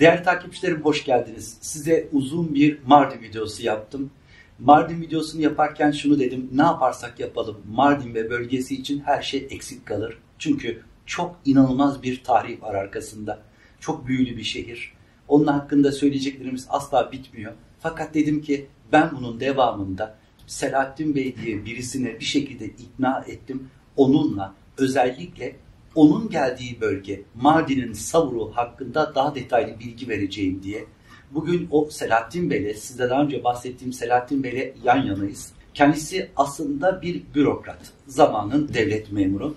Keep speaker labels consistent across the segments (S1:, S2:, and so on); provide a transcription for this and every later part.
S1: Değerli takipçilerim hoş geldiniz. Size uzun bir Mardin videosu yaptım. Mardin videosunu yaparken şunu dedim. Ne yaparsak yapalım Mardin ve bölgesi için her şey eksik kalır. Çünkü çok inanılmaz bir tarih var arkasında. Çok büyülü bir şehir. Onun hakkında söyleyeceklerimiz asla bitmiyor. Fakat dedim ki ben bunun devamında Selahattin Bey diye birisine bir şekilde ikna ettim. Onunla özellikle onun geldiği bölge Mardin'in Savuru hakkında daha detaylı bilgi vereceğim diye. Bugün o Selahattin Bey'le, size daha önce bahsettiğim Selahattin Bey'le yan yanayız. Kendisi aslında bir bürokrat, zamanın devlet memuru.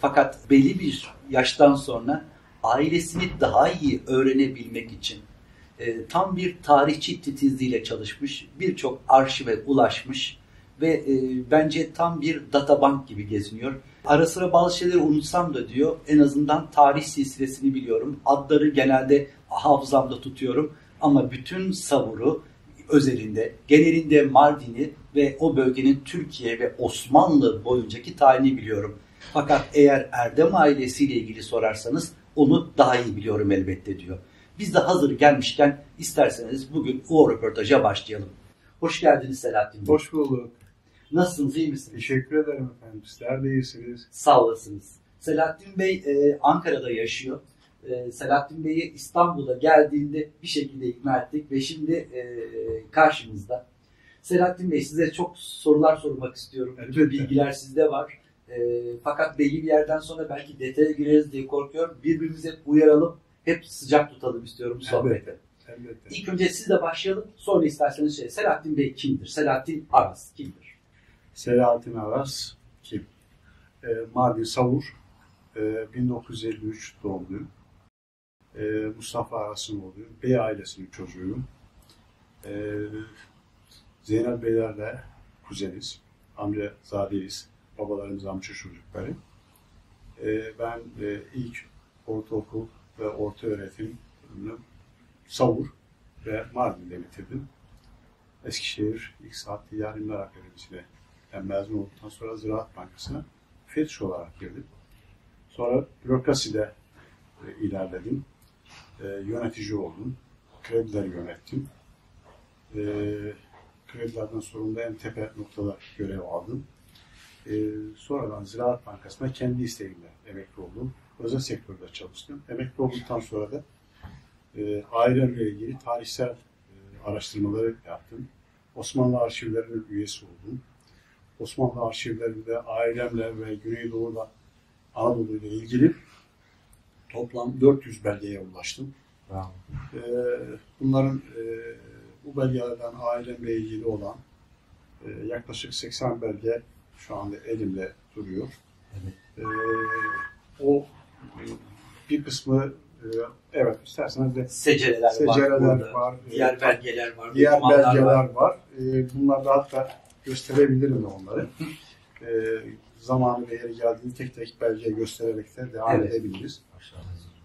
S1: Fakat belli bir yaştan sonra ailesini daha iyi öğrenebilmek için e, tam bir tarihçi titizliğiyle çalışmış, birçok arşive ulaşmış ve e, bence tam bir databank gibi geziniyor. Ara sıra bazı şeyleri unutsam da diyor en azından tarih silsilesini biliyorum. Adları genelde hafızamda tutuyorum ama bütün savuru özelinde, genelinde Mardin'i ve o bölgenin Türkiye ve Osmanlı boyuncaki tarihini biliyorum. Fakat eğer Erdem ailesiyle ilgili sorarsanız onu daha iyi biliyorum elbette diyor. Biz de hazır gelmişken isterseniz bugün o röportaja başlayalım. Hoş geldiniz Selahattin Bey.
S2: Hoş bulduk.
S1: Nasılsınız, iyi misiniz?
S2: Teşekkür ederim efendim. Sizler de iyisiniz.
S1: Sağ olasınız. Selahattin Bey e, Ankara'da yaşıyor. E, Selahattin Bey'i İstanbul'a geldiğinde bir şekilde ikna ettik ve şimdi e, karşımızda. Selahattin Bey size çok sorular sormak istiyorum. Bütün
S2: Elbette.
S1: bilgiler sizde var. E, fakat belli bir yerden sonra belki detaya gireriz diye korkuyorum. Birbirimize uyaralım. Hep sıcak tutalım istiyorum sohbeti.
S2: Elbette.
S1: İlk önce sizle başlayalım. Sonra isterseniz şey, Selahattin Bey kimdir? Selahattin Aras kimdir?
S2: Selahattin Aras kim? Ee, Mardin Savur. Ee, 1953 doğumluyum. Ee, Mustafa Aras'ın oğluyum. Bey ailesinin çocuğuyum. Ee, Zeynep Beylerle kuzeniz. Amca zadeyiz. Babalarımız amca çocukları. Ee, ben e, ilk ortaokul ve orta öğretim Savur ve Mardin'de bitirdim. Eskişehir İktisat Ticarimler Akademisi'ne ben mezun olduktan sonra Ziraat Bankası'na fetiş olarak girdim. Sonra bürokraside e, ilerledim. E, yönetici oldum. Krediler yönettim. E, kredilerden sorumlu en tepe noktada görev aldım. E, sonradan Ziraat Bankası'na kendi isteğimle emekli oldum. Özel sektörde çalıştım. Emekli olduktan sonra da e, ailemle ilgili tarihsel e, araştırmaları yaptım. Osmanlı arşivlerinin üyesi oldum. Osmanlı arşivlerinde ailemle ve Güneydoğu'da Anadolu ile ilgili toplam 400 belgeye ulaştım. E, bunların e, bu belgelerden ailemle ilgili olan e, yaklaşık 80 belge şu anda elimde duruyor.
S1: Evet.
S2: E, o bir kısmı e, evet isterseniz de
S1: Secereler,
S2: Secereler
S1: var
S2: var,
S1: Diğer
S2: e,
S1: belgeler var.
S2: diğer belgeler
S1: var.
S2: var. E, bunlarda hatta gösterebilirim onları. E, zamanı ve yeri geldiğinde tek tek belge göstererek de devam
S1: Evet.
S2: edebiliriz.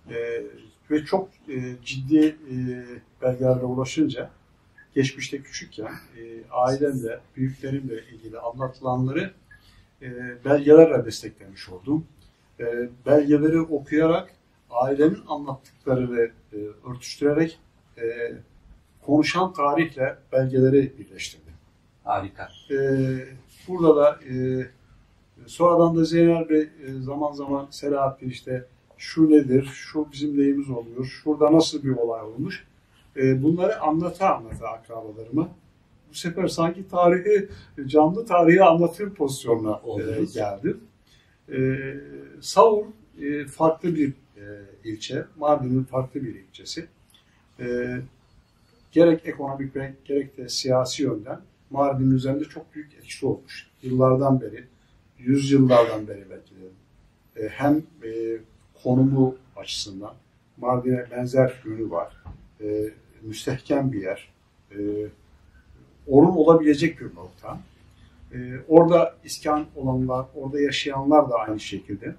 S2: E, ve çok e, ciddi e, belgelerle ulaşınca geçmişte küçükken e, ailemle, büyüklerimle ilgili anlatılanları e, belgelerle desteklemiş oldum. E, belgeleri okuyarak ailemin anlattıklarını e, örtüştürerek e, konuşan tarihle belgeleri birleştirdim.
S1: Harika.
S2: E, burada da e, sonradan da Zeynel Bey e, zaman zaman Selahattin işte şu nedir, şu bizim neyimiz oluyor, şurada nasıl bir olay olmuş. E, bunları anlata anlata akrabalarıma. Bu sefer sanki tarihi, canlı tarihi anlatır pozisyonuna e, geldim. E, Savur e, farklı bir e, ilçe, Mardin'in farklı bir ilçesi. E, gerek ekonomik ve gerek de siyasi yönden Mardin üzerinde çok büyük etkisi olmuş. Yıllardan beri, yüzyıllardan beri belki de e, hem e, konumu açısından Mardin'e benzer yönü var. E, müstehkem bir yer. E, orun olabilecek bir nokta. E, orada iskan olanlar, orada yaşayanlar da aynı şekilde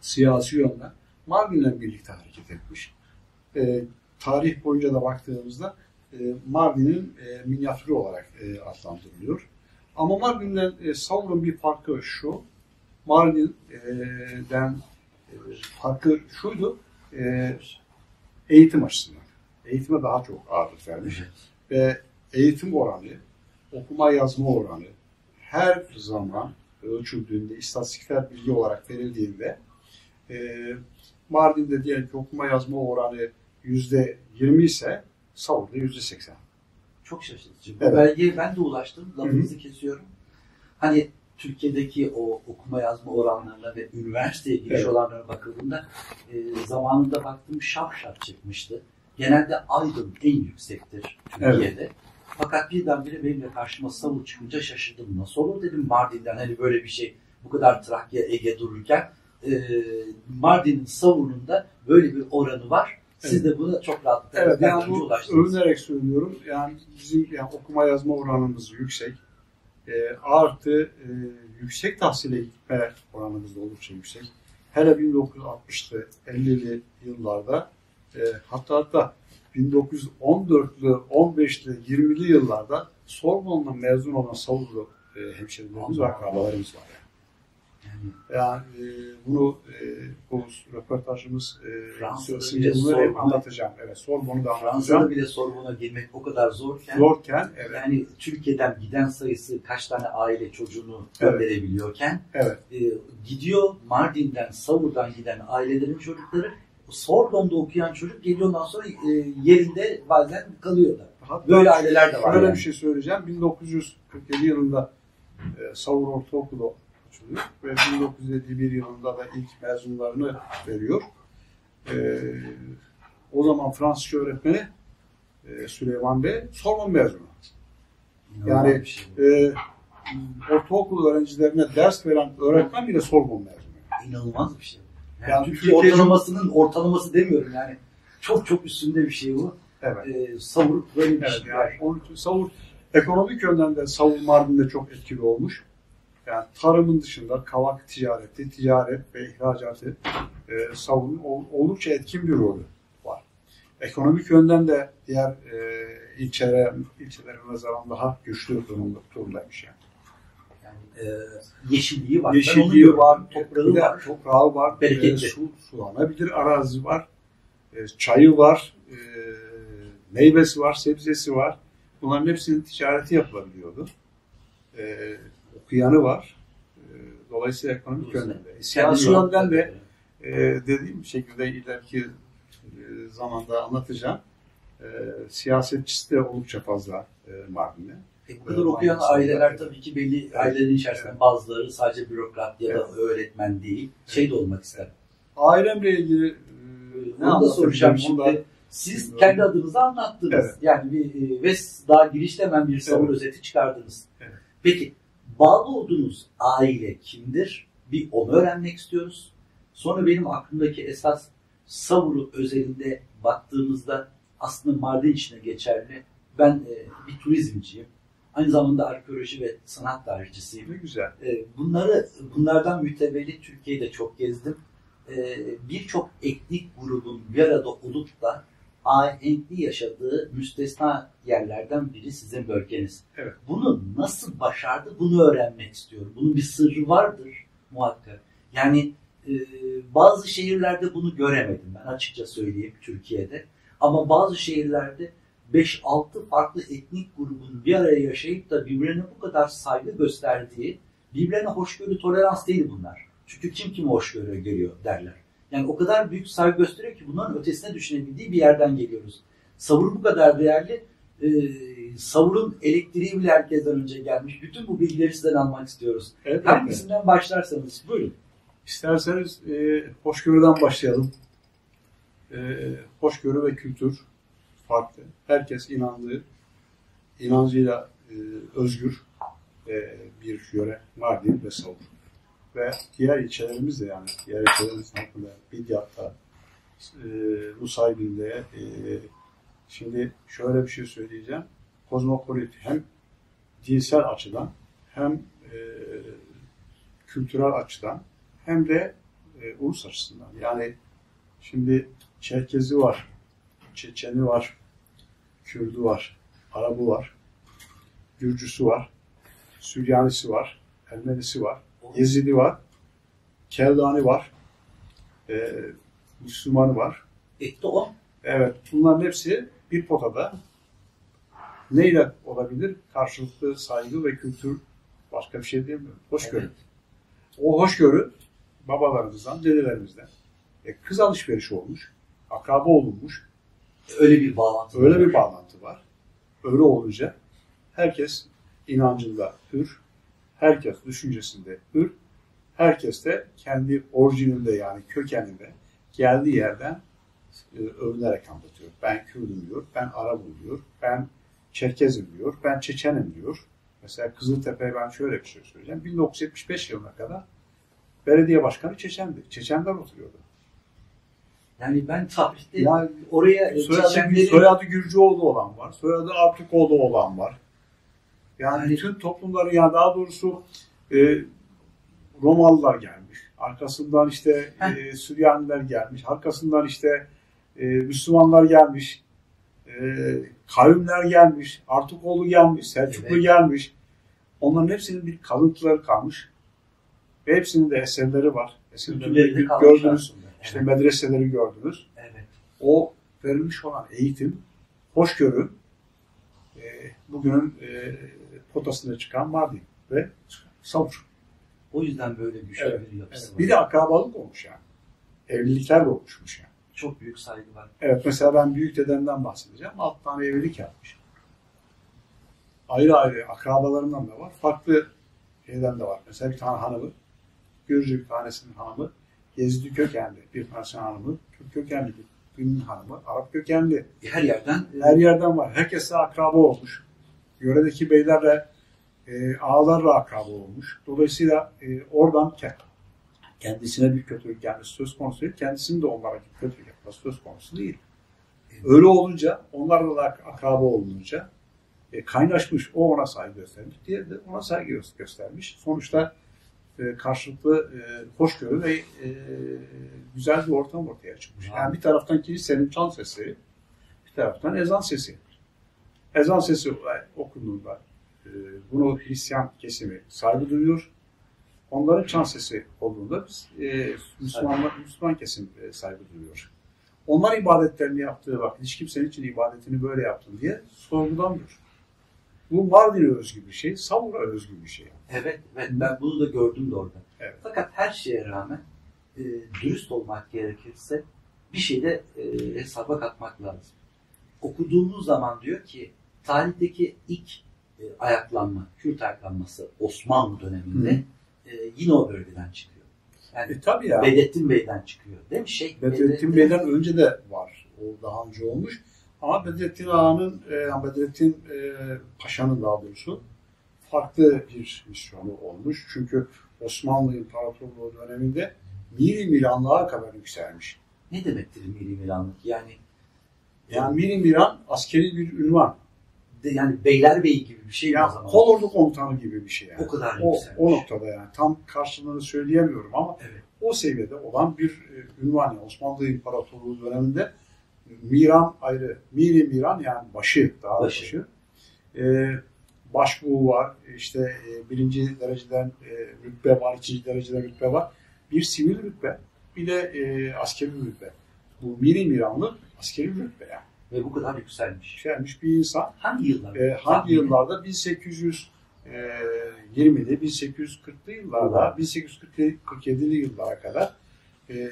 S2: siyasi yönden Mardin'le birlikte hareket etmiş. E, tarih boyunca da baktığımızda Mardin'in e, minyatürü olarak e, adlandırılıyor. Ama Mardin'den e, Savur'un bir farkı şu. Mardin'den e, farkı şuydu. E, eğitim açısından. eğitime daha çok ağırlık vermiş. Ve eğitim oranı, okuma yazma oranı her zaman ölçüldüğünde, istatistikler bilgi olarak verildiğinde e, Mardin'de diyelim ki okuma yazma oranı yüzde yirmi ise Savur'da yüzde seksen.
S1: Çok şaşırtıcı. Bu
S2: Evet.
S1: belgeye ben de ulaştım. Lafınızı kesiyorum. Hani Türkiye'deki o okuma yazma oranlarına ve üniversiteye giriş
S2: Evet.
S1: oranlarına bakıldığında e, zamanında baktım Şavşat çıkmıştı. Genelde Aydın en yüksektir Türkiye'de. Fakat birdenbire benim de karşıma Savur çıkınca şaşırdım. Nasıl olur dedim Mardin'den hani böyle bir şey bu kadar Trakya, Ege dururken e, Mardin'in Savur'un da böyle bir oranı var. Siz de buna çok rahatlıkla
S2: Evet, yani bu övünerek söylüyorum. Yani bizim yani okuma yazma oranımız yüksek. E, artı e, yüksek tahsile gitme oranımız da oldukça yüksek. Hele 1960'lı, 50'li yıllarda e, hatta hatta 1914'lü, 15'li, 20'li yıllarda Sorbonne'dan mezun olan Savurlu e, hemşerilerimiz ve akrabalarımız var.
S1: Yani
S2: Yani e, bunu e, bu röportajımız e,
S1: Fransa'da
S2: sırasında bunları hep anlatacağım. Evet, Sorbonne'u da
S1: Fransa'da
S2: anlatacağım.
S1: bile Sorbon'a girmek o kadar zorken
S2: Zorken, evet,
S1: yani Türkiye'den giden sayısı kaç tane aile çocuğunu
S2: Evet.
S1: gönderebiliyorken
S2: evet,
S1: e, gidiyor Mardin'den, Savur'dan giden ailelerin çocukları Sorbonne'da okuyan çocuk geliyor ondan sonra e, yerinde bazen kalıyor da.
S2: Hatta
S1: Böyle aileler de var
S2: Şöyle
S1: yani.
S2: bir şey söyleyeceğim. 1947 yılında e, Savur Ortaokulu açılıyor ve 1951 yılında da ilk mezunlarını veriyor. E, o zaman Fransızca öğretmeni e, Süleyman Bey Sorbonne mezunu. Yani-
S1: şey.
S2: E, ortaokul öğrencilerine ders veren öğretmen bile Sorbonne mezunu.
S1: İnanılmaz bir şey. Yani,
S2: Yani
S1: Türkiye ortalamasının ortalaması demiyorum yani. Çok çok üstünde bir şey bu.
S2: Evet.
S1: E, Savur böyle bir
S2: Evet,
S1: şey
S2: yani onun için savur, ekonomik yönden de savur Mardin'de çok etkili olmuş. Yani tarımın dışında kavak ticareti, ticaret ve ihracatı e, savunun ol- oldukça etkin bir rolü var. Ekonomik yönden de diğer e, ilçelere, ilçelere nazaran daha güçlü durumda durumdaymış yani.
S1: Yani, e, yeşilliği var.
S2: Yeşilliği var,
S1: toprağı var.
S2: toprağı var,
S1: Bereketli.
S2: e, su, sulanabilir arazi var, e, çayı var, e, meyvesi var, sebzesi var. Bunların hepsinin ticareti yapılabiliyordu. E, okuyanı var. E, dolayısıyla ekonomik yönden de. Siyasi
S1: Kendi
S2: yönden de e, dediğim şekilde ileriki e, zamanda anlatacağım. E, siyasetçisi de oldukça fazla e, Mardin'de.
S1: E, bu kadar okuyan aileler tabii ki belli ailelerin içerisinde bazıları sadece bürokrat ya da öğretmen değil, şey de olmak ister.
S2: Ailemle ilgili e, ne
S1: da soracağım şimdi.
S2: Da-
S1: Siz kendi adınıza anlattınız.
S2: Evet.
S1: Yani bir, e, ve daha girişte hemen bir savun
S2: Evet.
S1: özeti çıkardınız.
S2: Evet.
S1: Peki bağlı olduğunuz aile kimdir? Bir onu öğrenmek istiyoruz. Sonra benim aklımdaki esas Savuru özelinde baktığımızda aslında Mardin içine geçerli. Ben e, bir turizmciyim. Aynı zamanda arkeoloji ve sanat tarihçisiyim.
S2: Ne güzel.
S1: E, Bunları bunlardan mütevellit Türkiye'yi de çok gezdim. E, Birçok etnik grubun bir arada olup da ahenkli yaşadığı müstesna yerlerden biri sizin bölgeniz.
S2: Evet.
S1: Bunu nasıl başardı bunu öğrenmek istiyorum. Bunun bir sırrı vardır muhakkak. Yani e, bazı şehirlerde bunu göremedim ben açıkça söyleyeyim Türkiye'de. Ama bazı şehirlerde 5-6 farklı etnik grubun bir araya yaşayıp da birbirine bu kadar saygı gösterdiği, birbirine hoşgörü, tolerans değil bunlar. Çünkü kim kimi hoşgörü görüyor derler. Yani o kadar büyük saygı gösteriyor ki bunların ötesine düşünebildiği bir yerden geliyoruz. Savur bu kadar değerli. Ee, savurun elektriği bile herkesten önce gelmiş. Bütün bu bilgileri sizden almak istiyoruz.
S2: Evet.
S1: Hangisinden başlarsanız buyurun.
S2: İsterseniz e, hoşgörüden başlayalım. E, hoşgörü ve kültür farklı. Herkes inandığı, inancıyla e, özgür e, bir yöre Mardin ve Savur. Ve diğer ilçelerimiz de yani diğer ilçelerimiz hakkında Bidyat'ta, e, Nusaybin'de e, şimdi şöyle bir şey söyleyeceğim. Kozmopolit hem dinsel açıdan hem e, kültürel açıdan hem de e, ulus açısından. Yani şimdi Çerkezi var, Çeçeni var, Kürdü var, Arabı var, Gürcüsü var, Süryanisi var, Ermenisi var, Yezidi var, Keldani var, e, Müslümanı var.
S1: Etti o.
S2: Evet, bunların hepsi bir potada neyle olabilir? Karşılıklı saygı ve kültür başka bir şey diyemiyorum. Hoşgörü.
S1: Evet.
S2: O hoşgörü babalarımızdan, dedelerimizden e, kız alışverişi olmuş, akraba olunmuş.
S1: Öyle bir bağlantı.
S2: Öyle
S1: var.
S2: bir bağlantı var. Öyle olunca herkes inancında hür, herkes düşüncesinde hür, herkes de kendi orijininde yani kökeninde geldiği yerden e, övünerek anlatıyor. Ben Kürdüm diyor, ben Arap'ım diyor, ben Çerkezim diyor, ben Çeçenim diyor. Mesela Kızıltepe'ye ben şöyle bir şey söyleyeceğim. 1975 yılına kadar belediye başkanı Çeçendi. Çeçenler oturuyordu.
S1: Yani ben tarihte
S2: Yani
S1: oraya
S2: soyadı,
S1: Çeçenlerin
S2: soyadı Gürcüoğlu olan var, soyadı Artukoğlu olan var. Yani bütün toplumları yani daha doğrusu e, Romalılar gelmiş. Arkasından işte
S1: Heh.
S2: e, Süryaniler gelmiş. Arkasından işte e, Müslümanlar gelmiş. E, kavimler gelmiş. Artukoğlu gelmiş. Selçuklu
S1: Evet.
S2: gelmiş. Onların hepsinin bir kalıntıları kalmış. Ve hepsinin de eserleri var. Eserleri gördünüz. İşte
S1: evet.
S2: medreseleri gördünüz
S1: evet.
S2: o verilmiş olan eğitim, hoşgörü e, bugünün e, potasına çıkan Mardin ve Savur.
S1: O yüzden böyle güçlü
S2: Evet,
S1: bir yapısı
S2: Evet.
S1: var.
S2: Bir de akrabalık olmuş yani. Evlilikler oluşmuş yani.
S1: Çok büyük saygı var.
S2: Evet mesela ben büyük dedemden bahsedeceğim. Alt tane evlilik yapmış. Ayrı ayrı akrabalarından da var. Farklı şeyden de var. Mesela bir tane hanımı, Gürcü bir tanesinin hanımı, Yezidi kökenli bir tanesinin hanımı, Türk kökenli bir birinin hanımı, Arap kökenli.
S1: Her yerden
S2: Her yerden var. Herkesle akraba olmuş. Yöredeki beylerle, e, ağalarla akraba olmuş. Dolayısıyla e, oradan ke- kendisine bir kötülük gelmesi söz konusu değil. Kendisinin de onlara bir kötülük yapması söz konusu değil. Öyle olunca, onlarla da akraba olunca e, kaynaşmış. O ona saygı göstermiş. Diğeri de ona saygı gö- göstermiş. Sonuçta e, karşılıklı e, hoşgörü ve e, güzel bir ortam ortaya çıkmış. Yani bir taraftan kilisenin çan sesi, bir taraftan ezan sesi. Ezan sesi okunduğunda e, bunu Hristiyan kesimi saygı duyuyor. Onların çan sesi olduğunda biz, e, Müslümanlar, Müslüman kesim e, saygı duyuyor. Onlar ibadetlerini yaptığı vakit hiç kimsenin için ibadetini böyle yaptın diye sorgulamıyor. Bu Mardin'e özgü bir şey, Savur'a özgü bir şey.
S1: evet, evet ben bunu da gördüm de orada.
S2: Evet.
S1: Fakat her şeye rağmen e, dürüst olmak gerekirse bir şeyde e, hesaba katmak lazım. Okuduğumuz zaman diyor ki tarihteki ilk e, ayaklanma, Kürt ayaklanması Osmanlı döneminde e, yine o bölgeden çıkıyor. Yani
S2: E tabii ya.
S1: Bedrettin Bey'den çıkıyor. Değil mi? Şey,
S2: Bedrettin Bey'den önce de var. O daha önce olmuş. Ama Bedrettin Ağa'nın, e, Bedrettin e, Paşa'nın daha doğrusu farklı bir misyonu olmuş. Çünkü Osmanlı İmparatorluğu döneminde Miri Milanlığa kadar yükselmiş.
S1: Ne demektir Miri Milanlık? Yani
S2: Yani Miri Milan askeri bir ünvan.
S1: de, yani Beylerbeyi gibi bir şey mi o zaman?
S2: kolordu komutanı gibi bir şey yani.
S1: O kadar
S2: o,
S1: yükselmiş.
S2: o noktada yani. Tam karşılığını söyleyemiyorum ama
S1: Evet.
S2: o seviyede olan bir e, ünvan. Yani Osmanlı İmparatorluğu döneminde Miran ayrı. Miri Miran yani başı, daha
S1: Başı.
S2: başı. E, başbuğu var. işte e, birinci dereceden e, rütbe var, ikinci dereceden rütbe var. Bir sivil rütbe, bir de e, askeri rütbe. Bu Miri Miranlı askeri rütbe yani.
S1: Ve bu kadar yükselmiş.
S2: Gelmiş bir insan.
S1: Hangi yıllarda?
S2: E, hangi yıllarda? 1820'li, 1840'lı yıllarda, 1847'li yıllara kadar e,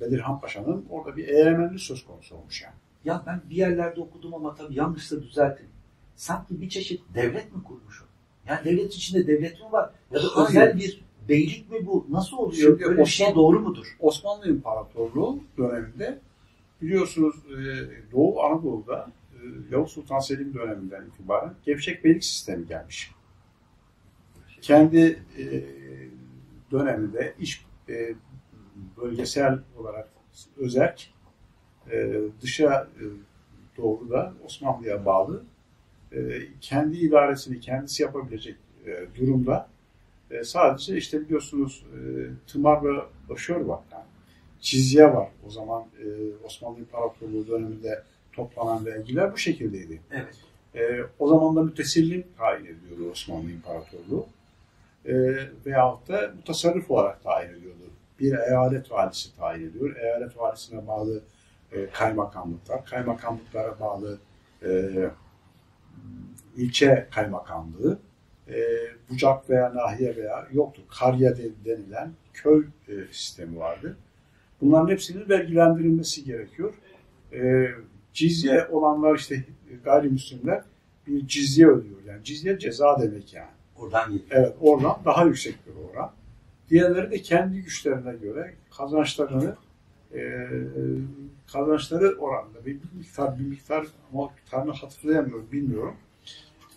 S2: Bedirhan Paşa'nın orada bir eğmenli söz konusu olmuş yani.
S1: Ya ben bir yerlerde okudum ama tabii yanlışsa düzeltin. Sanki bir çeşit devlet mi kurmuş o? Yani devlet içinde devlet mi var? Ya da
S2: Hayır.
S1: özel bir beylik mi bu? Nasıl oluyor?
S2: Şimdi
S1: Böyle bir şey
S2: Osman-
S1: doğru mudur?
S2: Osmanlı İmparatorluğu döneminde biliyorsunuz e, Doğu Anadolu'da e, Yavuz Sultan Selim döneminden itibaren gevşek beylik sistemi gelmiş. Kendi e, döneminde e, bölgesel olarak özerk dışa doğru da Osmanlı'ya bağlı kendi idaresini kendisi yapabilecek durumda e, sadece işte biliyorsunuz e, tımar ve aşör var. Yani çizgiye var. O zaman e, Osmanlı İmparatorluğu döneminde toplanan vergiler bu şekildeydi.
S1: Evet.
S2: E, o zaman da mütesellim tayin ediyordu Osmanlı İmparatorluğu. E, veyahut da mutasarrıf olarak tayin ediyordu. Bir eyalet valisi tayin ediyor. Eyalet valisine bağlı e, kaymakamlıklar, kaymakamlıklara bağlı e, ilçe kaymakamlığı, e, bucak veya nahiye veya yoktu. Karya denilen köy e, sistemi vardı. Bunların hepsinin vergilendirilmesi gerekiyor. E, cizye olanlar işte gayrimüslimler bir cizye ödüyor. Yani cizye ceza demek yani.
S1: Oradan geliyor.
S2: Evet oradan daha yüksek bir oran. Diğerleri de kendi güçlerine göre kazançlarını e, kazançları oranında bir miktar bir miktar ama miktarını hatırlayamıyorum bilmiyorum.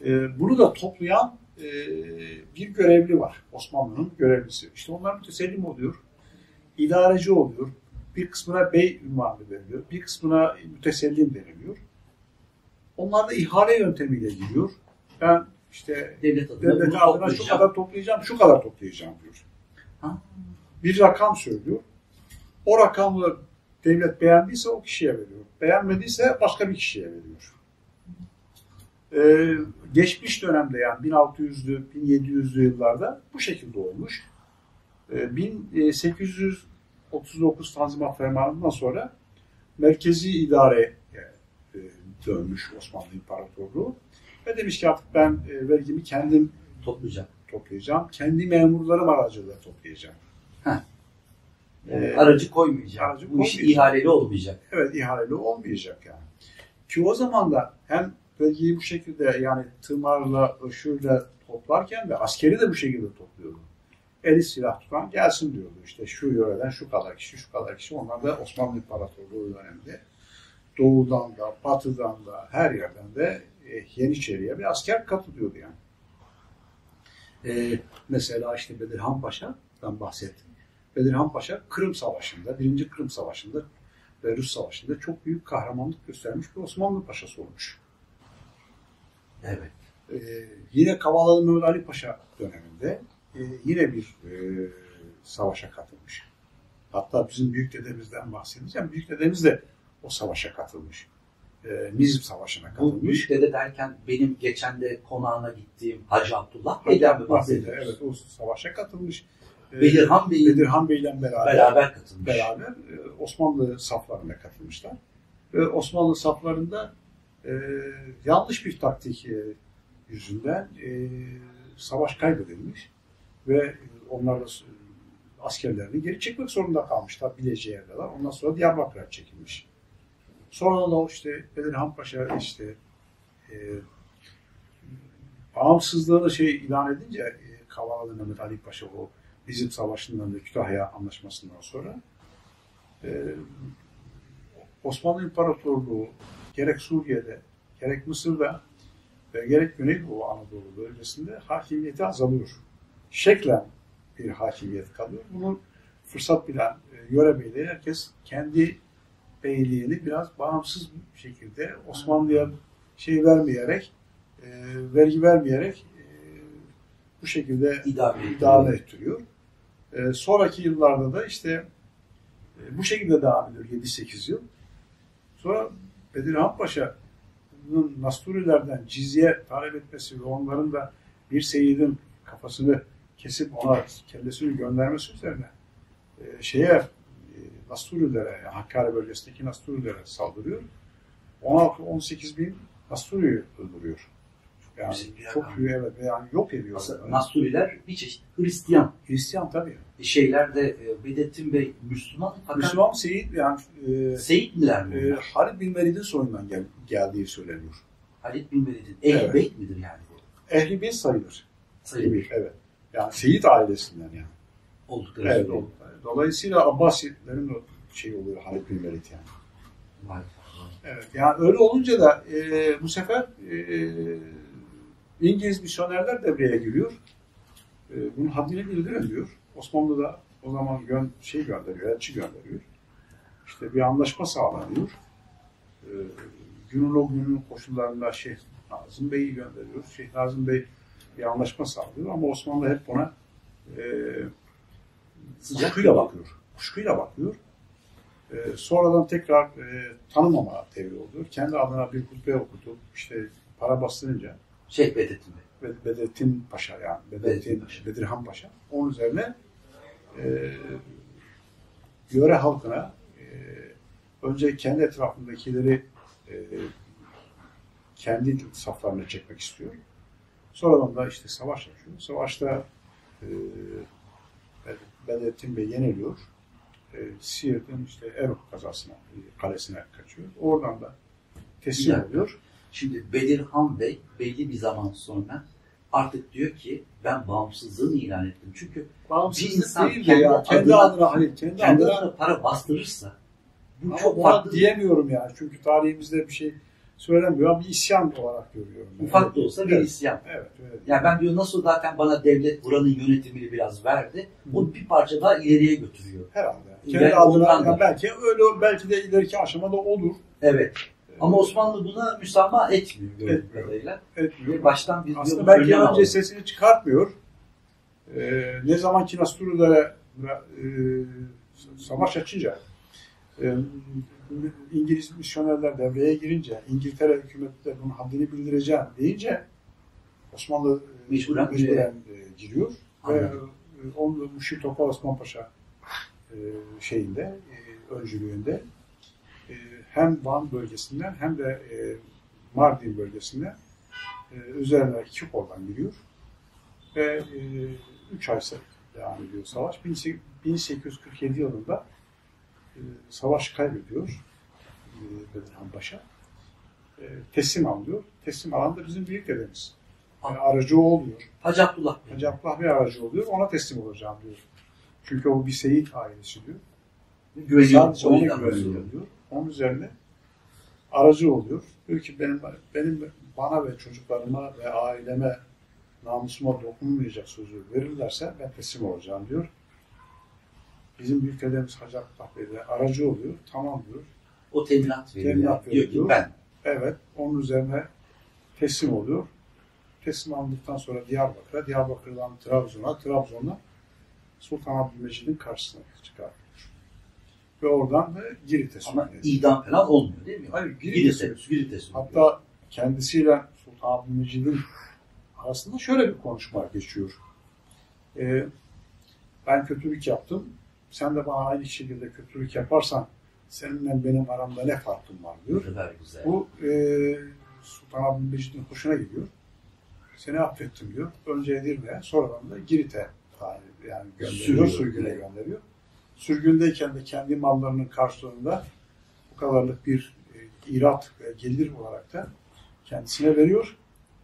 S2: E, bunu da toplayan e, bir görevli var. Osmanlı'nın görevlisi. İşte onlar mütesellim oluyor. idareci oluyor. Bir kısmına bey ünvanı veriliyor. Bir kısmına mütesellim deniliyor. Onlar da ihale yöntemiyle giriyor. Ben işte
S1: devlet adına,
S2: devlet adına şu kadar toplayacağım, şu kadar toplayacağım diyor. Ha? Bir rakam söylüyor. O rakamı devlet beğendiyse o kişiye veriyor. Beğenmediyse başka bir kişiye veriyor. Ee, geçmiş dönemde yani 1600'lü, 1700'lü yıllarda bu şekilde olmuş. Ee, 1839 Tanzimat Fermanı'ndan sonra merkezi idare e, dönmüş Osmanlı İmparatorluğu. Ve demiş ki artık ben e, vergimi kendim
S1: toplayacağım.
S2: toplayacağım. Kendi memurlarım aracılığıyla toplayacağım.
S1: Heh. Yani aracı koymayacak.
S2: Aracı
S1: Bu iş ihaleli olmayacak.
S2: Evet ihaleli olmayacak yani. Ki o zaman da hem vergiyi bu şekilde yani tımarla, ışığıyla toplarken de askeri de bu şekilde topluyordu. Eli silah tutan gelsin diyordu. İşte şu yöreden şu kadar kişi, şu kadar kişi. Onlar da Osmanlı İmparatorluğu döneminde doğudan da, batıdan da, her yerden de e, Yeniçeri'ye bir asker katılıyordu yani. E, mesela işte Bedirhan Paşa'dan bahsettim. Bedirhan Paşa Kırım Savaşı'nda, birinci Kırım Savaşı'nda ve Rus Savaşı'nda çok büyük kahramanlık göstermiş bir Osmanlı Paşası olmuş.
S1: Evet.
S2: Ee, yine Kavalalı Mehmet Ali Paşa döneminde e, yine bir e, savaşa katılmış. Hatta bizim büyük dedemizden bahsedeceğim. Büyük dedemiz de o savaşa katılmış. E, Nizm Savaşı'na katılmış.
S1: Bu büyük dede derken benim geçen de konağına gittiğim Hacı Abdullah Bey'den mi bahsediyoruz?
S2: Evet o savaşa katılmış.
S1: Bedirhan Bey
S2: Bedirhan Bey'le beraber,
S1: beraber katılmış.
S2: Beraber e, Osmanlı saflarına katılmışlar. Ve Osmanlı saflarında e, yanlış bir taktik e, yüzünden e, savaş kaybedilmiş ve onlar da askerlerini geri çekmek zorunda kalmışlar Bilecik'e kadar. Ondan sonra Diyarbakır'a çekilmiş. Sonra da işte Bedirhan Paşa işte e, bağımsızlığını şey ilan edince e, Kavalalı Mehmet Ali Paşa o bizim savaşından da Kütahya anlaşmasından sonra e, Osmanlı İmparatorluğu gerek Suriye'de, gerek Mısır'da ve gerek Güneydoğu Anadolu bölgesinde hakimiyeti azalıyor. Şeklen bir hakimiyet kalıyor. Bunu fırsat bilen e, yöre beyleri herkes kendi beyliğini biraz bağımsız bir şekilde Osmanlı'ya şey vermeyerek, e, vergi vermeyerek e, bu şekilde idame, idame ettiriyor. E, sonraki yıllarda da işte e, bu şekilde devam ediyor 7-8 yıl. Sonra Bedirhan Paşa'nın Nasturilerden cizye talep etmesi ve onların da bir seyidin kafasını kesip ona kellesini göndermesi üzerine e, şeye e, Nasturilere, yani Hakkari bölgesindeki Nasturilere saldırıyor. 16-18 bin Nasturi'yi öldürüyor. Yani çok evet yani yok ediyor.
S1: Aslında Nasturiler bir çeşit Hristiyan.
S2: Hristiyan tabii.
S1: Şeylerde e, Bedettin Bey Müslüman fakat
S2: Müslüman Seyit yani e,
S1: Seyit miler mi?
S2: E, Halid bin Velid'in soyundan gel, geldiği söyleniyor.
S1: Halid bin Velid'in. Ehli evet. Beyt midir yani?
S2: Ehli Beyt sayılır.
S1: Sayılır.
S2: Evet. Yani Seyit ailesinden yani.
S1: Oldukları
S2: evet, oldu. Dolayısıyla Abbasilerin şey oluyor Halid bin Velid yani.
S1: Vay.
S2: Evet. Yani öyle olunca da e, bu sefer e, İngiliz misyonerler devreye giriyor. E, bunun haddini bildirin diyor. Osmanlı da o zaman gön, şey gönderiyor, elçi gönderiyor. İşte bir anlaşma sağlanıyor. E, günün o günün koşullarında Şeyh Nazım Bey'i gönderiyor. Şeyh Nazım Bey bir anlaşma sağlıyor ama Osmanlı hep buna e, kuşkuyla bakıyor. Kuşkuyla bakıyor. E, sonradan tekrar e, tanımama devri oluyor. Kendi adına bir hutbe okutup işte para bastırınca
S1: şey Bedettin Bey.
S2: Bedettin Paşa yani. Bedettin, Paşa. Bedirhan Paşa. Onun üzerine e, yöre halkına e, önce kendi etrafındakileri e, kendi saflarına çekmek istiyor. Sonradan da işte savaş açıyor. Savaşta e, Bedrettin Bey yeniliyor. E, Siirt'in işte Erok kazasına, kalesine kaçıyor. Oradan da teslim oluyor.
S1: Şimdi Bedirhan Bey belli bir zaman sonra artık diyor ki ben bağımsızlığını ilan ettim. Çünkü Bir insan
S2: değil de
S1: kendi
S2: ya. Kendi
S1: adına-
S2: adına, hayır. Kendi,
S1: kendi
S2: adına
S1: adına para bastırırsa bu
S2: Ama
S1: çok farklı.
S2: diyemiyorum yani. Çünkü tarihimizde bir şey söylenmiyor ama bir isyan olarak görüyorum. ben.
S1: Ufak da olsa bir
S2: evet.
S1: isyan.
S2: Evet, evet.
S1: Yani ben diyor nasıl zaten bana devlet buranın yönetimini biraz verdi. O bir parça daha ileriye götürüyor.
S2: Herhalde.
S1: Yani
S2: Kendi adına
S1: ondan da.
S2: ya belki öyle belki de ileriki aşamada olur.
S1: Evet. Ama Osmanlı buna müsamaha etmiyor gördüğüm kadarıyla.
S2: Etmiyor.
S1: Ve baştan biz
S2: Aslında belki önce sesini çıkartmıyor. Ee, ne zaman ki Nasturlu'da e, savaş açınca e, İngiliz misyonerler devreye girince İngiltere hükümeti de bunun haddini bildireceğim deyince Osmanlı e,
S1: Mecburen
S2: mecburen e, giriyor ve
S1: Anladım.
S2: e, onu Müşir Topal Osman Paşa e, şeyinde e, öncülüğünde e, hem Van bölgesinden hem de e, Mardin bölgesinden e, üzerine iki koldan giriyor. Ve e, üç ay devam ediyor savaş. 1847 yılında e, savaş kaybediyor e, Bedirhan Paşa. E, teslim alıyor. Teslim alan da bizim büyük dedemiz. Yani aracı oluyor.
S1: Hacı Abdullah.
S2: Hacı Abdullah bir aracı oluyor. Ona teslim olacağım diyor. Çünkü o bir seyit ailesi diyor.
S1: Güveniyor.
S2: Sadece ona güveniyor diyor. Onun üzerine aracı oluyor. Diyor ki benim benim bana ve çocuklarıma ve aileme namusuma dokunmayacak sözü verirlerse ben teslim olacağım diyor. Bizim büyük dedemiz Hacı Abdullah Bey de aracı oluyor. Tamam diyor.
S1: O teminat veriyor.
S2: Teminat
S1: diyor ki
S2: veriyor.
S1: ben
S2: Evet. Onun üzerine teslim oluyor. Teslim alındıktan sonra Diyarbakır'a, Diyarbakır'dan Trabzon'a, Trabzon'dan Sultan Abdülmecid'in karşısına çıkartıyor. Ve oradan da Girit'e
S1: ama
S2: sürüyor.
S1: idam falan olmuyor değil mi?
S2: Hayır, Girit'e
S1: Girit'e,
S2: sürüyor.
S1: Girit'e sürüyor.
S2: Hatta kendisiyle Sultan Abdülmecid'in arasında şöyle bir konuşma geçiyor. Ee, ben kötülük yaptım. Sen de bana aynı şekilde kötülük yaparsan seninle benim aramda ne farkım var
S1: ne
S2: diyor.
S1: kadar güzel.
S2: Bu e, Sultan Abdülmecid'in hoşuna gidiyor. Seni affettim diyor. Önce Edirne'ye sonradan da Girit'e yani gönderiyor, sürgüne gönderiyor. Sürgündeyken de kendi mallarının karşılığında bu kadarlık bir e, irat ve gelir olarak da kendisine veriyor.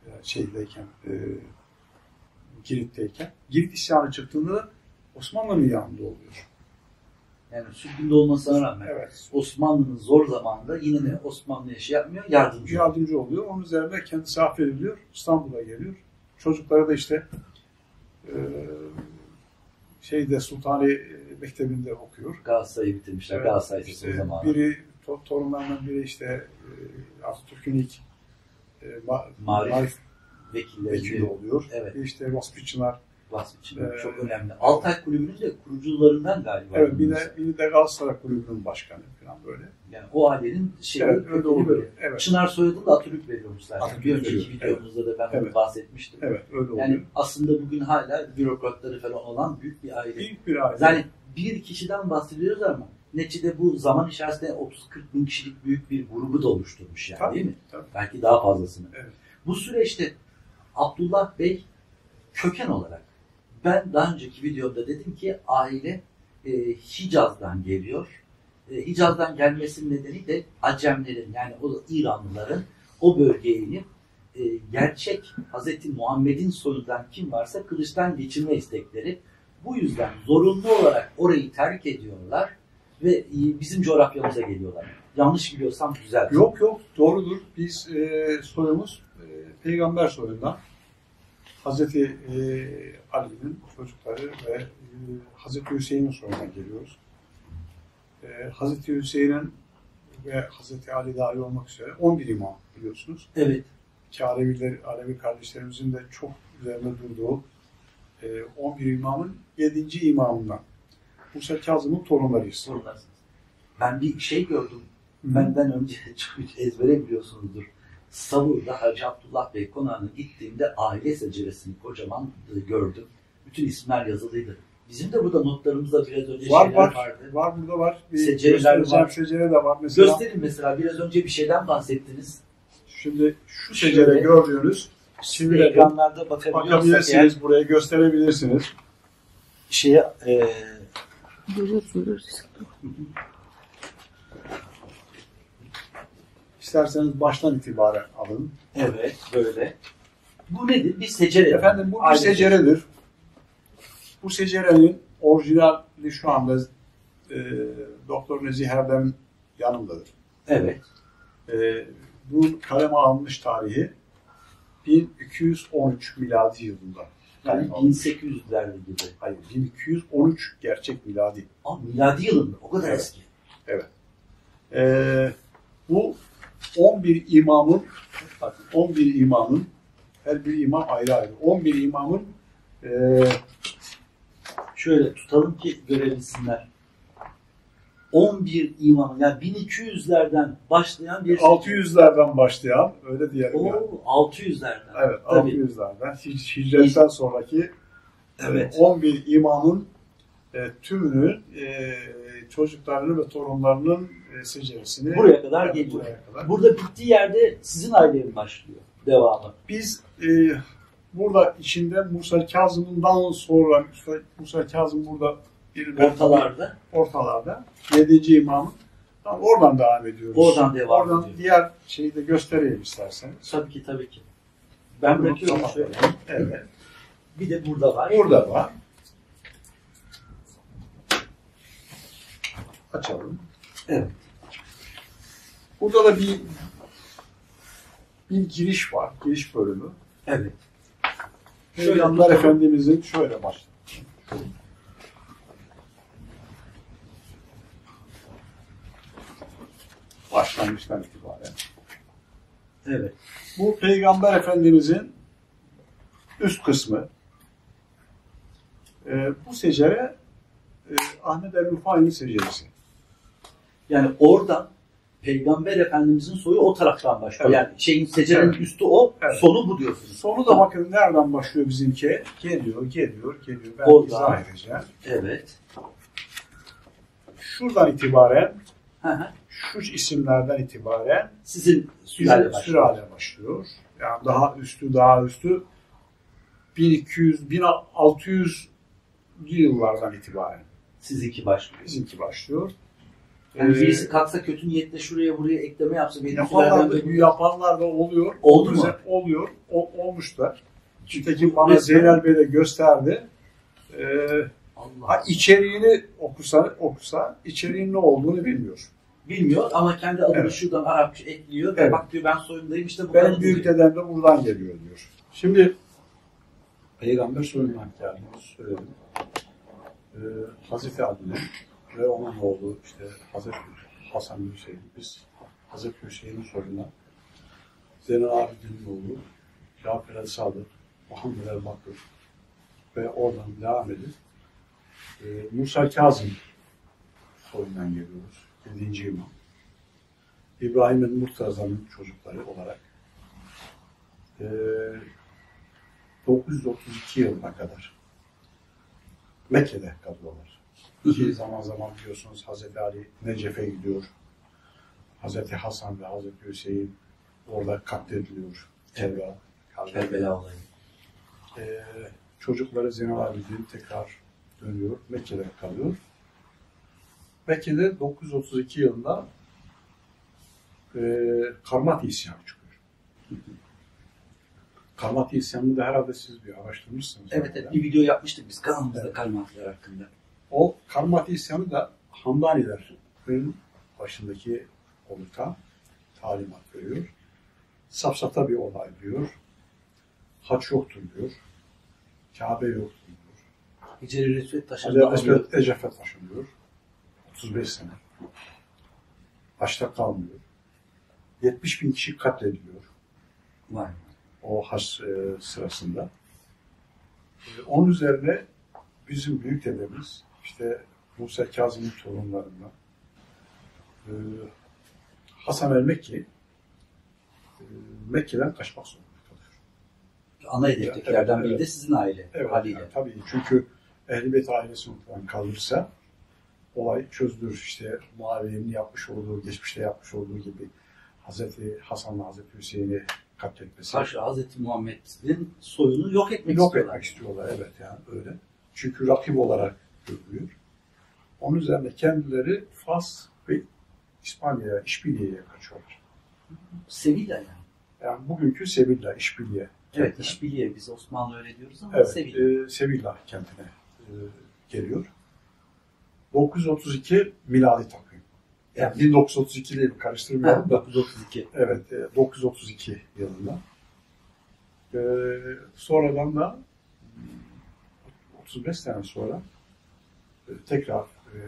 S2: E, şeydeyken, e, Girit'teyken. Girit isyanı çıktığında da Osmanlı'nın yanında oluyor.
S1: Yani sürgünde olmasına rağmen
S2: Evet.
S1: Osmanlı'nın zor zamanında yine de Osmanlı'ya şey yapmıyor, yardımcı
S2: yardımcı oluyor. Onun üzerine kendisi affediliyor. İstanbul'a geliyor. Çocukları da işte e, şeyde Sultani Mektebi'nde okuyor.
S1: Galatasaray'ı bitirmişler.
S2: Evet,
S1: Galatasaray
S2: işte
S1: o zaman.
S2: biri to- torunlarından biri işte e, Atatürk'ün ilk e, ma-
S1: Marif
S2: marif
S1: Vekilleri,
S2: vekili oluyor.
S1: Evet.
S2: İşte Vasfi
S1: İçin
S2: Ee,
S1: çok önemli. Altay Kulübü'nün de kurucularından galiba.
S2: Evet, bir de, bir de Galatasaray Kulübü'nün başkanı falan böyle.
S1: Yani o ailenin şeyi
S2: Evet, öyle oluyor. Evet,
S1: Çınar soyadını da Atatürk veriyormuş zaten.
S2: Atatürk
S1: bir önceki
S2: veriyor,
S1: videomuzda da ben
S2: Evet.
S1: bahsetmiştim.
S2: evet öyle oluyor.
S1: Yani aslında bugün hala bürokratları falan olan büyük bir aile.
S2: Büyük bir aile.
S1: Yani bir kişiden bahsediyoruz ama neticede bu zaman içerisinde 30-40 bin kişilik büyük bir grubu da oluşturmuş yani
S2: Tabii,
S1: değil mi?
S2: tabii.
S1: Belki daha fazlasını.
S2: Evet.
S1: Bu süreçte Abdullah Bey köken olarak ben daha önceki videomda dedim ki aile e, Hicaz'dan geliyor. E, Hicaz'dan gelmesinin nedeni de Acemlerin yani o İranlıların o bölgeye inip e, gerçek Hz. Muhammed'in soyundan kim varsa kılıçtan geçirme istekleri. Bu yüzden zorunlu olarak orayı terk ediyorlar ve e, bizim coğrafyamıza geliyorlar. Yanlış biliyorsam güzel.
S2: Yok yok doğrudur. Biz e, soyumuz e, peygamber soyundan Hazreti e, Ali'nin çocukları ve e, Hazreti Hüseyin'in soyundan geliyoruz. E, Hazreti Hüseyin'in ve Hazreti Ali dahil olmak üzere 11 imam biliyorsunuz.
S1: Evet.
S2: Ki Aleviler, Alevi kardeşlerimizin de çok üzerinde durduğu e, 11 imamın 7. imamından. Musa Kazım'ın torunlarıyız.
S1: Sorularsanız. Ben bir şey gördüm. Benden önce çok ezbere biliyorsunuzdur. Savur'da Hacı Abdullah Bey konağına gittiğimde aile seceresini kocaman e, gördüm. Bütün isimler yazılıydı. Bizim de burada notlarımızda biraz önce
S2: Var
S1: şeyler
S2: var.
S1: vardı.
S2: Var burada var. Bir
S1: Secereler var.
S2: secere de var. Mesela
S1: Gösterin mesela biraz önce bir şeyden bahsettiniz.
S2: şimdi şu
S1: Şöyle.
S2: secere gördüğünüz
S1: Siz de
S2: çivileri
S1: ekranlarda bakabiliyorsak eğer
S2: bakabilirsiniz. Buraya gösterebilirsiniz.
S1: şeye e,
S3: Görüyoruz, görüyoruz.
S2: İsterseniz baştan itibaren alın.
S1: evet böyle. Bu nedir? Bir secere.
S2: Efendim bu bir seceredir. Bu secerenin orijinali şu anda e, Doktor Nezih Erdem'in yanındadır.
S1: Evet.
S2: E, bu kaleme alınmış tarihi 1213 miladi yılında.
S1: Yani
S2: kaleme alınmış.
S1: 1800'lerde gibi.
S2: Hayır 1213 gerçek miladi.
S1: Aa, miladi yılında. O kadar
S2: Evet.
S1: eski.
S2: E, bu 11 imamın bakın 11 imamın her bir imam ayrı ayrı. 11 imamın e,
S1: Şöyle tutalım ki görebilsinler. 11 imamın yani 1200'lerden başlayan bir
S2: 600'lerden başlayan öyle diyelim yani.
S1: Oo, 600'lerden.
S2: Evet,
S1: Tabii.
S2: 600'lerden. Hic- Hicretten sonraki
S1: Evet.
S2: e, 11 imamın e, tümünün e, çocuklarının ve torunlarının e, seceresini
S1: Buraya kadar
S2: Evet,
S1: geliyor.
S2: buraya kadar.
S1: Burada bittiği yerde sizin ailenin başlıyor. Devamı.
S2: Biz e, burada içinde Musa Kazım'dan sonra Musa, Musa Kazım burada bir
S1: Ortalarda.
S2: ortalarda 7. imamın Tamam, oradan devam ediyoruz.
S1: Oradan devam
S2: Oradan
S1: ediyor.
S2: diğer şeyi de göstereyim isterseniz.
S1: Tabii ki tabii ki. Ben bırakıyorum
S2: Tamam.
S1: şöyle.
S2: Evet.
S1: Bir de burada var.
S2: Burada var. Açalım.
S1: Evet.
S2: Burada da bir bir giriş var. Giriş bölümü.
S1: Evet.
S2: Peygamber. Efendimizin şöyle başladı. Başlangıçtan itibaren.
S1: Evet.
S2: Bu Peygamber Efendimizin üst kısmı. Ee, bu secere e, Ahmet el-Rufai'nin seceresi.
S1: Yani oradan Peygamber Efendimizin soyu o taraftan başlıyor.
S2: Evet.
S1: Yani şeyin secerenin
S2: Evet.
S1: üstü o,
S2: Evet.
S1: sonu bu diyorsunuz.
S2: Sonu da bakın nereden başlıyor bizimki? Geliyor, geliyor, geliyor. Ben
S1: Oradan.
S2: izah edeceğim.
S1: Evet.
S2: Şuradan itibaren,
S1: Hı hı.
S2: şu isimlerden itibaren
S1: Sizin sülale başlıyor.
S2: başlıyor. Yani daha üstü daha üstü 1200 1600 yıllardan itibaren
S1: Sizinki başlıyor.
S2: bizimki başlıyor.
S1: Yani
S2: Ee,
S1: birisi kalksa kötü niyetle şuraya buraya ekleme yapsa sülalemde
S2: da, yapanlar da oluyor.
S1: Oldu mu?
S2: Oluyor. O, olmuşlar.
S1: Çünkü
S2: Nitekim bana
S1: resmen-
S2: Zeynel Bey de gösterdi. Ee,
S1: Allah
S2: ha, içeriğini okusa, okusa içeriğin ne olduğunu bilmiyor.
S1: bilmiyor ama kendi adını
S2: Evet.
S1: şuradan Arapça ekliyor ve
S2: Evet.
S1: bak diyor ben soyundayım işte bu kadın
S2: büyük
S1: diyor.
S2: dedem de buradan geliyor diyor. Şimdi Peygamber soyundan geldiğini söyledim. Ee, Hazreti Ali'nin ve onun oğlu işte Hazreti Hasan Hüseyin. Biz Hazreti Hüseyin'in soyundan Zeynel Abidin'in oğlu Cafer el Sadık, Muhammed el Bakır ve oradan devam edip e, Musa Kazım soyundan geliyoruz. 7. imam. İbrahim el Murtaza'nın çocukları olarak e, 932 yılına kadar Mekke'de kalıyorlar. Ki zaman zaman biliyorsunuz Hazreti Ali Necef'e gidiyor. Hazreti Hasan ve Hazreti Hüseyin orada katlediliyor. Kerbela.
S1: Kerbela olayı.
S2: Ee, çocukları Zeynel Abidin tekrar dönüyor. Mekke'de kalıyor. Mekke'de 932 yılında e, Karmat isyanı çıkıyor. Karmat isyanını da herhalde siz bir araştırmışsınız.
S1: Evet, evet bir video yapmıştık biz kanalımızda
S2: Evet.
S1: Karmatlar hakkında.
S2: O Karmat isyanı da Hamdanilerin başındaki komutan talimat veriyor. Safsata bir olay diyor. Haç yoktur diyor. Kabe yoktur diyor.
S1: Hicri Resul taşında
S2: Hazreti
S1: alıyor.
S2: Esmet Ecefe taşınıyor. 35 sene. Haçta kalmıyor. 70 bin kişi katlediliyor
S1: Var.
S2: o haç e, sırasında. E, onun üzerine bizim büyük dedemiz işte Musa Kazım'ın torunlarından e, Hasan el Mekki e, Mekke'den kaçmak zorunda kalıyor.
S1: Ana hedeftekilerden
S2: Evet,
S1: biri
S2: evet.
S1: de sizin aile
S2: Evet,
S1: haliyle.
S2: yani tabii çünkü Ehl-i Beyt ailesi ortadan kalırsa olay çözülür. İşte Muaviye'nin yapmış olduğu, geçmişte yapmış olduğu gibi Hazreti Hasan'la Hazreti Hüseyin'i katletmesi.
S1: Karşı Hazreti Muhammed'in soyunu yok etmek
S2: Yok
S1: istiyorlar.
S2: etmek istiyorlar evet yani öyle. Çünkü rakip olarak görülüyor. Onun üzerine kendileri Fas ve İspanya'ya, İşbirliği'ye kaçıyorlar.
S1: Sevilla yani.
S2: Yani bugünkü Sevilla, İşbirliği.
S1: Evet,
S2: kentine.
S1: işbirliği biz Osmanlı öyle diyoruz ama
S2: Evet,
S1: Sevilla.
S2: e, Sevilla kentine e, geliyor. 932 miladi takvim. Yani 1932 ile
S1: Ha,
S2: karıştırmayalım da.
S1: 932.
S2: Evet, e, 932 yılında. E, sonradan da 35 sene sonra tekrar e,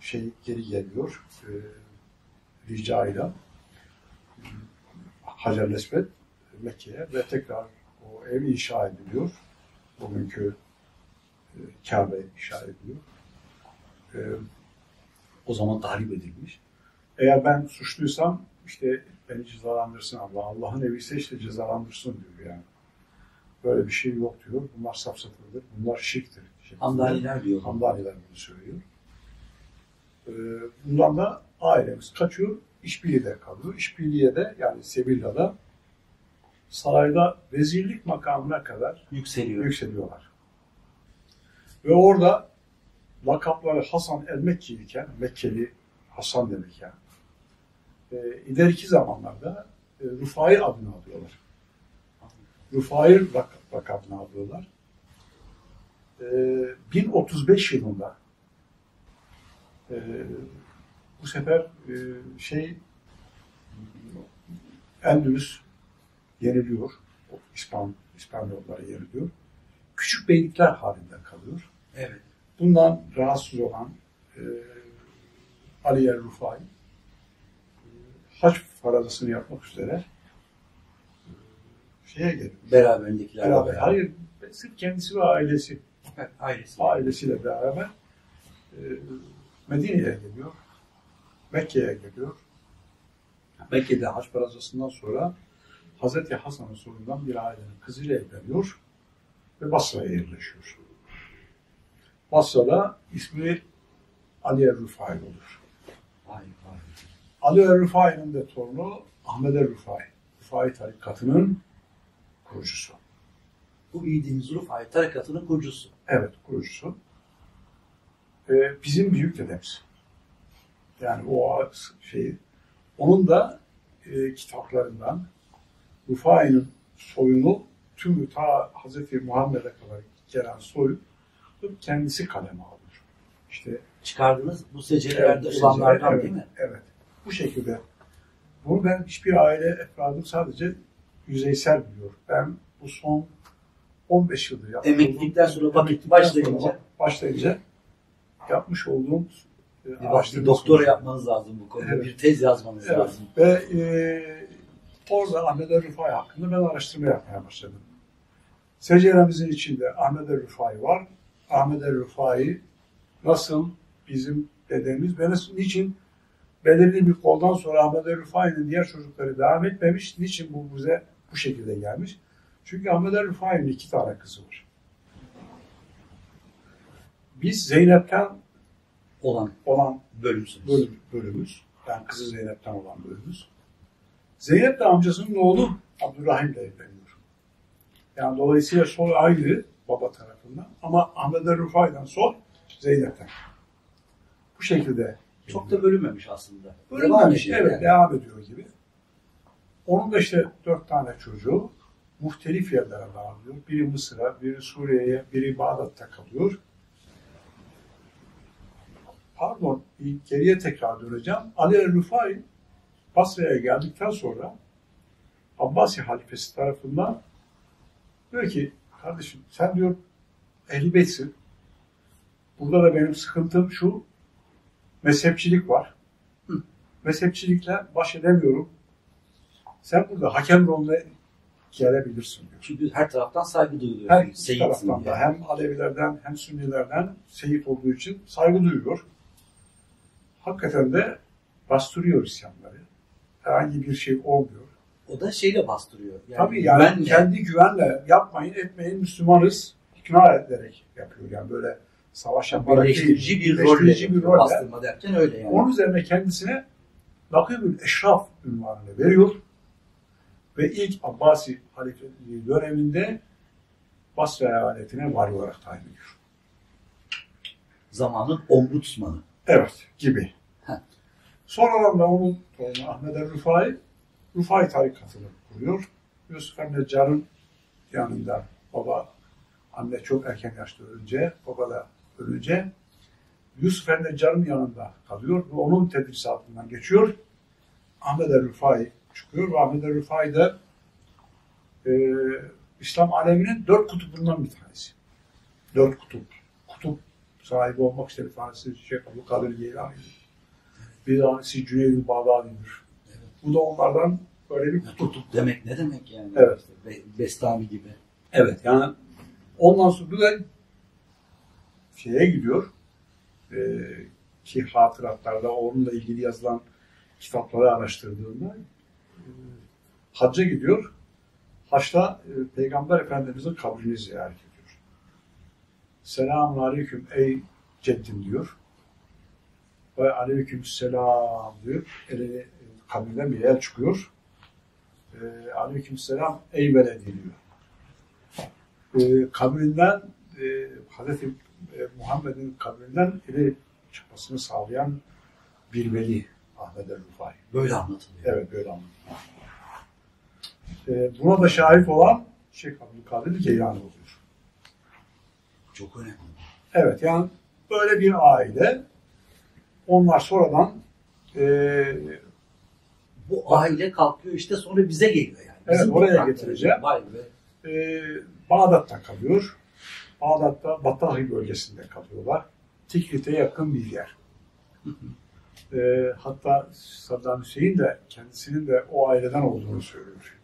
S2: şey geri geliyor. E, rica ile Hacer Lesbet Mekke'ye ve tekrar o ev inşa ediliyor. Bugünkü e, Kabe inşa ediliyor. E,
S1: O zaman tahrip edilmiş.
S2: eğer ben suçluysam işte beni cezalandırsın Allah. Allah'ın evi ise işte cezalandırsın diyor yani. Böyle bir şey yok diyor. Bunlar safsatalıdır. Bunlar şirktir. Şeklinde.
S1: Hamdaniler diyor.
S2: Hamdaniler bunu söylüyor. Ee, bundan da ailemiz kaçıyor. İşbirliği'de kalıyor. İşbirliği'de yani Sevilla'da sarayda vezirlik makamına kadar
S1: Yükseliyor.
S2: yükseliyorlar. Ve orada lakapları Hasan el-Mekki iken, Mekkeli Hasan demek yani. E, ileriki zamanlarda e, Rufai adını alıyorlar. Rufai lak lakabını alıyorlar. E, 1035 yılında e, bu sefer e, şey Endülüs yeniliyor. İspan, İspanyollara yeniliyor. Küçük beylikler halinde kalıyor.
S1: Evet.
S2: Bundan rahatsız olan e, Ali yer Rufai e, haç farazasını yapmak üzere e, şeye geliyor.
S1: Beraberindekiler.
S2: Beraber. Hayır, sırf kendisi ve ailesi,
S1: Evet, ailesi.
S2: ailesiyle beraber e, Medine'ye geliyor. Mekke'ye geliyor. Mekke'de haç farazasından sonra Hazreti Hasan'ın soyundan bir ailenin kızıyla evleniyor ve Basra'ya yerleşiyor. Basra'da ismi Ali Er-Rufai olur.
S1: Vay vay.
S2: Ali Er-Rufai'nin de torunu Ahmet Er-Rufai. Rufai tarikatının kurucusu.
S1: Bu bildiğimiz Rufai tarikatının kurucusu.
S2: Evet, kurucusu. Ee, bizim büyük dedemiz. Yani o şey, onun da e, kitaplarından Rufai'nin soyunu tüm ta Hazreti Muhammed'e kadar gelen soyu kendisi kaleme alıyor. İşte
S1: Çıkardığınız bu secerelerde
S2: Evet,
S1: olanlardan
S2: evet,
S1: değil mi?
S2: Evet. Bu şekilde. Bunu ben hiçbir aile efradım sadece yüzeysel biliyor. Ben bu son 15 yıldır yaptığım
S1: Emeklilikten sonra vakit başlayınca-
S2: başlayınca yapmış olduğum e,
S1: Bir,
S2: araştırma
S1: doktora
S2: sonucu.
S1: yapmanız lazım bu konuda.
S2: Evet.
S1: Bir tez yazmanız
S2: Evet.
S1: lazım.
S2: Ve e, orada Ahmet Er Rufai hakkında ben araştırma yapmaya başladım. Seceremizin içinde Ahmet Er Rufai var. Ahmet Er Rufai nasıl bizim dedemiz ve nasıl, niçin belirli bir koldan sonra Ahmet Er Rufai'nin diğer çocukları devam etmemiş, niçin bu bize bu şekilde gelmiş? Çünkü Ahmet Er Rufai'nin iki tane kızı var. Biz Zeynep'ten
S1: Olan
S2: olan
S1: bölümsünüz.
S2: bölüm, bölümümüz. Yani kızı Zeynep'ten olan bölümümüz. Zeynep de amcasının oğlu Abdurrahim'le evleniyor. Yani dolayısıyla soy ayrı baba tarafından ama Ahmet Er Rufai'den soy Zeynep'ten. Bu şekilde.
S1: Çok da bölünmemiş aslında.
S2: Bölünmemiş,
S1: ediyor
S2: evet
S1: yani.
S2: devam ediyor gibi. Onun da işte dört tane çocuğu muhtelif yerlere dağılıyor. Biri Mısır'a, biri Suriye'ye, biri Bağdat'ta kalıyor. Pardon, geriye tekrar döneceğim. Ali el-Rufai Basra'ya geldikten sonra Abbasi halifesi tarafından diyor ki kardeşim sen diyor Ehl-i Beyt'sin. Burada da benim sıkıntım şu mezhepçilik var.
S1: Hı.
S2: Mezhepçilikle baş edemiyorum. Sen burada hakem rolüne gelebilirsin diyor.
S1: Çünkü her taraftan saygı duyuluyor.
S2: Her iki
S1: Seyitsin
S2: taraftan da hem Alevilerden hem Sünnilerden seyit olduğu için saygı duyuyor. Hakikaten de bastırıyor isyanları. Herhangi bir şey olmuyor.
S1: O da şeyle bastırıyor. Yani
S2: Tabii yani
S1: güvenle-
S2: kendi güvenle yapmayın etmeyin Müslümanız ikna ederek yapıyor. Yani böyle savaş yaparak
S1: Birleştirici bir rolle.
S2: bir rolle.
S1: Bastırma derken öyle yani.
S2: Onun üzerine kendisine Nakibül Eşraf ünvanını veriyor ve ilk Abbasi halifeliği döneminde Basra eyaletine vali olarak tayin ediyor.
S1: Zamanın ombudsmanı.
S2: Evet gibi.
S1: Heh.
S2: Sonradan da onun torunu Ahmet el Rufai, Rufai tarikatını kuruyor. Yusuf Emrecar'ın yanında baba, anne çok erken yaşta ölünce, baba da ölünce Yusuf Emrecar'ın yanında kalıyor ve onun tedrisatından geçiyor. Ahmet el Rufai çıkıyor Ahmet el Rufai de e, İslam aleminin dört kutubundan bir tanesi. Dört kutup. Kutup sahibi olmak işte bir tanesi Şeyh Abdülkadir Geylani'dir. Bir tanesi Cüneyd-i Bağdadi'dir. Bu da onlardan böyle bir kutup.
S1: Kutup demek ne demek yani?
S2: Evet.
S1: İşte Be- Bestami gibi.
S2: Evet yani ondan sonra da şeye gidiyor e, ki hatıratlarda onunla ilgili yazılan kitapları araştırdığında hacca gidiyor. Haçta e, Peygamber Efendimiz'in kabrini ziyaret ediyor. Selamun aleyküm ey ceddim diyor. Ve aleyküm selam diyor. Elini e, kabrinden bir el çıkıyor. E, aleyküm selam ey veledi diyor e, kabrinden e, Hazreti e, Muhammed'in kabrinden eli çıkmasını sağlayan bir veli Ahmet el-Rufai.
S1: Böyle anlatılıyor.
S2: Evet böyle anlatılıyor. E, buna da şahit olan Şeyh Abdülkadir Geylani oluyor.
S1: Çok önemli.
S2: Evet yani böyle bir aile onlar sonradan e,
S1: Bu aile kalkıyor işte sonra bize geliyor yani.
S2: Evet,
S1: Bizim
S2: oraya
S1: topraklara
S2: getireceğim.
S1: Vay be.
S2: e, Bağdat'ta kalıyor. Bağdat'ta Battahi bölgesinde kalıyorlar. Tikrit'e yakın bir yer. E, hatta Saddam Hüseyin de kendisinin de o aileden olduğunu söylüyor.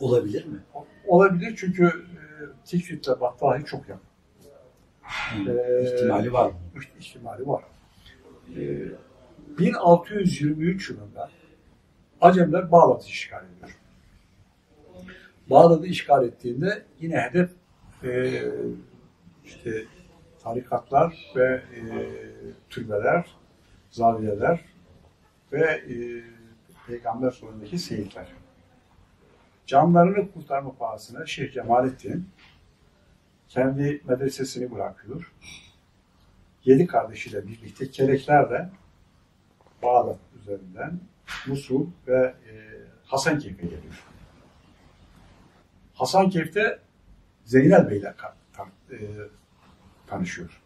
S1: Olabilir mi?
S2: Olabilir çünkü e, Tikrit'le Battahi çok yakın. Ee,
S1: İhtimali var mı?
S2: ihtimali var. E, 1623 yılında Acemler Bağdat'ı işgal ediyor. Bağdat'ı işgal ettiğinde yine hedef e, işte tarikatlar ve e, türbeler, zaviyeler ve e, peygamber sonundaki seyitler. Canlarını kurtarma pahasına Şeyh Cemalettin kendi medresesini bırakıyor. Yedi kardeşiyle birlikte keleklerle Bağdat üzerinden Musul ve e, Hasankeyf'e geliyor. Hasankeyf'te Zeynel Bey'le ka- ta- e, tanışıyor.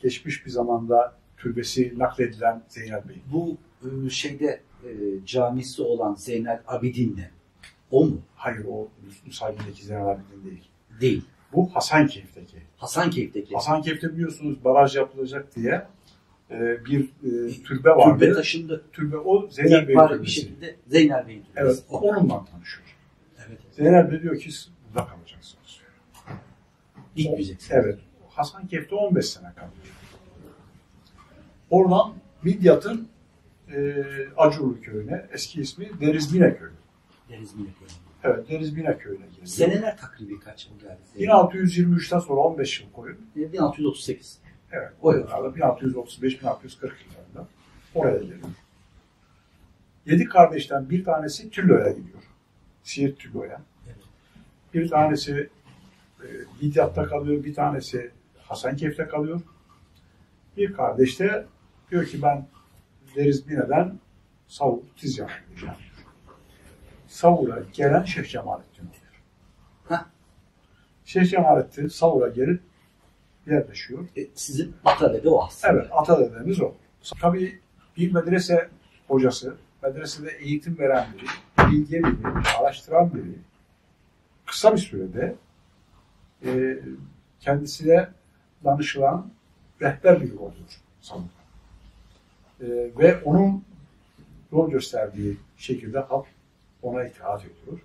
S2: Geçmiş bir zamanda türbesi nakledilen Zeynel Bey.
S1: Bu e, şeyde e, camisi olan Zeynel Abidin'le o mu?
S2: Hayır o Nusaybin'deki Zeynel Abidin değil.
S1: Değil.
S2: Bu Hasankeyf'teki.
S1: Hasankeyf'teki
S2: Hasankeyf'te biliyorsunuz baraj yapılacak diye e, bir e, türbe vardı.
S1: türbe taşındı.
S2: Türbe o Zeynel Bey'in
S1: Yekpare bir
S2: türbesi.
S1: şekilde Zeynel Bey'in türbesi.
S2: Evet,
S1: O.
S2: onunla tanışıyor.
S1: Evet.
S2: Zeynel Bey diyor ki siz burada kalacaksınız.
S1: Gitmeyeceksin.
S2: Evet. Hasankeyf'te 15 sene kalıyor. Oradan Midyat'ın e, Acurlu köyüne, eski ismi Derizmine köyü.
S1: Millet Yolu.
S2: Evet, Derizmine köyüne geliyor.
S1: Seneler takribi kaç o geldi?
S2: 1623'ten sonra 15 yıl koyun.
S1: 1638.
S2: Evet,
S1: O yıl.
S2: yıllarda 1635-1640 yıllarında oraya geliyor. Yedi kardeşten bir tanesi Tüllo'ya gidiyor. Siirt Tüllo'ya.
S1: Evet.
S2: Bir tanesi e, Midyat'ta kalıyor, bir tanesi Hasankeyf'te kalıyor. Bir kardeş de diyor ki ben Derizmine'den Savur, Tizyan'a gideceğim. Savur'a gelen Şeyh Cemalettin oluyor.
S1: Heh.
S2: Şeyh Cemalettin Savur'a gelip yerleşiyor.
S1: E, sizin atalede o aslında.
S2: Evet, atadedemiz o. Tabii bir medrese hocası, medresede eğitim veren biri, bilgiye biri, araştıran biri, kısa bir sürede e, kendisine danışılan rehber biri oluyor sanırım. E, ve onun yol gösterdiği şekilde halk ona itaat ediyor.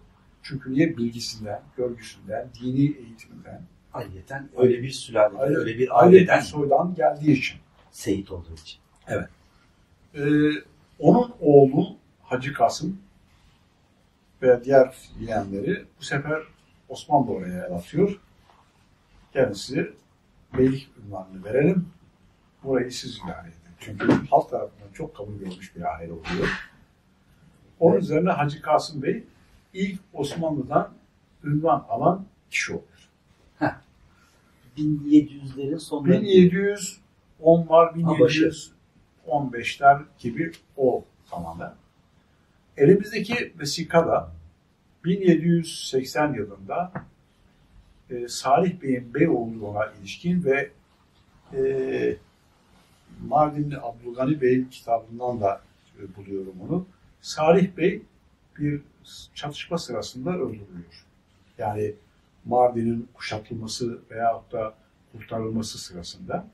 S2: Çünkü niye? Bilgisinden, görgüsünden, dini eğitiminden,
S1: Ayrıyeten öyle bir sülaleden,
S2: aile-
S1: öyle bir
S2: aile
S1: aileden
S2: soydan geldiği için.
S1: seyit olduğu için.
S2: Ee, onun oğlu Hacı Kasım ve diğer yeğenleri bu sefer Osmanlı oraya el atıyor. Kendisi beylik ünvanını verelim. Burayı siz idare edin. Çünkü halk tarafından çok kabul görmüş bir aile oluyor. Onun üzerine Hacı Kasım Bey ilk Osmanlı'dan ünvan alan kişi oluyor.
S1: 1700'lerin sonları.
S2: 1710 var,
S1: Ha, başı.
S2: 1715'ler gibi o tamamen. Elimizdeki vesikada 1780 yılında e, Salih Bey'in Beyoğlu'na ilişkin ve e, Mardinli Abdülgani Bey'in kitabından da e, buluyorum onu. Salih Bey bir çatışma sırasında öldürülüyor. Yani Mardin'in kuşatılması veyahut da kurtarılması sırasında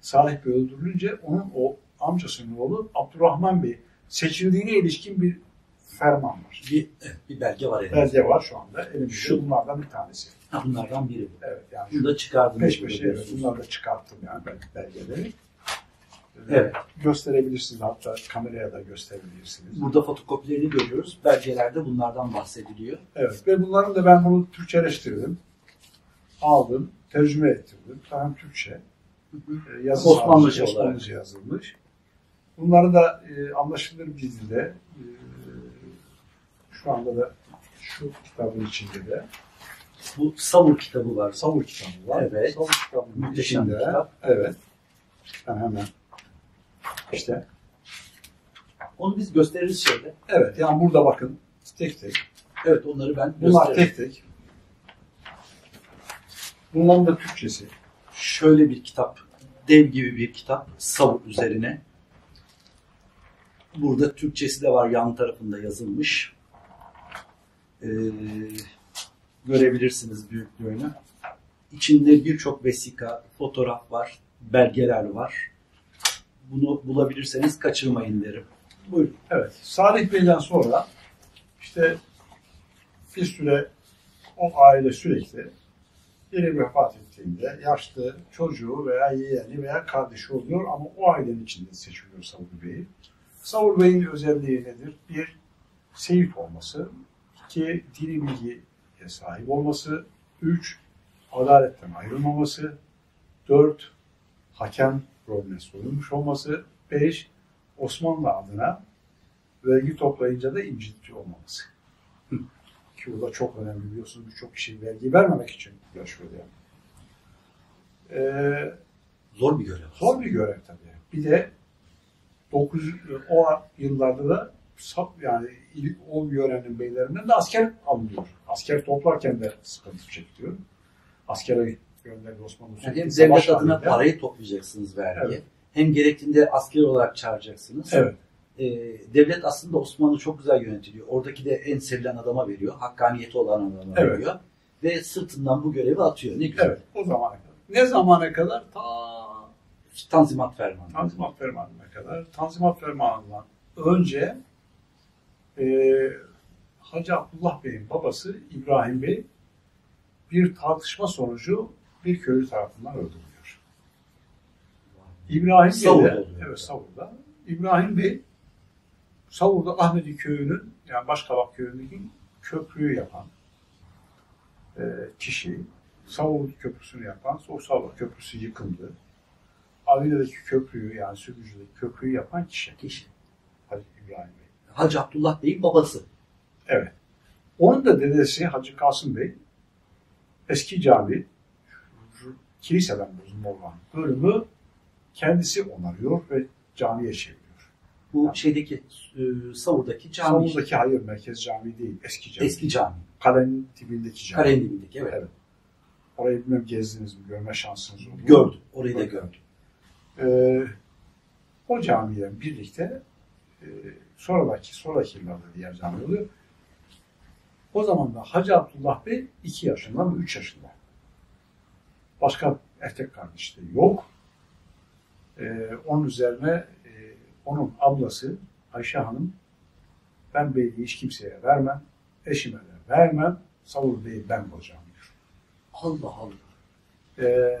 S2: Salih Bey öldürülünce onun o amcasının oğlu Abdurrahman Bey seçildiğine ilişkin bir ferman var.
S1: Bir, bir belge var elimizde.
S2: Belge var şu anda. Elimizde
S1: Şu-
S2: bunlardan bir tanesi.
S1: Ha, bunlardan biri bu.
S2: Evet yani
S1: Bunu da çıkardınız.
S2: peş peşe evet, bunları da çıkarttım yani bel- belgeleri.
S1: Evet.
S2: Gösterebilirsiniz hatta kameraya da gösterebilirsiniz.
S1: Burada fotokopilerini görüyoruz. Belgelerde bunlardan bahsediliyor.
S2: Evet ve bunların da ben bunu Türkçeleştirdim. Aldım, tercüme ettirdim. Tamam Türkçe. E, yazı
S1: Osmanlıca.
S2: Osmanlıca yazılmış. Bunları da e, anlaşılır bir dilde e, şu anda da şu kitabın içinde de
S1: Bu Savur kitabı var.
S2: Savur kitabı var.
S1: Evet.
S2: Savur kitabının
S1: Muhteşem
S2: içinde
S1: kitap.
S2: evet. Ben hemen işte
S1: Onu biz gösteririz şöyle.
S2: evet yani burada bakın tek tek
S1: Evet onları ben
S2: bunlar
S1: gösteririm.
S2: tek tek bunların da Türkçesi
S1: Şöyle bir kitap. Dev gibi bir kitap. Savur üzerine. Burada Türkçesi de var. Yan tarafında yazılmış. Ee, görebilirsiniz büyüklüğünü. İçinde birçok vesika, fotoğraf var, belgeler var. Bunu bulabilirseniz kaçırmayın derim. Buyurun.
S2: Evet. Salih Bey'den sonra işte bir süre o aile sürekli biri vefat ettiğinde yaşlı çocuğu veya yeğeni veya kardeşi oluyor ama o ailenin içinde seçiliyor Savur Bey'i. Savur Bey'in özelliği nedir? Bir, seyit olması. iki dini bilgiye sahip olması. Üç, adaletten ayrılmaması. Dört, hakem rolüne soyulmuş olması. Beş, Osmanlı adına vergi toplayınca da incitici olmaması. Ki bu da çok önemli biliyorsunuz birçok kişi vergi vermemek için yaşıyor yani. Ee,
S1: Zor bir görev.
S2: zor bir görev tabii. Bir de 9 o yıllarda da sap- yani o yörenin beylerinden de asker alınıyor. Asker toplarken de sıkıntı çekiyor. Askere gönderdi Osmanlı.
S1: Yani hem devlet adına
S2: halinde.
S1: parayı toplayacaksınız vergiye.
S2: Evet.
S1: Hem gerektiğinde asker olarak çağıracaksınız.
S2: Evet.
S1: Ee, devlet aslında Osmanlı çok güzel yönetiliyor. Oradaki de en sevilen adama veriyor. Hakkaniyeti olan adama
S2: Evet.
S1: veriyor. Ve sırtından bu görevi atıyor. Ne güzel.
S2: Evet. O zamana kadar. Ne zamana kadar? Ta
S1: Tanzimat Fermanı.
S2: Tanzimat Fermanı'na kadar. Tanzimat Fermanı'ndan önce e, Hacı Abdullah Bey'in babası İbrahim Bey bir tartışma sonucu bir köylü tarafından öldürülüyor. İbrahim Bey
S1: Savur'da
S2: evet Savur'da. İbrahim Bey Savur'da Ahmedi köyünün yani Başkavak köyündeki köprüyü yapan e, kişi. Savur köprüsünü yapan, o Savur köprüsü yıkıldı. Avine'deki köprüyü yani Sürgücü'deki köprüyü yapan kişi.
S1: Kişi.
S2: Hacı İbrahim Bey.
S1: Hacı Abdullah Bey'in babası.
S2: Evet. Onun da dedesi Hacı Kasım Bey eski cami kiliseden bozulma olan bölümü kendisi onarıyor ve camiye çeviriyor.
S1: Bu şeydeki e, Savur'daki cami.
S2: İstanbul'daki hayır merkez cami değil eski cami.
S1: Eski cami.
S2: Kalenin dibindeki cami.
S1: Karenin dibindeki. Evet.
S2: Evet. Orayı bilmem gezdiniz mi görme şansınız oldu. mu?
S1: Gördüm. Orayı da gördüm.
S2: Ee, o camiyle birlikte e, sonraki sonraki yıllarda diğer cami oluyor. O zaman da Hacı Abdullah Bey 2 yaşında mı 3 yaşında. Başka erkek kardeş de yok. Ee, onun üzerine e, onun ablası Ayşe Hanım ben beyliği hiç kimseye vermem, eşime de vermem, Savur Bey'i ben bulacağım diyor.
S1: Allah Allah.
S2: Ee,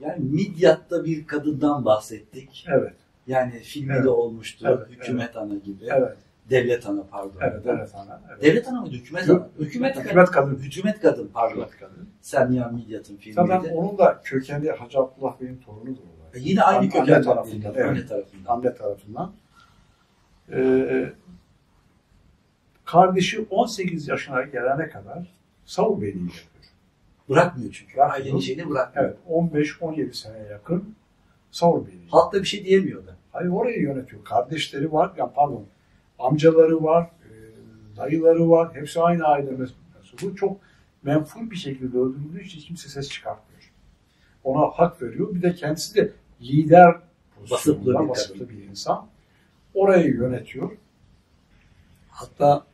S1: Yani Midyat'ta bir kadından bahsettik.
S2: evet,
S1: Yani filmi
S2: Evet.
S1: de olmuştu.
S2: Evet,
S1: Hükümet Ana gibi.
S2: evet.
S1: Devlet ana pardon.
S2: Evet, devlet ana. Evet.
S1: Devlet ana mıydı? Hükümet ana. Hükümet,
S2: Hükümet kadın.
S1: Hükümet kadın pardon.
S2: Hükümet kadın.
S1: Semya Midyat'ın filmiydi.
S2: Zaten onun da kökeni Hacı Abdullah Bey'in torunudur.
S1: E, Yine aynı
S2: Anne
S1: köken
S2: tarafından,
S1: tarafından. Anne
S2: evet.
S1: tarafından.
S2: Anne tarafından. Ee, kardeşi 18 yaşına gelene kadar savur beyliği yapıyor.
S1: Bırakmıyor çünkü.
S2: Bırakmıyor.
S1: Ailenin şeyini bırakmıyor.
S2: Evet, 15-17 seneye yakın savur beyliği.
S1: Halk da bir şey diyemiyor da.
S2: Hayır orayı yönetiyor. Kardeşleri var, ya pardon, amcaları var, e, dayıları var. Hepsi aynı aile mensubu. Çok menfur bir şekilde öldürüldüğü için kimse ses çıkartmıyor. Ona hak veriyor. Bir de kendisi de lider pozisyonunda,
S1: bir
S2: vasıflı bir insan. Orayı yönetiyor. Hatta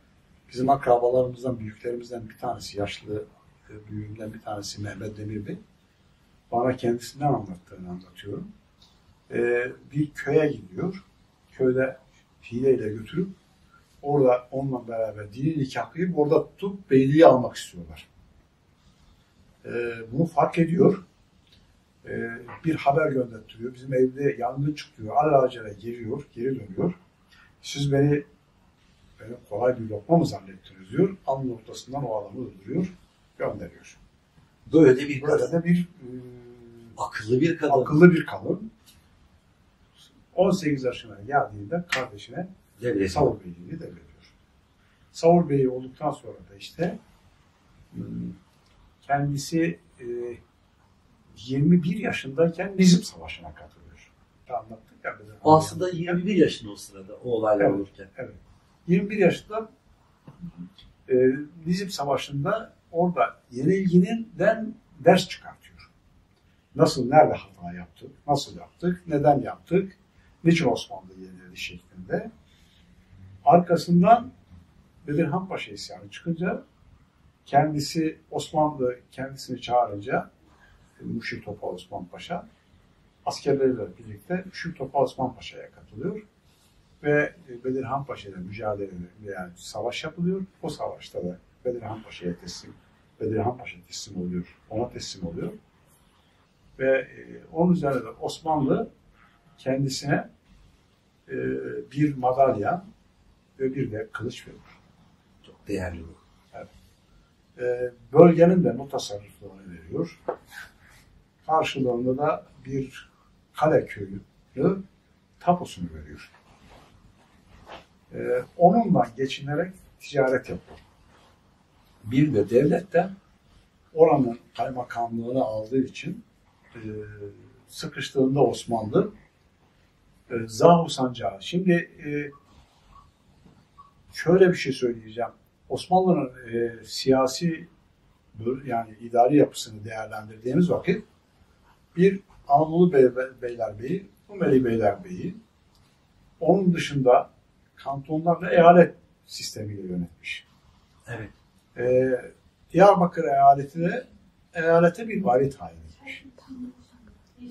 S2: bizim akrabalarımızdan, büyüklerimizden bir tanesi, yaşlı e, büyüğümden bir tanesi Mehmet Demir Bey. Bana kendisinden anlattığını anlatıyorum. Ee, bir köye gidiyor. Köyde hileyle götürüp orada onunla beraber dini nikahlayıp orada tutup beyliği almak istiyorlar. Ee, bunu fark ediyor. Ee, bir haber göndertiyor. Bizim evde yangın çıkıyor. Alelacele geliyor, geri dönüyor. Siz beni beni kolay bir lokma mı zannettiniz diyor. An noktasından o adamı öldürüyor, gönderiyor.
S1: Böyle bir
S2: Burada
S1: kadın.
S2: da bir e,
S1: Akıllı bir kadın.
S2: akıllı bir kadın 18 yaşına geldiğinde kardeşine
S1: Devlet.
S2: Savur Beyliğini devrediyor. Savur Bey olduktan sonra da işte hmm, kendisi e, 21 yaşındayken Nizip Savaşı'na katılıyor. Da Anlattık ya. bizim
S1: O aslında 21 yaşında o sırada o olaylar
S2: Evet.
S1: olurken.
S2: 21 yaşında e, Nizip Savaşı'nda orada yenilgininden ders çıkartıyor. Nasıl, nerede hata yaptık, nasıl yaptık, neden yaptık, niçin Osmanlı yenildi şeklinde. Arkasından Bedirhan Paşa isyanı çıkınca kendisi Osmanlı kendisini çağırınca Müşir Topal Osman Paşa askerleriyle birlikte Müşir Topal Osman Paşa'ya katılıyor ve Bedirhan Paşa ile mücadele yani savaş yapılıyor. O savaşta da Bedirhan Paşa'ya teslim Bedirhan Paşa teslim oluyor. Ona teslim oluyor. Ve e, onun üzerine de Osmanlı kendisine e, bir madalya ve bir de kılıç veriyor.
S1: Çok değerli bu.
S2: E, bölgenin de mutasarrıflığını veriyor. Karşılığında da bir kale köyü tapusunu veriyor. E, onunla geçinerek ticaret yapıyor. Bir de devletten oranın kaymakamlığını aldığı için e, sıkıştığında Osmanlı e, Zahu Sancağı. Şimdi e, şöyle bir şey söyleyeceğim. Osmanlı'nın e, siyasi yani idari yapısını değerlendirdiğimiz vakit bir Anadolu Bey, Beylerbeyi, Rumeli Beylerbeyi, onun dışında kantonlar ve eyalet sistemiyle yönetmiş.
S1: Evet.
S2: E, Diyarbakır eyaletine eyalete bir vali tayin etmiş.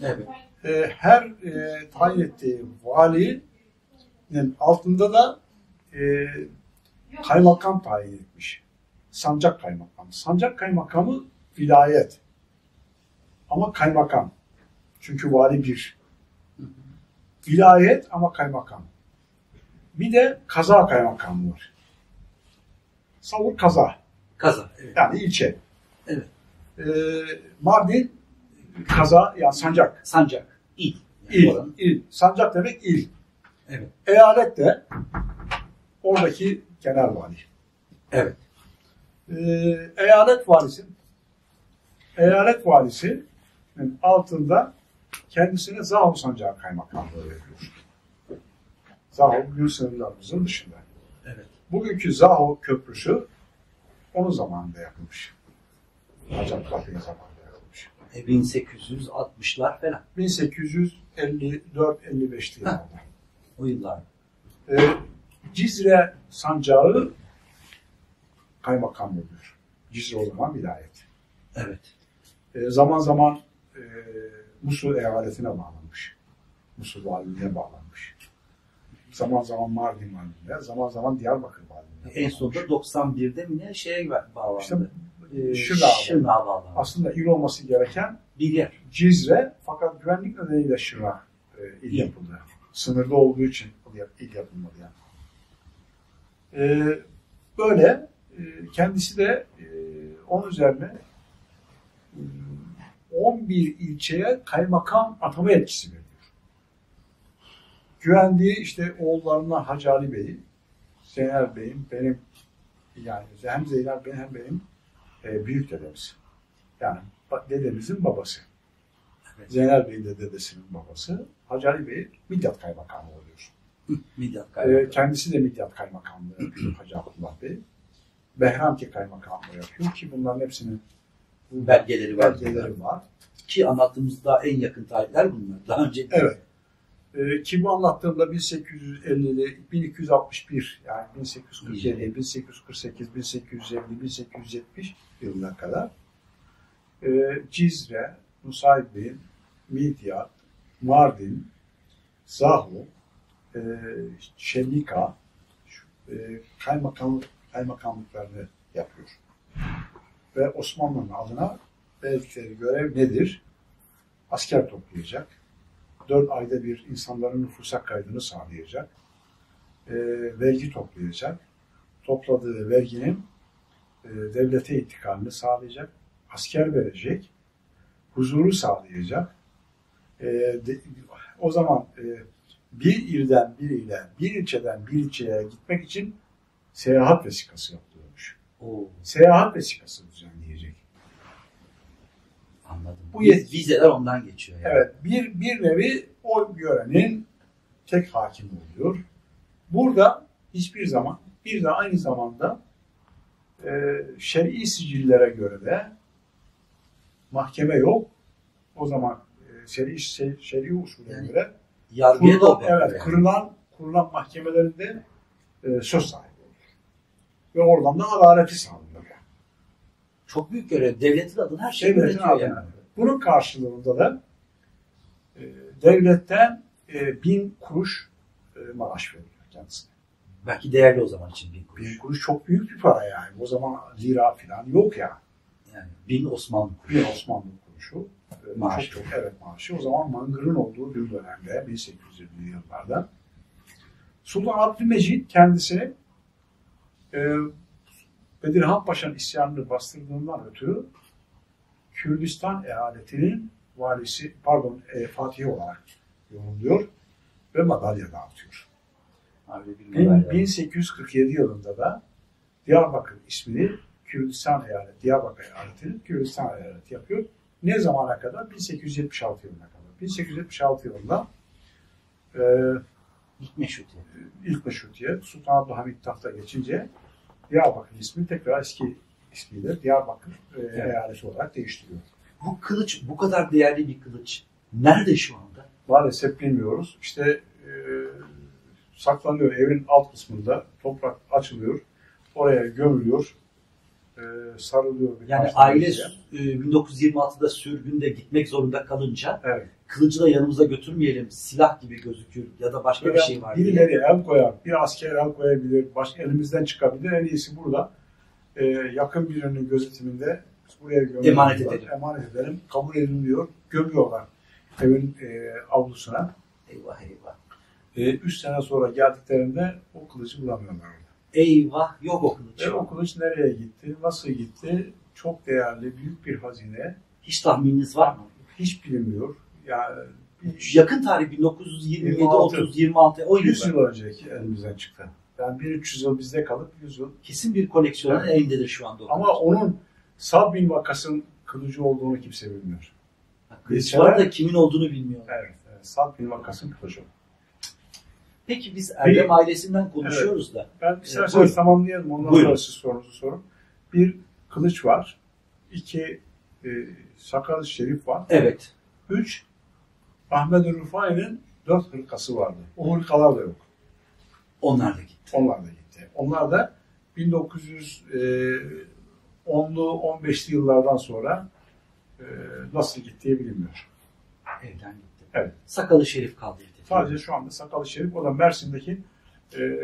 S1: Evet.
S2: E, her e, tayin ettiği valinin altında da e, kaymakam tayin etmiş. Sancak kaymakamı. Sancak kaymakamı vilayet. Ama kaymakam. Çünkü vali bir. Vilayet ama kaymakam. Bir de kaza kaymakamı var. Savur kaza.
S1: Kaza. Evet.
S2: Yani ilçe.
S1: Evet.
S2: Ee, Mardin kaza yani sancak.
S1: Sancak. İl. Yani
S2: İl, il. Sancak demek il.
S1: Evet.
S2: Eyalet de oradaki genel vali.
S1: Evet.
S2: Ee, eyalet valisi eyalet valisinin altında kendisine Zahu Sancağı Kaymakamlığı veriliyor. Zahu bugün sınırlarımızın dışında.
S1: Evet.
S2: Bugünkü Zahu Köprüsü onun zamanında yapılmış. Hacı Kahve'nin zamanında
S1: 1860'lar falan.
S2: 1854-55'li yıllarda.
S1: O yıllar.
S2: Ee, Cizre sancağı kaymakamlıdır. Cizre o zaman vilayet.
S1: Evet.
S2: Ee, zaman zaman e, Musul eyaletine bağlanmış. Musul valiliğine bağlanmış. Zaman zaman Mardin valiliğine, zaman zaman Diyarbakır valiliğine
S1: En sonunda 91'de mi ne şeye bağlandı?
S2: İşte,
S1: Bağlandı.
S2: Aslında il olması gereken
S1: Bir yer.
S2: Cizre fakat güvenlik nedeniyle Şırnak e, il
S1: İl.
S2: yapıldı. Sınırda olduğu için il yap- il yapılmadı yani. Ee, böyle e, kendisi de e, onun üzerine e, 11 ilçeye kaymakam atama yetkisi veriyor. Güvendiği işte oğullarından Hacı Ali Bey'i, Zeynel Bey'in benim yani hem Zeynel Bey hem benim e, büyük dedemiz. Yani dedemizin babası.
S1: Evet.
S2: Zeynel Bey'in de dedesinin babası. Hacı Ali Bey Midyat Kaymakamı oluyor.
S1: Midyat
S2: Ee,
S1: kaymakam.
S2: kendisi de Midyat Kaymakamlığı yapıyor Hacı Abdullah Bey. Behramki Kaymakamlığı yapıyor ki bunların hepsinin bu
S1: Belgeleri var.
S2: belgeleri var.
S1: Ki anlattığımızda en yakın tarihler bunlar. Daha önce
S2: Evet. Ee, ki bu anlattığımda 1850'li 1261 yani 1847, 1848, 1850, 1870 yılına kadar e, Cizre, Nusaybin, Midyat, Mardin, Zahu, e, Şemika e, kaymakamlık, kaymakamlıklarını yapıyor. Ve Osmanlı'nın adına verdikleri görev nedir? Asker toplayacak. Dört ayda bir insanların nüfusa kaydını sağlayacak. E, vergi toplayacak. Topladığı verginin e, devlete intikalini sağlayacak. Asker verecek. Huzuru sağlayacak. E, de- o zaman e, bir ilden bir ile, bir ilçeden bir ilçeye gitmek için seyahat vesikası yapılıyormuş.
S1: Oo,
S2: Seyahat vesikası düzenleyecek. Bu yet-
S1: vizeler ondan geçiyor. Yani.
S2: Evet, bir, bir nevi o yörenin tek hakimi oluyor. Burada hiçbir zaman, bir de aynı zamanda e, şer'i sicillere göre de mahkeme yok. O zaman e, şer'i, şer- şer'i usulüne
S1: Yani
S2: göre
S1: Yargıya da
S2: kurulan,
S1: bakıyor
S2: evet,
S1: yani.
S2: kurulan, kurulan mahkemelerinde e, söz sahibi oluyor. Ve oradan da adaleti sağlıyor.
S1: Çok büyük görev. Devletin adına her şeyi
S2: Devletin
S1: yönetiyor yani.
S2: Bunun karşılığında da e, devletten e, bin kuruş e, maaş veriliyor kendisine.
S1: Belki değerli o zaman için bin kuruş.
S2: Bin kuruş çok büyük bir para yani. O zaman lira falan yok ya.
S1: Yani bin Osmanlı
S2: Bir
S1: kuruş.
S2: Osmanlı kuruşu. E,
S1: Maaşı.
S2: Çok, evet maaşı. O zaman mangırın olduğu bir dönemde 1800'lü yıllarda. Sultan Abdülmecit kendisi e, Bedirhan Paşa'nın isyanını bastırdığından ötürü Kürdistan eyaletinin valisi, pardon e, Fatihi olarak yorumluyor ve madalya dağıtıyor.
S1: Bir
S2: Bin-
S1: madalya.
S2: 1847 yılında da Diyarbakır ismini Kürdistan eyaleti, Diyarbakır eyaletinin Kürdistan eyaleti yapıyor. Ne zamana kadar? 1876 yılına kadar. 1876 yılında e,
S1: İlk meşrutiyet.
S2: ilk meşrutiye Sultan Abdülhamit tahta geçince Diyarbakır ismi tekrar eski ismiyle Diyarbakır e, eyaleti olarak değiştiriyor.
S1: Bu kılıç bu kadar değerli bir kılıç. Nerede şu anda?
S2: Maalesef bilmiyoruz. İşte e, saklanıyor evin alt kısmında. Toprak açılıyor. Oraya gömülüyor. E, sarılıyor.
S1: Yani aile e, 1926'da sürgünde gitmek zorunda kalınca
S2: Evet.
S1: kılıcı da yanımıza götürmeyelim silah gibi gözükür ya da başka bir
S2: Böyle
S1: şey var diye.
S2: Birileri el koyar. Bir asker el koyabilir. Başka elimizden çıkabilir. En iyisi burada e, yakın birinin gözetiminde buraya gömülüyorlar.
S1: Emanet edelim.
S2: Emanet edelim. Kabul ediliyor. Gömüyorlar evin e, avlusuna.
S1: Eyvah eyvah.
S2: E, üç sene sonra geldiklerinde o kılıcı bulamıyorlar.
S1: Eyvah yok o kılıç.
S2: Ve o kılıç nereye gitti? Nasıl gitti? Çok değerli, büyük bir hazine.
S1: Hiç tahmininiz var mı?
S2: Hiç bilinmiyor. Yani
S1: Yakın tarih 1927,
S2: 26.
S1: 30, 26 o
S2: 100
S1: yıl.
S2: yıl önceki elimizden çıktı. Yani 1300 yıl bizde kalıp 100 yıl.
S1: Kesin bir koleksiyonun
S2: Evet.
S1: elindedir şu anda.
S2: Ama
S1: kılıç.
S2: onun Sab bin Vakas'ın kılıcı olduğunu kimse bilmiyor.
S1: Kılıç var da kimin olduğunu bilmiyor.
S2: Evet, evet Sab bin Vakas'ın kılıcı.
S1: Peki biz Erdem ailesinden konuşuyoruz da.
S2: Ben
S1: buyurun.
S2: isterseniz tamamlayalım. Ondan
S1: Buyurun.
S2: sonra siz sorunuzu sorun. Bir kılıç var. iki e, sakal şerif var.
S1: Evet.
S2: Üç Ahmet Rıfai'nin dört hırkası vardı. O hırkalar da yok.
S1: Onlar da gitti.
S2: Onlar da gitti. Onlar da 1910'lu 15'li yıllardan sonra e, nasıl gittiği bilinmiyor.
S1: Evden gitti.
S2: Evet.
S1: Sakalı Şerif kaldı. evde.
S2: Sadece şu anda Sakalı Şerif, o da Mersin'deki e,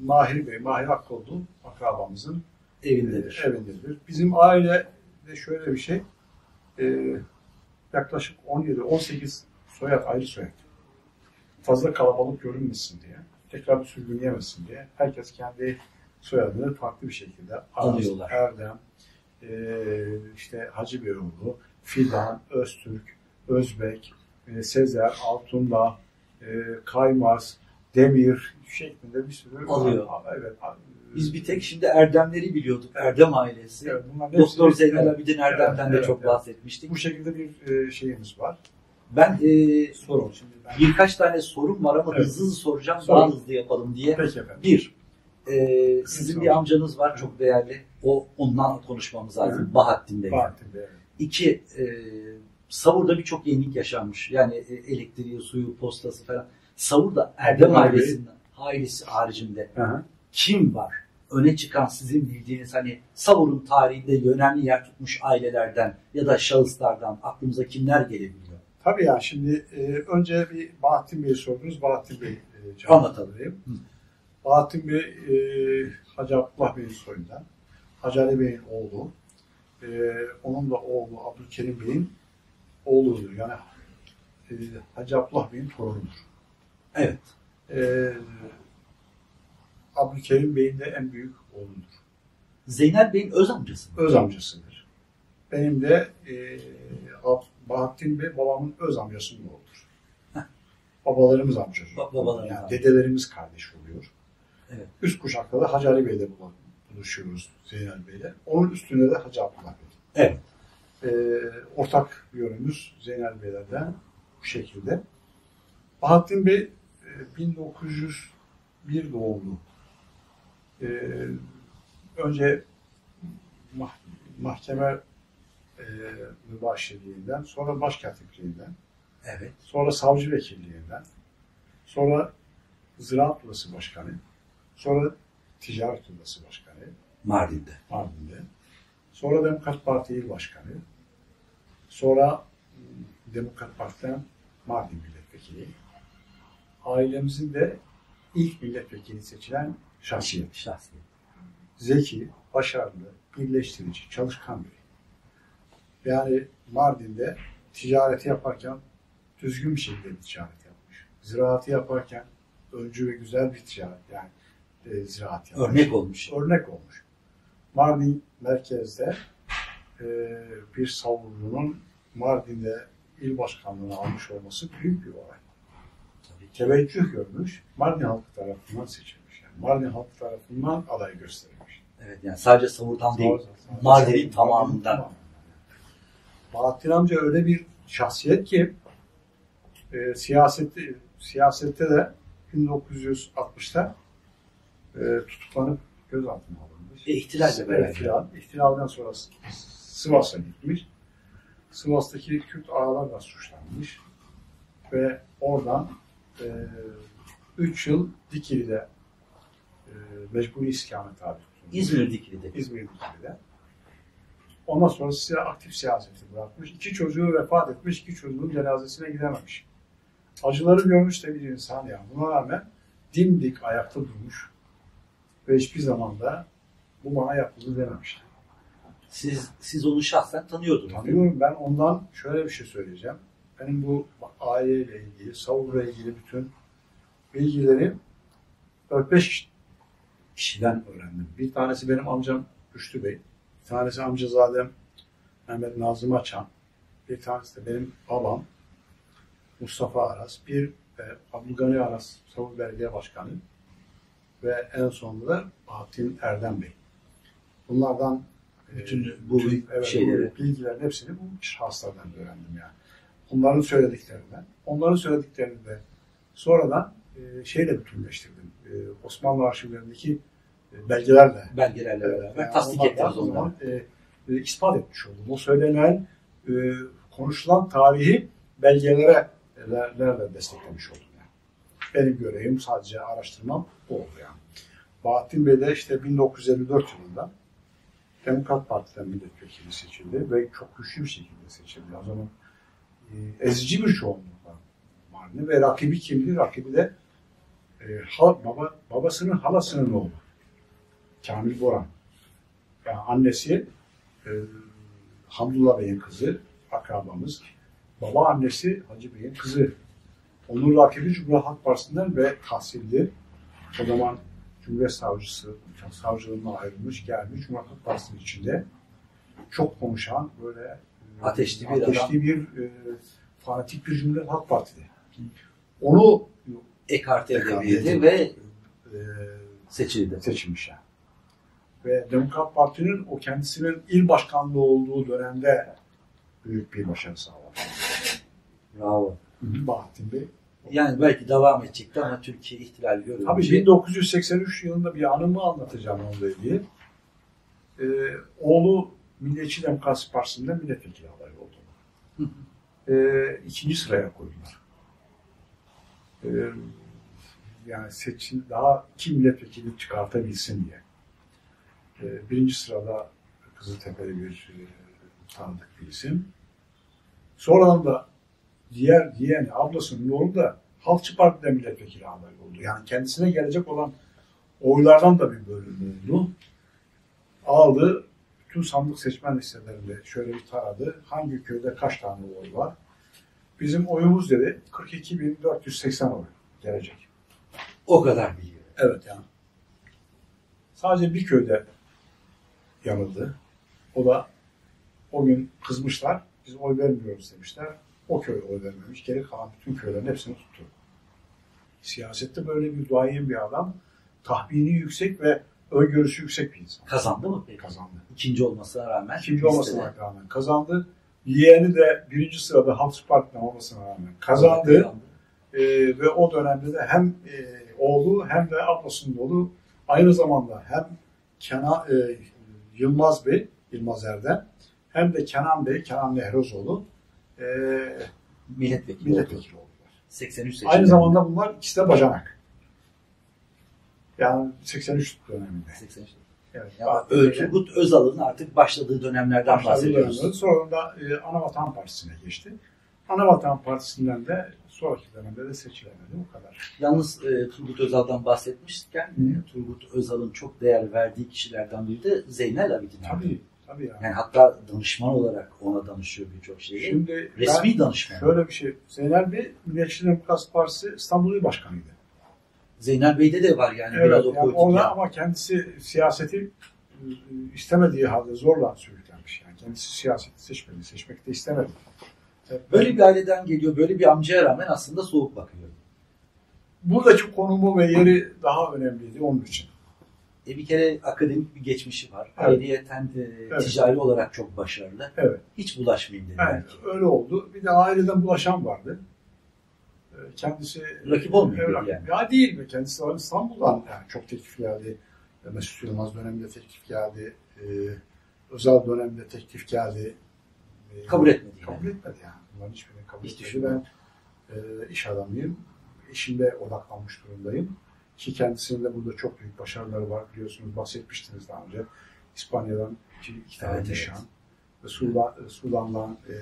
S2: Mahir Bey, Mahir Akkoldu akrabamızın e,
S1: Evindedir.
S2: evindedir. Bizim ailede şöyle bir şey, e, yaklaşık 17-18 soyad ayrı soyad. Fazla kalabalık görünmesin diye, tekrar bir sürgün yemesin diye herkes kendi soyadını farklı bir şekilde Aras,
S1: Anıyorlar.
S2: Erdem, e, işte Hacı Beyoğlu, Fidan, Öztürk, Özbek, e, Sezer, Altundağ, e, Kaymaz, Demir şeklinde bir sürü
S1: Alıyor.
S2: Evet.
S1: Biz bir tek şimdi Erdemleri biliyorduk. Erdem ailesi.
S2: Evet,
S1: Doktor Zeynel. Abidin Erdem'den
S2: Evet,
S1: de çok
S2: evet.
S1: bahsetmiştik.
S2: Bu şekilde bir e, şeyimiz var.
S1: Ben e,
S2: Sorun şimdi. Ben...
S1: birkaç tane sorum var ama
S2: Evet.
S1: hızlı hızlı soracağım.
S2: Sorun.
S1: Daha hızlı yapalım diye.
S2: Peki efendim.
S1: Bir, e, sizin
S2: Sorun.
S1: bir amcanız var çok değerli. O ondan konuşmamız lazım.
S2: Hı.
S1: Bahattin Bey.
S2: Bahattin Bey. evet.
S1: İki, e, Savur'da birçok yenilik yaşanmış. Yani e, elektriği, suyu, postası falan. Savur'da Erdem
S2: Bey.
S1: ailesinden, ailesi haricinde
S2: hı.
S1: kim var? Öne çıkan sizin bildiğiniz hani Savur'un tarihinde önemli yer tutmuş ailelerden ya da şahıslardan aklımıza kimler gelebiliyor?
S2: Tabii ya şimdi e, önce bir Bahattin Bey'i sordunuz. Bahattin Bey e, cevap.
S1: Hı.
S2: Bahattin Bey e, Hacı Abdullah Bey'in soyundan. Hacı Ali Bey'in oğlu. E, onun da oğlu Abdülkerim Bey'in oğludur. Yani e, Hacı Abdullah Bey'in torunudur.
S1: Evet.
S2: E, Abdülkerim Bey'in de en büyük oğludur.
S1: Zeynel Bey'in öz amcası mı?
S2: Öz amcasıdır. Benim de e, Ab- Bahattin Bey babamın öz amcasının oğludur. Babalarımız amca.
S1: Ba- babalarımız
S2: Yani
S1: amca.
S2: dedelerimiz kardeş oluyor.
S1: Evet.
S2: Üst kuşakta da Hacı Ali Bey'le bulu- buluşuyoruz Zeynel Bey'le. Onun üstünde de Hacı Abdullah Bey.
S1: Evet.
S2: Ee, ortak yönümüz Zeynel Beylerden bu şekilde. Bahattin Bey e, 1901 doğumlu. Ee, önce mah- mahkeme e, mübaşirliğinden, sonra başkatipliğinden,
S1: Evet.
S2: sonra savcı vekilliğinden, sonra Ziraat Odası Başkanı, sonra Ticaret Odası Başkanı
S1: Mardin'de.
S2: Mardin'de, sonra Demokrat Parti İl Başkanı, sonra Demokrat Parti'den Mardin Milletvekili, ailemizin de ilk milletvekili seçilen şahsiyet.
S1: Şahsiyet.
S2: Zeki, başarılı, birleştirici, çalışkan biri. Yani Mardin'de ticareti yaparken düzgün bir şekilde bir ticaret yapmış. Ziraatı yaparken öncü ve güzel bir ticaret yani e, ziraat yapmış.
S1: Örnek olmuş.
S2: Örnek olmuş. Mardin merkezde e, bir savununun Mardin'de il başkanlığını almış olması büyük bir olay. Teveccüh görmüş, Mardin halkı tarafından seçilmiş. Yani Mardin halkı tarafından aday gösterilmiş.
S1: Evet yani sadece Savur'dan değil. Mardin'in tamamından.
S2: Bahattin amca öyle bir şahsiyet ki e, siyasette, siyasette de 1960'ta e, tutuklanıp gözaltına alınmış.
S1: E, ihtilalle beraber.
S2: İhtilal, ihtilalden sonra Sivas'a gitmiş. Sivas'taki Kürt ağalarla suçlanmış. Ve oradan 3 yıl Dikili'de e, mecburi istikamet tabi tutulmuş.
S1: İzmir Dikili'de.
S2: İzmir Dikili'de. Ondan sonra size aktif siyaseti bırakmış. İki çocuğu vefat etmiş, iki çocuğun cenazesine gidememiş. Acıları görmüş de bir insan yani. Buna rağmen dimdik ayakta durmuş. Ve hiçbir zaman da bu bana yapıldı dememiş.
S1: Siz siz onu şahsen tanıyordunuz.
S2: Tanıyorum ben ondan şöyle bir şey söyleyeceğim. Benim bu aileyle ilgili, savurla ilgili bütün bilgileri 4-5 kişiden öğrendim. Bir tanesi benim amcam Rüştü Bey. Bir tanesi amcazadem Mehmet Nazım Açan. Bir tanesi de benim babam Mustafa Aras. Bir e, Abdülgani Aras Savur Belediye Başkanı. Ve en sonunda da Bahattin Erdem Bey. Bunlardan e,
S1: Bütün bu
S2: evet,
S1: şeyleri.
S2: bilgilerin hepsini bu şahıslardan öğrendim yani. Onların söylediklerinden. Onların söylediklerini de sonradan e, şeyle bütünleştirdim. E, Osmanlı arşivlerindeki e, belgelerle.
S1: Belgelerle beraber
S2: Yani
S1: tasdik ettiniz
S2: o
S1: onları.
S2: e, e, ispat etmiş oldum. O söylenen, e, konuşulan tarihi belgelere lerle desteklemiş oldum. Yani. Benim görevim sadece araştırmam bu oldu yani. Bahattin Bey de işte 1954 yılında Demokrat Parti'den milletvekili seçildi ve çok güçlü bir şekilde seçildi. O zaman e, ezici bir çoğunlukla Mardin'de ve rakibi kimdi? Rakibi de e, hal, baba, babasının halasının oğlu. Kamil Boran. Yani annesi e, Hamdullah Bey'in kızı, akrabamız. Baba annesi Hacı Bey'in kızı. Onun rakibi Cumhuriyet Halk Partisi'nden ve tahsilli. O zaman Cumhuriyet Savcısı, savcılığından ayrılmış, gelmiş Cumhuriyet Halk Partisi'nin içinde çok konuşan, böyle e,
S1: Ateşli bir
S2: ateşli
S1: adam.
S2: bir e, fanatik bir Cumhuriyet Halk Partili. Onu
S1: Ekarte edildi. ve
S2: e,
S1: seçildi.
S2: seçilmiş yani. Ve Demokrat Parti'nin o kendisinin il başkanlığı olduğu dönemde büyük bir başarı sağladı.
S1: Bravo.
S2: Bahattin Bey.
S1: Yani belki devam edecekti ama Türkiye ihtilali görünce
S2: Tabii 1983 yılında bir anımı anlatacağım onunla ilgili. Ee, oğlu Milliyetçi Demokrasi Partisi'nde milletvekili adayı oldu. Ee, ikinci sıraya koydular. Ee, yani seçim daha kim milletvekili çıkartabilsin diye. Ee, birinci sırada Kızıltepe'li bir e, tanıdık bir isim. Sonradan da diğer yeğeni, ablasının oğlu da Halkçı Parti'de milletvekili adayı oldu. Yani kendisine gelecek olan oylardan da bir bölüm oldu. Aldı. Bütün sandık seçmen listelerinde şöyle bir taradı. Hangi köyde kaç tane oy var? Bizim oyumuz dedi 42.480 oy gelecek.
S1: o kadar biliyor.
S2: Evet yani. Sadece bir köyde yanıldı. O da o gün kızmışlar. Biz oy vermiyoruz demişler. O köy oy vermemiş. Geri kalan bütün köylerin hepsini tuttu. Siyasette böyle bir duayen bir adam. Tahmini yüksek ve öngörüsü yüksek bir insan.
S1: Kazandı mı peki?
S2: Kazandı.
S1: İkinci olmasına rağmen.
S2: İkinci olmasına rağmen kazandı. Yeğeni de birinci sırada Halk Parti'den olmasına rağmen kazandı. Ee, ve o dönemde de hem e, oğlu hem de ablasının oğlu aynı zamanda hem Kenan e, Yılmaz Bey, Yılmaz Erdem hem de Kenan Bey, Kenan Nehrozoğlu e,
S1: Milletvekili, oldu.
S2: milletvekili oldular.
S1: 83 seçimde.
S2: Aynı zamanda bunlar ikisi de bacanak. Yani 83 döneminde.
S1: 83.
S2: Evet.
S1: Ya, Turgut Özal'ın artık başladığı dönemlerden bahsediyoruz.
S2: Sonra da e, Anavatan Partisi'ne geçti. Anavatan Partisi'nden de sonraki dönemde de seçilemedi. O kadar.
S1: Yalnız e, Turgut Özal'dan bahsetmişken e, Turgut Özal'ın çok değer verdiği kişilerden biri de Zeynel Abidin. abi.
S2: Tabii. Tabii yani.
S1: Yani hatta danışman olarak ona danışıyor birçok şeyi.
S2: Şimdi
S1: Resmi danışman.
S2: şöyle bir şey. Zeynel Bey Milliyetçi Demokrasi Partisi İstanbul İl Başkanı'ydı.
S1: Zeynel Bey'de de var yani biraz
S2: Evet,
S1: o
S2: yani
S1: politik. yani.
S2: ama kendisi siyaseti e, istemediği halde zorla sürüklenmiş. Yani kendisi siyaseti seçmedi, seçmek de istemedi. Evet,
S1: Böyle bir aileden geliyor, böyle bir amcaya rağmen aslında soğuk bakıyor.
S2: Buradaki konumu ve yeri daha önemliydi onun için.
S1: E bir kere akademik bir geçmişi var.
S2: Evet.
S1: Ayrıyeten e, ticari olarak çok başarılı.
S2: Evet.
S1: Hiç bulaşmayayım dedi
S2: Yani
S1: belki.
S2: öyle oldu. Bir de aileden bulaşan vardı. Ee, Kendisi
S1: Rakip olmuyor
S2: Evet,
S1: dedi yani.
S2: Ya değil mi? Kendisi var İstanbul'dan yani çok teklif geldi. E, Mesut Yılmaz döneminde teklif geldi. Ee, Özal döneminde teklif geldi. Ee,
S1: Kabul etmedi yani.
S2: Kabul etmedi yani. Bunların hiçbirini kabul etmedi. Ben e, iş adamıyım. İşimde odaklanmış durumdayım. Ki kendisinin de burada çok büyük başarıları var. Biliyorsunuz bahsetmiştiniz daha önce. İspanya'dan iki, iki tane
S1: Evet,
S2: nişan.
S1: evet.
S2: Ve Sudan, Sudan'dan e,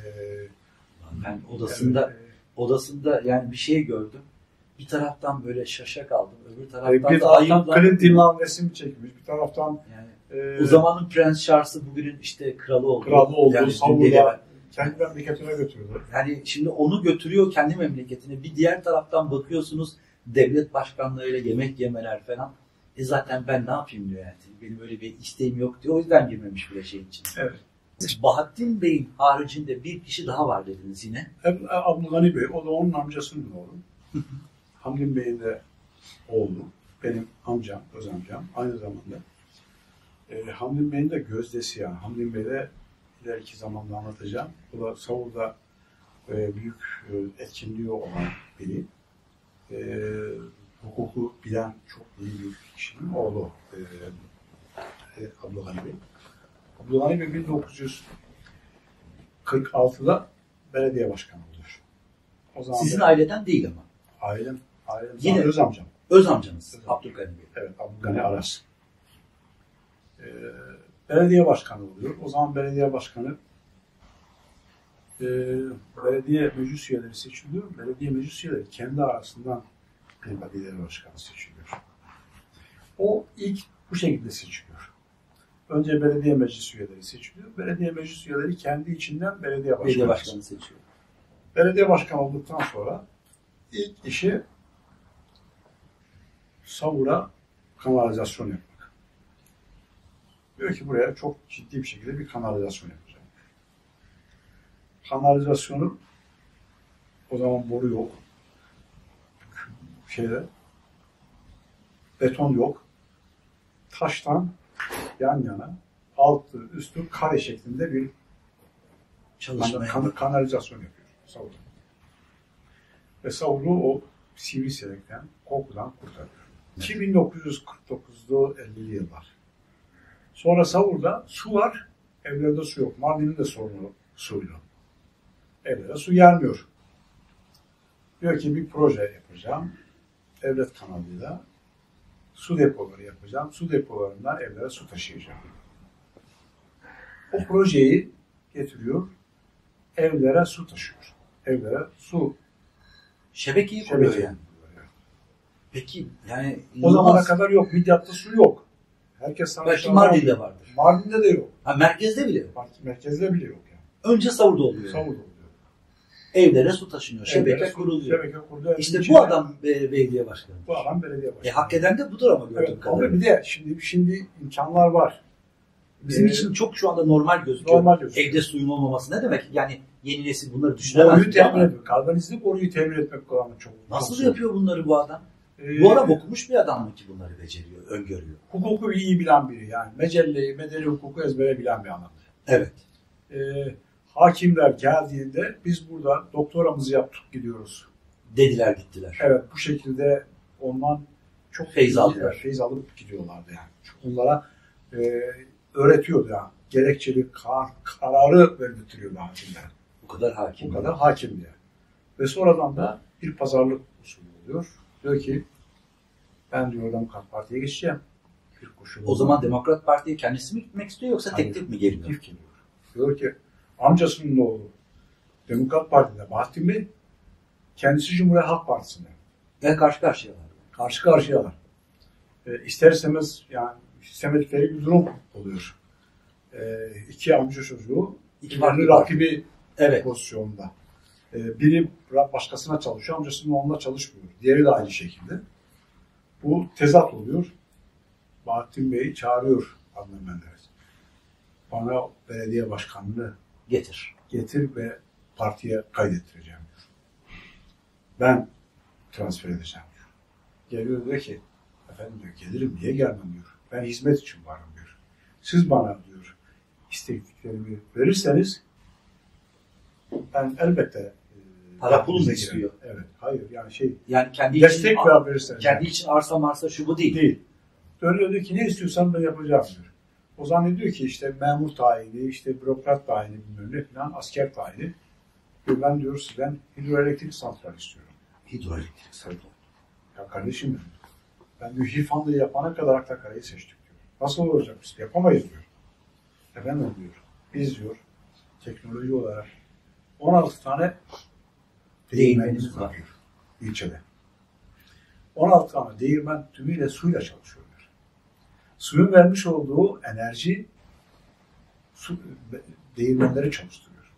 S1: Ben odasında
S2: evet,
S1: odasında yani bir şey gördüm. Bir taraftan böyle şaşa kaldım. Öbür
S2: e,
S1: taraftan
S2: bir
S1: da
S2: taraftan
S1: ayıplandım.
S2: Clinton'la resim çekmiş. Bir taraftan
S1: Yani
S2: e,
S1: o zamanın Prens Charles'ı bugünün işte kralı oldu.
S2: kralı oldu.
S1: Yani
S2: kendi memleketine götürdü.
S1: Yani şimdi onu götürüyor kendi memleketine. Bir diğer taraftan bakıyorsunuz devlet başkanlarıyla yemek yemeler falan. E zaten ben ne yapayım diyor yani. Benim öyle bir isteğim yok diyor. O yüzden girmemiş bile şeyin için.
S2: Evet.
S1: Bahattin Bey'in haricinde bir kişi daha var dediniz yine.
S2: Abdülgani Bey, o da onun amcasının oğlu. Hamdin Bey'in de oğlu. Benim amcam, öz amcam. Aynı zamanda. E, Hamdin Bey'in de gözdesi yani. Hamdin Bey de ileriki zamanda anlatacağım. O da Savur'da e, büyük e, etkinliği olan biri. E, hukuku bilen çok iyi bir kişinin oğlu. E, e, Abdülgani Bey. Abdülgani Bey 1946'da belediye başkanı oluyor. O zaman
S1: Sizin aileden değil ama.
S2: ailem, ailem
S1: Yine-
S2: öz amcam.
S1: Öz amcanız
S2: Öz
S1: Bey.
S2: Evet, Abdülgani Aras. Ee, belediye başkanı oluyor. O zaman belediye başkanı e, belediye meclis üyeleri seçiliyor. Belediye meclis üyeleri kendi arasından bir belediye başkanı seçiliyor. O ilk bu şekilde seçiliyor. Önce belediye meclis üyeleri seçiliyor. Belediye meclis üyeleri kendi içinden belediye başkanı,
S1: Belediye başkanı seçiyor.
S2: belediye başkanı olduktan sonra ilk işi Savur'a kanalizasyon yapmak. Diyor ki buraya çok ciddi bir şekilde bir kanalizasyon yapacağım. Kanalizasyonu o zaman boru yok. Şeyde beton yok. Taştan yan yana altı üstü kare şeklinde bir
S1: Çalışmaya.
S2: kan- kanalizasyon yapıyor savurda. Ve savuru o sivrisinekten, kokudan kurtarıyor.
S1: Evet.
S2: 1949'da 50'li yıllar. Sonra savurda su var, evlerde su yok. Mardin'in de sorunu suyla. Evlere su gelmiyor. Diyor ki bir proje yapacağım. Devlet kanalıyla su depoları yapacağım. Su depolarından evlere su taşıyacağım. O projeyi getiriyor. Evlere su taşıyor. Evlere su
S1: Şebekeyi kuruyor
S2: şebeke.
S1: yani. Peki yani
S2: O zamana kadar yok. Midyat'ta su yok. Herkes sana
S1: belki Mardin'de vardır.
S2: Mardin'de de yok.
S1: Ha, merkezde bile yok.
S2: Mer- Merkezde bile yok yani.
S1: Önce savurda oluyor.
S2: Savurda oluyor.
S1: Evlere su taşınıyor.
S2: Evlere
S1: Şebeke
S2: su-
S1: kuruluyor.
S2: Şebeke kuruluyor.
S1: İşte bu adam e, belediye başkanı.
S2: bu adam belediye başkanı.
S1: E, hak eden de budur ama gördüğüm
S2: Evet, ama
S1: kadarıyla.
S2: bir de şimdi şimdi imkanlar var.
S1: Bizim
S2: Ee,
S1: için çok şu anda normal gözüküyor.
S2: Normal gözüküyor.
S1: Evde suyun olmaması ne demek? Yani yeni nesil bunları düşünemez.
S2: Boruyu temin etmek. Karbonizli boruyu temin etmek kullanmak çok.
S1: Nasıl
S2: çok
S1: yapıyor bunları bu adam?
S2: Ee,
S1: Bu adam okumuş bir adam mı ki bunları beceriyor, öngörüyor?
S2: Hukuku iyi bilen biri yani. Mecelleyi, medeni hukuku ezbere bilen bir adam.
S1: Evet.
S2: Ee, hakimler geldiğinde biz burada doktoramızı yaptık gidiyoruz.
S1: Dediler gittiler.
S2: Evet bu şekilde ondan çok
S1: Feyz aldılar.
S2: Feyz alıp gidiyorlardı yani. Çünkü onlara e, öğretiyordu yani. Gerekçeli kar- kararı verdirtiyordu hakimler.
S1: Bu kadar hakim.
S2: Bu kadar hakim diye. Ve sonradan da bir pazarlık usulü oluyor. Diyor ki ben diyor Demokrat Parti'ye geçeceğim. Bir koşul.
S1: O zaman Demokrat Parti'ye kendisi mi gitmek istiyor yoksa
S2: Hayır,
S1: teklif mi geliyor?
S2: teklif geliyor. Diyor ki amcasının oğlu Demokrat Parti'de Bahattin Bey kendisi Cumhuriyet Halk Partisi'nde.
S1: Ve karşı karşıyalar.
S2: Karşı karşıyalar. E, ister istemez yani istemedikleri bir durum oluyor. E, iki amca çocuğu
S1: farklı
S2: rakibi
S1: Evet.
S2: pozisyonda. E, biri başkasına çalışıyor, amcasının onunla çalışmıyor. Diğeri de aynı şekilde. Bu tezat oluyor. Bahattin Bey çağırıyor Adnan Menderes. Bana belediye başkanlığı
S1: Getir.
S2: getir ve partiye kaydettireceğim diyor. Ben transfer edeceğim diyor. Geliyor diyor ki efendim diyor gelirim niye gelmem diyor. Ben hizmet için varım diyor. Siz bana diyor istekliklerimi verirseniz ben elbette
S1: Para pul mu istiyor?
S2: Evet. Hayır yani şey
S1: Yani kendi
S2: destek
S1: için,
S2: ver verirseniz.
S1: kendi için arsa marsa şu bu değil.
S2: değil. Dönüyor diyor ki ne istiyorsan ben yapacağım diyor. O zannediyor ki işte memur tayini, işte bürokrat tayini bilmem ne falan, asker tayini. Diyor ben diyor sizden hidroelektrik santral istiyorum.
S1: Hidroelektrik santrali.
S2: Ya kardeşim ben diyor Hilfanlı'yı yapana kadar Aktakara'yı seçtik diyor. Nasıl olacak biz? Yapamayız diyor. Efendim diyor. Biz diyor teknoloji olarak 16 tane
S1: Değirmenimiz var.
S2: ilçede. 16 tane değirmen tümüyle suyla çalışıyorlar. Suyun vermiş olduğu enerji su, değirmenleri çalıştırıyor.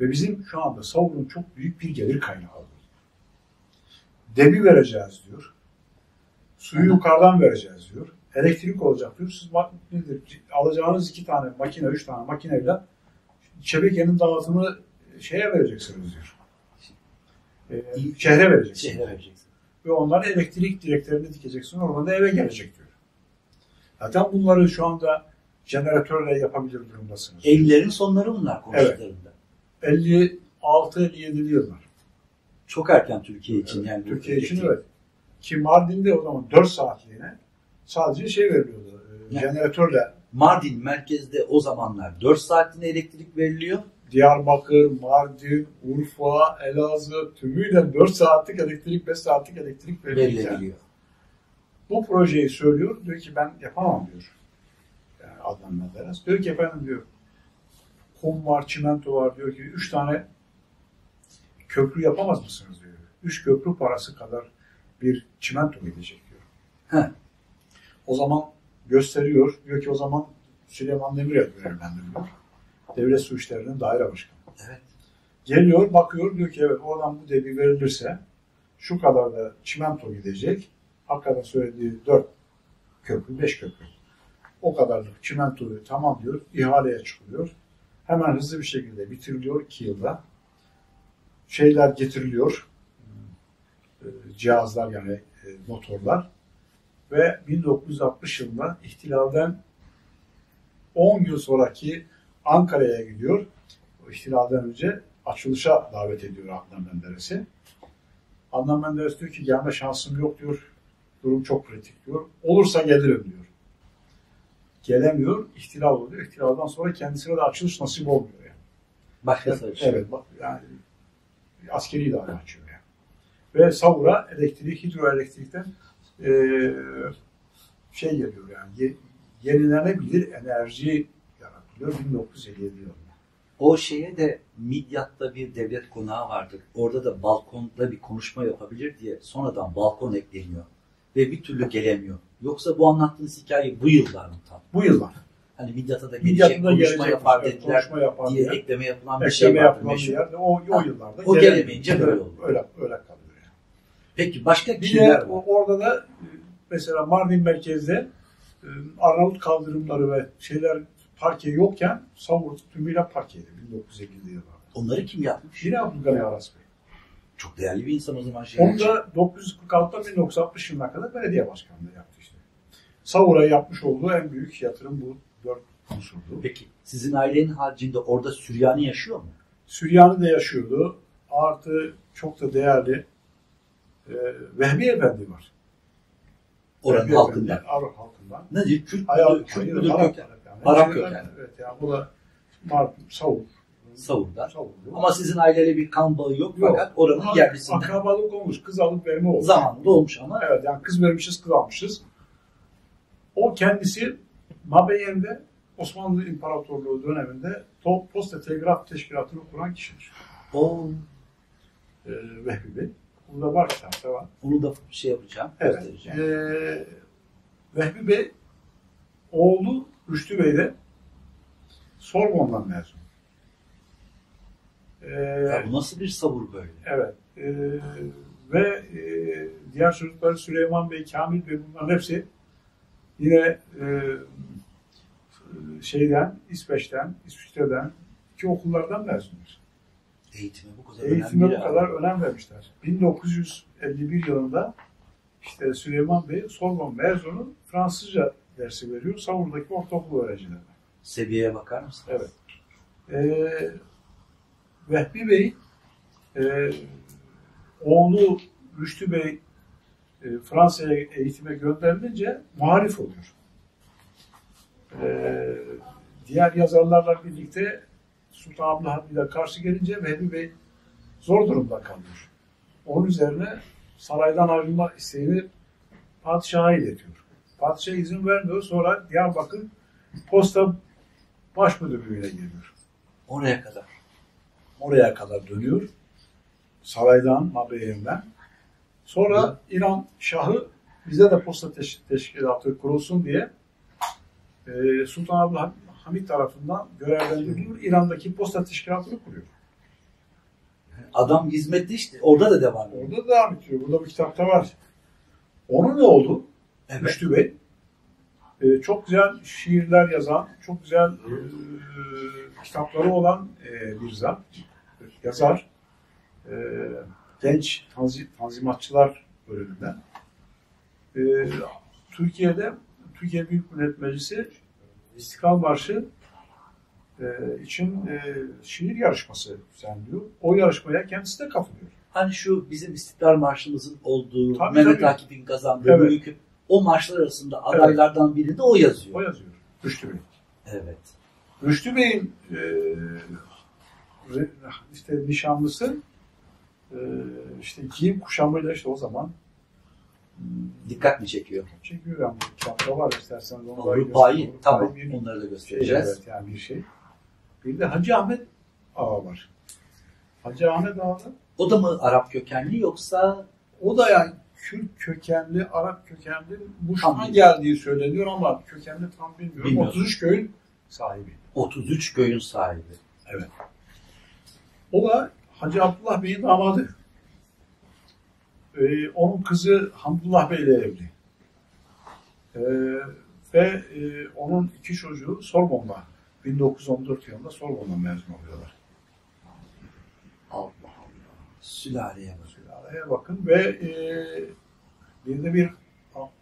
S2: Ve bizim şu anda savunun çok büyük bir gelir kaynağı alıyor. Debi vereceğiz diyor. Suyu yukarıdan vereceğiz diyor. Elektrik olacak diyor. Siz bak, nedir? alacağınız iki tane makine, üç tane makineyle şebekenin dağıtımını şeye vereceksiniz diyor. Ee, şehre vereceksiniz.
S1: Şehre vereceksin.
S2: Ve onların elektrik direklerini dikeceksin. Oradan da eve gelecek diyor. Zaten bunları şu anda jeneratörle yapabilir durumdasınız.
S1: 50'lerin sonları bunlar konuştuklarında.
S2: 56-57 yıllar.
S1: Çok erken Türkiye için yani. bu
S2: Türkiye için evet. Ki Mardin'de o zaman 4 saatliğine sadece şey veriliyordu. e,
S1: Yani-
S2: Jeneratörle
S1: Mardin merkezde o zamanlar 4 saatliğine elektrik veriliyor.
S2: Diyarbakır, Mardin, Urfa, Elazığ tümüyle 4 saatlik elektrik, 5 saatlik elektrik
S1: verilebiliyor.
S2: Bu projeyi söylüyor. Diyor ki ben yapamam diyor. Yani Adnan Menderes. Diyor ki efendim diyor kum var, çimento var diyor ki üç tane köprü yapamaz mısınız diyor. Üç köprü parası kadar bir çimento gidecek diyor.
S1: Heh.
S2: O zaman gösteriyor. Diyor ki o zaman Süleyman Demirel görevlendiriliyor. Devlet Su İşleri'nin daire başkanı.
S1: Evet.
S2: Geliyor bakıyor diyor ki evet oradan bu debi verilirse şu kadar da çimento gidecek. Hakikaten söylediği 4 köprü, beş köprü. O kadarlık çimentoyu tamam diyor, ihaleye çıkılıyor. Hemen hızlı bir şekilde bitiriliyor iki yılda. Şeyler getiriliyor, e, cihazlar yani e, motorlar ve 1960 yılında ihtilalden 10 yıl sonraki Ankara'ya gidiyor. İhtilalden önce açılışa davet ediyor Adnan Menderes'i. Adnan Menderes diyor ki gelme şansım yok diyor. Durum çok kritik diyor. Olursa gelirim diyor. Gelemiyor, ihtilal oluyor. İhtilaldan sonra kendisine de açılış nasip olmuyor yani.
S1: Başkası açıyor.
S2: Evet, yani askeri idare açıyor yani. Ve Savur'a elektrik, hidroelektrikten eee şey geliyor yani ye- yenilenebilir enerji yaratılıyor 1957 yılında.
S1: O şeye de Midyat'ta bir devlet konağı vardır. Orada da balkonda bir konuşma yapabilir diye sonradan balkon ekleniyor. Ve bir türlü gelemiyor. Yoksa bu anlattığınız hikaye bu yıllar mı tam?
S2: Bu yıllar.
S1: Hani Midyat'a da gelecek
S2: Midyat'ın da
S1: konuşma
S2: gelecek,
S1: yapar
S2: evet,
S1: dediler
S2: konuşma yapar
S1: diye
S2: diye.
S1: ekleme yapılan bir şey vardı meşhur.
S2: yerde o, o
S1: Ha,
S2: yıllarda.
S1: o gelemeyince böyle oldu.
S2: Öyle, öyle kalıyor yani.
S1: Peki başka
S2: Bir
S1: kimler
S2: de
S1: var?
S2: orada da e, mesela Mardin merkezde e, Arnavut kaldırımları ve şeyler parke yokken Savur tümüyle parkeydi 1950'li yıllarda.
S1: Onları kim yapmış?
S2: Yine Abdülgani Aras Bey.
S1: Çok değerli bir insan o zaman. Şey
S2: Onu da 946'dan 1960 yılına kadar belediye başkanlığı yaptı işte. Savur'a yapmış olduğu en büyük yatırım bu dört unsurdu.
S1: Peki sizin ailenin haricinde orada Süryani yaşıyor mu?
S2: Süryani de yaşıyordu. Artı çok da değerli e, Vehbi Efendi var.
S1: Oranın
S2: Vehbi
S1: halkından.
S2: Efendi, Arap halkından.
S1: Nedir? Kürt müdür? Kürt müdür
S2: Arap.
S1: Arap kökenli.
S2: Evet yani bu da Mardin, Savur.
S1: Savur'da.
S2: Savurlu.
S1: Ama sizin aileyle bir kan bağı yok,
S2: Yok.
S1: fakat oranın
S2: Ak-
S1: yerlisinden.
S2: Akrabalık olmuş, kız alıp verme olmuş.
S1: Zamanında olmuş ama
S2: Evet yani kız vermişiz, kız almışız. O kendisi Mabeyyen'de Osmanlı İmparatorluğu döneminde Posta Telgraf Teşkilatı'nı kuran kişidir.
S1: o
S2: Ee, Vehbi Bey. Burada var kitapta var.
S1: onu da şey yapacağım,
S2: Evet.
S1: göstereceğim.
S2: Ee, Vehbi Bey oğlu Rüştü Bey de Sorbon'dan mezun. Ee,
S1: Ya bu nasıl bir savur böyle?
S2: Evet. Ee, ve e, diğer çocukları Süleyman Bey, Kamil Bey bunların hepsi yine e, şeyden, İsveç'ten, İsviçre'den, iki okullardan mezunlar.
S1: Eğitime bu kadar
S2: Eğitime
S1: önemli.
S2: bu kadar önem vermişler. 1951 yılında işte Süleyman Bey Sorbonne mezunu Fransızca dersi veriyor Savur'daki ortaokul öğrencilerine.
S1: Seviyeye bakar mısın?
S2: Evet. Ee, Vehbi Bey e, oğlu Rüştü Bey e, Fransa'ya eğitime gönderilince muharif oluyor. Ee, diğer yazarlarla birlikte Sultan Abdülhamid ile karşı gelince Vehbi Bey zor durumda kalıyor. Onun üzerine saraydan ayrılma isteğini padişaha iletiyor. Padişah izin vermiyor. Sonra Diyarbakır posta baş müdürlüğüne geliyor.
S1: Oraya kadar.
S2: Oraya kadar dönüyor. Saraydan, Mabeyev'den. Sonra İran Şahı bize de posta teş- teşkilatı kurulsun diye e, Sultan Abdülhamid tarafından görevlendiriliyor. İran'daki posta teşkilatını kuruyor.
S1: Adam hizmetli işte. Orada da devam ediyor.
S2: Orada devam ediyor. Burada bir kitapta var. Onun ne oldu?
S1: Evet.
S2: Rüştü Bey. E, çok güzel şiirler yazan, çok güzel e, kitapları olan e, bir zat, yazar. E, genç tanzi, tanzimatçılar bölümünden. E, Türkiye'de Türkiye Büyük Millet Meclisi İstiklal Marşı e, için e, şiir yarışması düzenliyor. O yarışmaya kendisi de katılıyor.
S1: Hani şu bizim İstiklal Marşımızın olduğu,
S2: Tabii,
S1: Mehmet
S2: tabii.
S1: Akif'in kazandığı
S2: Evet.
S1: bugünkü o marşlar arasında adaylardan birinde o yazıyor.
S2: O yazıyor. Rüştü Bey.
S1: Evet.
S2: Rüştü Bey'in e, işte nişanlısı e, işte giyim kuşamıyla işte o zaman
S1: Dikkat mi çekiyor?
S2: çekiyor bu kitapta var isterseniz onu da
S1: Avrupa'yı tamam
S2: bir
S1: onları da
S2: şey,
S1: göstereceğiz.
S2: evet, yani bir şey. Bir de Hacı Ahmet Ağa var. Hacı Ahmet Ağa da
S1: O da mı Arap kökenli yoksa
S2: o da yani Kürt kökenli, Arap kökenli Muş'tan geldiği söyleniyor ama kökenli tam bilmiyorum.
S1: Bilmiyorum.
S2: 33 köyün sahibi.
S1: 33 köyün sahibi?
S2: O da Hacı Abdullah Bey'in damadı. Ee, onun kızı Hamdullah Bey ile evli. Ee, ve e, onun iki çocuğu Sorbon'da 1914 yılında Sorbon'dan mezun oluyorlar. Allah Allah.
S1: Sülaleye bak.
S2: Bakın ve e, bir de bir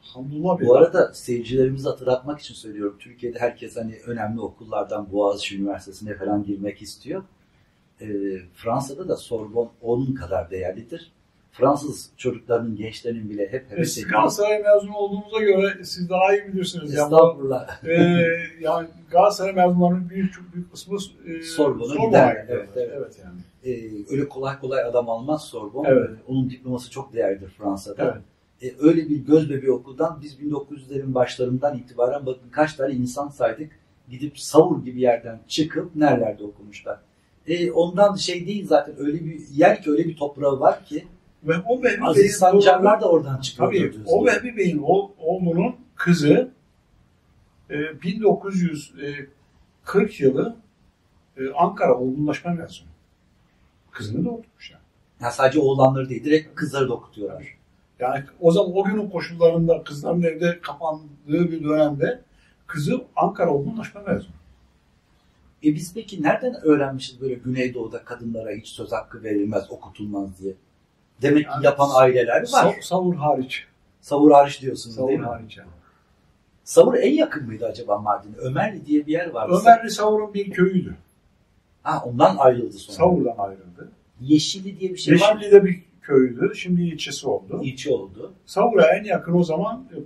S2: Hamdullah.
S1: Bu arada seyircilerimizi hatırlatmak için söylüyorum. Türkiye'de herkes hani önemli okullardan Boğaziçi Üniversitesi'ne falan girmek istiyor. Ee, Fransa'da da Sorbon onun kadar değerlidir. Fransız çocuklarının, gençlerinin bile hep heves ediyor.
S2: Galatasaray mezunu olduğumuza göre siz daha iyi bilirsiniz.
S1: Estağfurullah.
S2: e, yani Galatasaray mezunlarının büyük büyük kısmı e,
S1: Sorbon'a gider. Evet, evet.
S2: evet yani.
S1: Ee, öyle kolay kolay adam almaz Sorbon.
S2: Evet.
S1: Ee, Onun diploması çok değerlidir Fransa'da.
S2: Evet.
S1: Ee, öyle bir göz bebeği okuldan biz 1900'lerin başlarından itibaren bakın kaç tane insan saydık. Gidip savur gibi yerden çıkıp nerelerde okumuşlar. Ee, ondan şey değil zaten öyle bir yer ki öyle bir toprağı var ki
S2: Ve o Vehbi
S1: Aziz
S2: Bey'in
S1: Sancarlar da oradan çıkıyor.
S2: Tabii o. Vehbi Bey'in oğ- oğlunun kızı e, 1940 yılı e, Ankara Olgunlaşma mezunu. Kızını da okutmuş yani.
S1: Ya sadece oğlanları değil direkt kızları da okutuyorlar.
S2: Yani o zaman o günün koşullarında kızların evde kapandığı bir dönemde kızı Ankara Olgunlaşma mezunu.
S1: E biz peki nereden öğrenmişiz böyle Güneydoğu'da kadınlara hiç söz hakkı verilmez, okutulmaz diye? Demek ki
S2: Yani
S1: yapan aileler var.
S2: Sav- savur hariç.
S1: Savur hariç diyorsunuz
S2: Savur
S1: değil mi?
S2: hariç yani.
S1: Savur en yakın mıydı acaba Mardin'e? Ömerli diye bir yer var.
S2: Ömerli Savur'un bir köyüydü.
S1: Ha ondan ayrıldı sonra.
S2: Savur'dan ayrıldı.
S1: Yeşilli diye bir şey var.
S2: Yeşilli'de bir köydü. Şimdi ilçesi oldu.
S1: İlçe oldu.
S2: Savur'a en yakın o zaman e,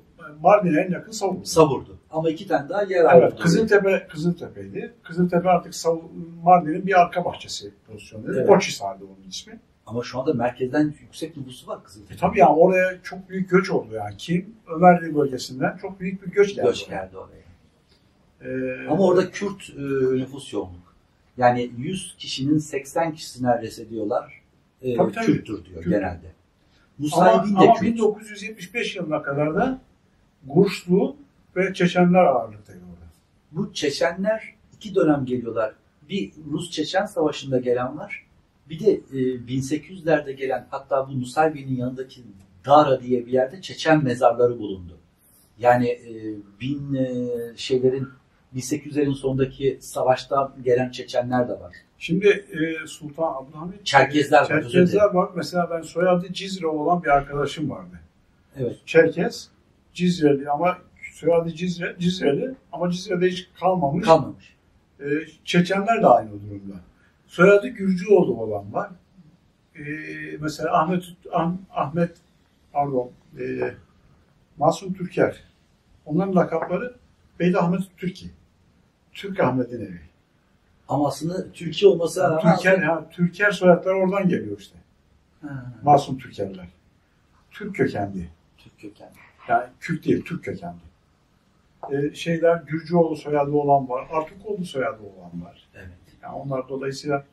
S2: Mardin'e en yakın Savur.
S1: Savurdu. Ama iki tane daha yer ayrıldı.
S2: Evet, Kızıltepe, Kızıltepe'ydi. Kızıltepe artık Savur, Mardin'in bir arka bahçesi pozisyonuydu.
S1: Evet.
S2: Koçhisar'dı onun ismi.
S1: Ama şu anda merkezden yüksek nüfusu var
S2: E
S1: Kızıltepe.
S2: tabii yani oraya çok büyük göç oldu yani. Kim? Ömerli bölgesinden çok büyük bir göç geldi.
S1: Göç
S2: oraya.
S1: geldi oraya.
S2: Ee,
S1: Ama orada Kürt e, nüfus yoğunluk. Yani 100 kişinin 80 kişisi neredeyse diyorlar e,
S2: Tabii, tabii.
S1: Kürttür diyor
S2: Kürt.
S1: genelde.
S2: ama,
S1: Musaybin de
S2: ama
S1: Kürt.
S2: 1975 yılına kadar da Gurslu ve Çeçenler ağırlıktaydı orada.
S1: Bu Çeçenler iki dönem geliyorlar. Bir Rus-Çeçen savaşında gelen var. Bir de e, 1800'lerde gelen hatta bu Nusaybin'in yanındaki Dara diye bir yerde Çeçen mezarları bulundu. Yani e, bin e, şeylerin 1800'lerin sonundaki savaştan gelen Çeçenler de var.
S2: Şimdi e, Sultan Abdülhamit
S1: Çerkezler var,
S2: Çerkezler var. Mesela ben soyadı Cizre olan bir arkadaşım vardı.
S1: Evet.
S2: Çerkez, Cizreli ama soyadı Cizre, Cizreli ama Cizre'de hiç kalmamış.
S1: Kalmamış.
S2: Ee, Çeçenler de aynı durumda. Soyadı Gürcüoğlu olan var. Ee, mesela Ahmet Ah- Ahmet pardon e, Masum Türker. Onların lakapları Beyli Ahmet Türki. Türk Ahmet'in evi.
S1: Ama aslında Türkiye olması
S2: Yani Türker, ha, Türker soyadları oradan geliyor işte.
S1: Ha,
S2: Masum Türkerler. Türk kökenli.
S1: Türk kökenli.
S2: Yani Kürt değil, Türk kökenli. Ee, şeyler Gürcüoğlu soyadı olan var, Artukoğlu soyadı olan var.
S1: Evet.
S2: Yani onlar dolayısıyla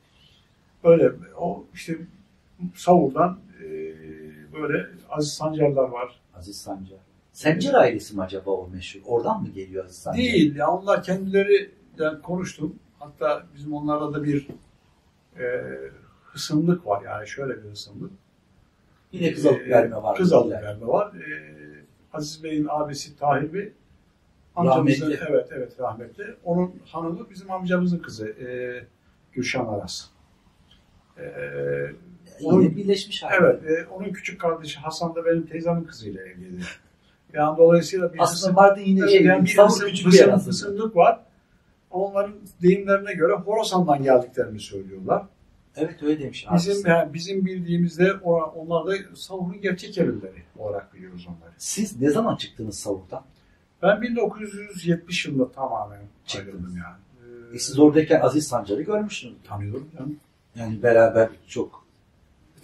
S2: öyle o işte Savur'dan e, böyle Aziz Sancarlar var.
S1: Aziz Sancar. Sencer ailesi mi acaba o meşhur? Oradan mı geliyor Aziz Sancar?
S2: Değil ya onlar kendilerinden konuştum. Hatta bizim onlarla da bir e, hısımlık var yani şöyle bir hısımlık.
S1: Yine kız alıp verme var.
S2: Kız alıp verme var. Ee, Aziz Bey'in abisi Tahir Bey amcamızın
S1: Rahmetli.
S2: evet evet rahmetli. Onun hanımı bizim amcamızın kızı ee, Gülşen Aras.
S1: Yine
S2: onun,
S1: birleşmiş aile.
S2: evet e, onun küçük kardeşi Hasan da benim teyzemin kızıyla evliydi. Yani dolayısıyla bir
S1: Aslında Mardin yine şey,
S2: yani bir
S1: İstanbul küçük bir yer aslında.
S2: hısımlık var. Onların deyimlerine göre Horasan'dan geldiklerini söylüyorlar.
S1: Evet öyle demiş.
S2: Bizim
S1: abisi.
S2: yani bizim bildiğimizde onlar da Savur'un gerçek evlileri olarak biliyoruz onları.
S1: Siz ne zaman çıktınız Savur'dan?
S2: Ben 1970 yılında tamamen
S1: Çıktınız.
S2: ayrıldım yani. Ee,
S1: E siz oradayken Aziz Sancar'ı görmüşsünüz.
S2: tanıyorum canım.
S1: Yani beraber çok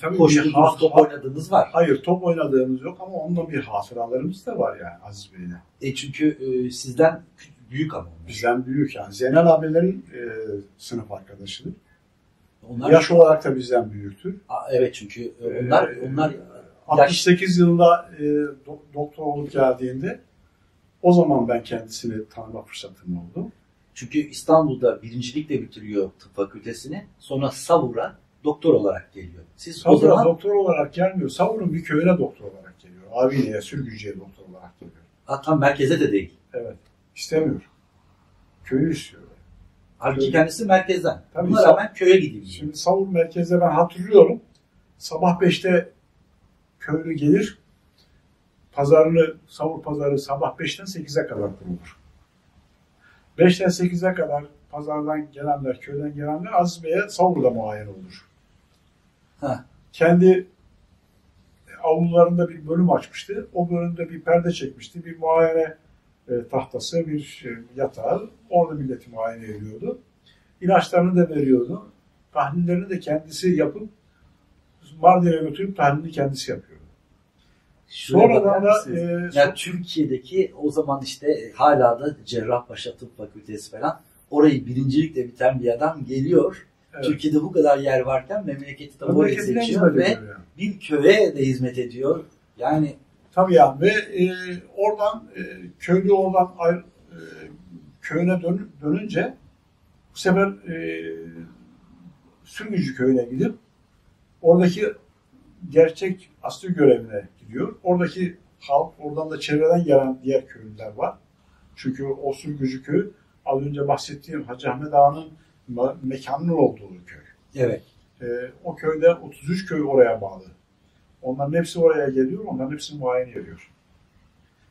S2: Tabii
S1: koştunuz,
S2: ha-
S1: top oynadığınız var.
S2: Hayır top oynadığımız yok ama onunla bir hatıralarımız da var yani Aziz Bey'le.
S1: E çünkü e, sizden büyük ama.
S2: Bizden büyük yani. Zeynel abilerin e, sınıf arkadaşıdır.
S1: Onlar
S2: Yaş olarak da bizden büyüktür.
S1: Aa, evet çünkü e, onlar
S2: Ee,
S1: onlar yaş
S2: 68 yılında e, do- doktor olup geldiğinde o zaman ben kendisini tanıma fırsatım oldu.
S1: çünkü İstanbul'da birincilikle bitiriyor tıp fakültesini. Sonra Savur'a doktor olarak geliyor. Siz o
S2: Savur'a
S1: zaman
S2: doktor olarak gelmiyor. Savur'un bir köyüne doktor olarak geliyor. Abine'ye, Sürgücü'ye doktor olarak geliyor.
S1: Ha, tam merkeze de değil.
S2: Evet. İstemiyor. Köyü istiyor.
S1: Halbuki
S2: Köy.
S1: kendisi merkezden.
S2: Tabii,
S1: Buna rağmen köye gideyim.
S2: Şimdi Savur merkezde ben hatırlıyorum. Sabah 5'te köylü gelir. Pazarını, Savur pazarı sabah 5'ten 8'e kadar kurulur. 5'ten 8'e kadar pazardan gelenler, köyden gelenler Aziz Bey'e Savur'da muayene olur.
S1: Ha.
S2: Kendi avlularında bir bölüm açmıştı. O bölümde bir perde çekmişti. Bir muayene e, tahtası, bir şey, yatağı. Orada milleti muayene ediyordu. İlaçlarını da veriyordu. Tahlillerini de kendisi yapıp Mardin'e götürüp tahlilini kendisi yapıyordu. Sonradan da e,
S1: Ya Türkiye'deki o zaman işte hala da Cerrahpaşa Tıp Fakültesi falan orayı birincilikle biten bir adam geliyor.
S2: Evet.
S1: Türkiye'de bu kadar yer varken memleketi
S2: memleketine
S1: seçiyor ve
S2: ediyor
S1: bir köye de hizmet ediyor. Yani
S2: Tabii yani ve e, oradan e, köylü oradan ayrı, e, köyüne dön, dönünce bu sefer e, Sürgücü köyüne gidip oradaki gerçek asli görevine gidiyor. Oradaki halk, oradan da çevreden gelen diğer köylüler var. Çünkü o Sürgücü köyü az önce bahsettiğim Hacı Ahmet Ağa'nın me- mekanının olduğu köy.
S1: evet
S2: E, o köyde 33 köy oraya bağlı. Onların hepsi oraya geliyor, onların hepsini muayene ediyor.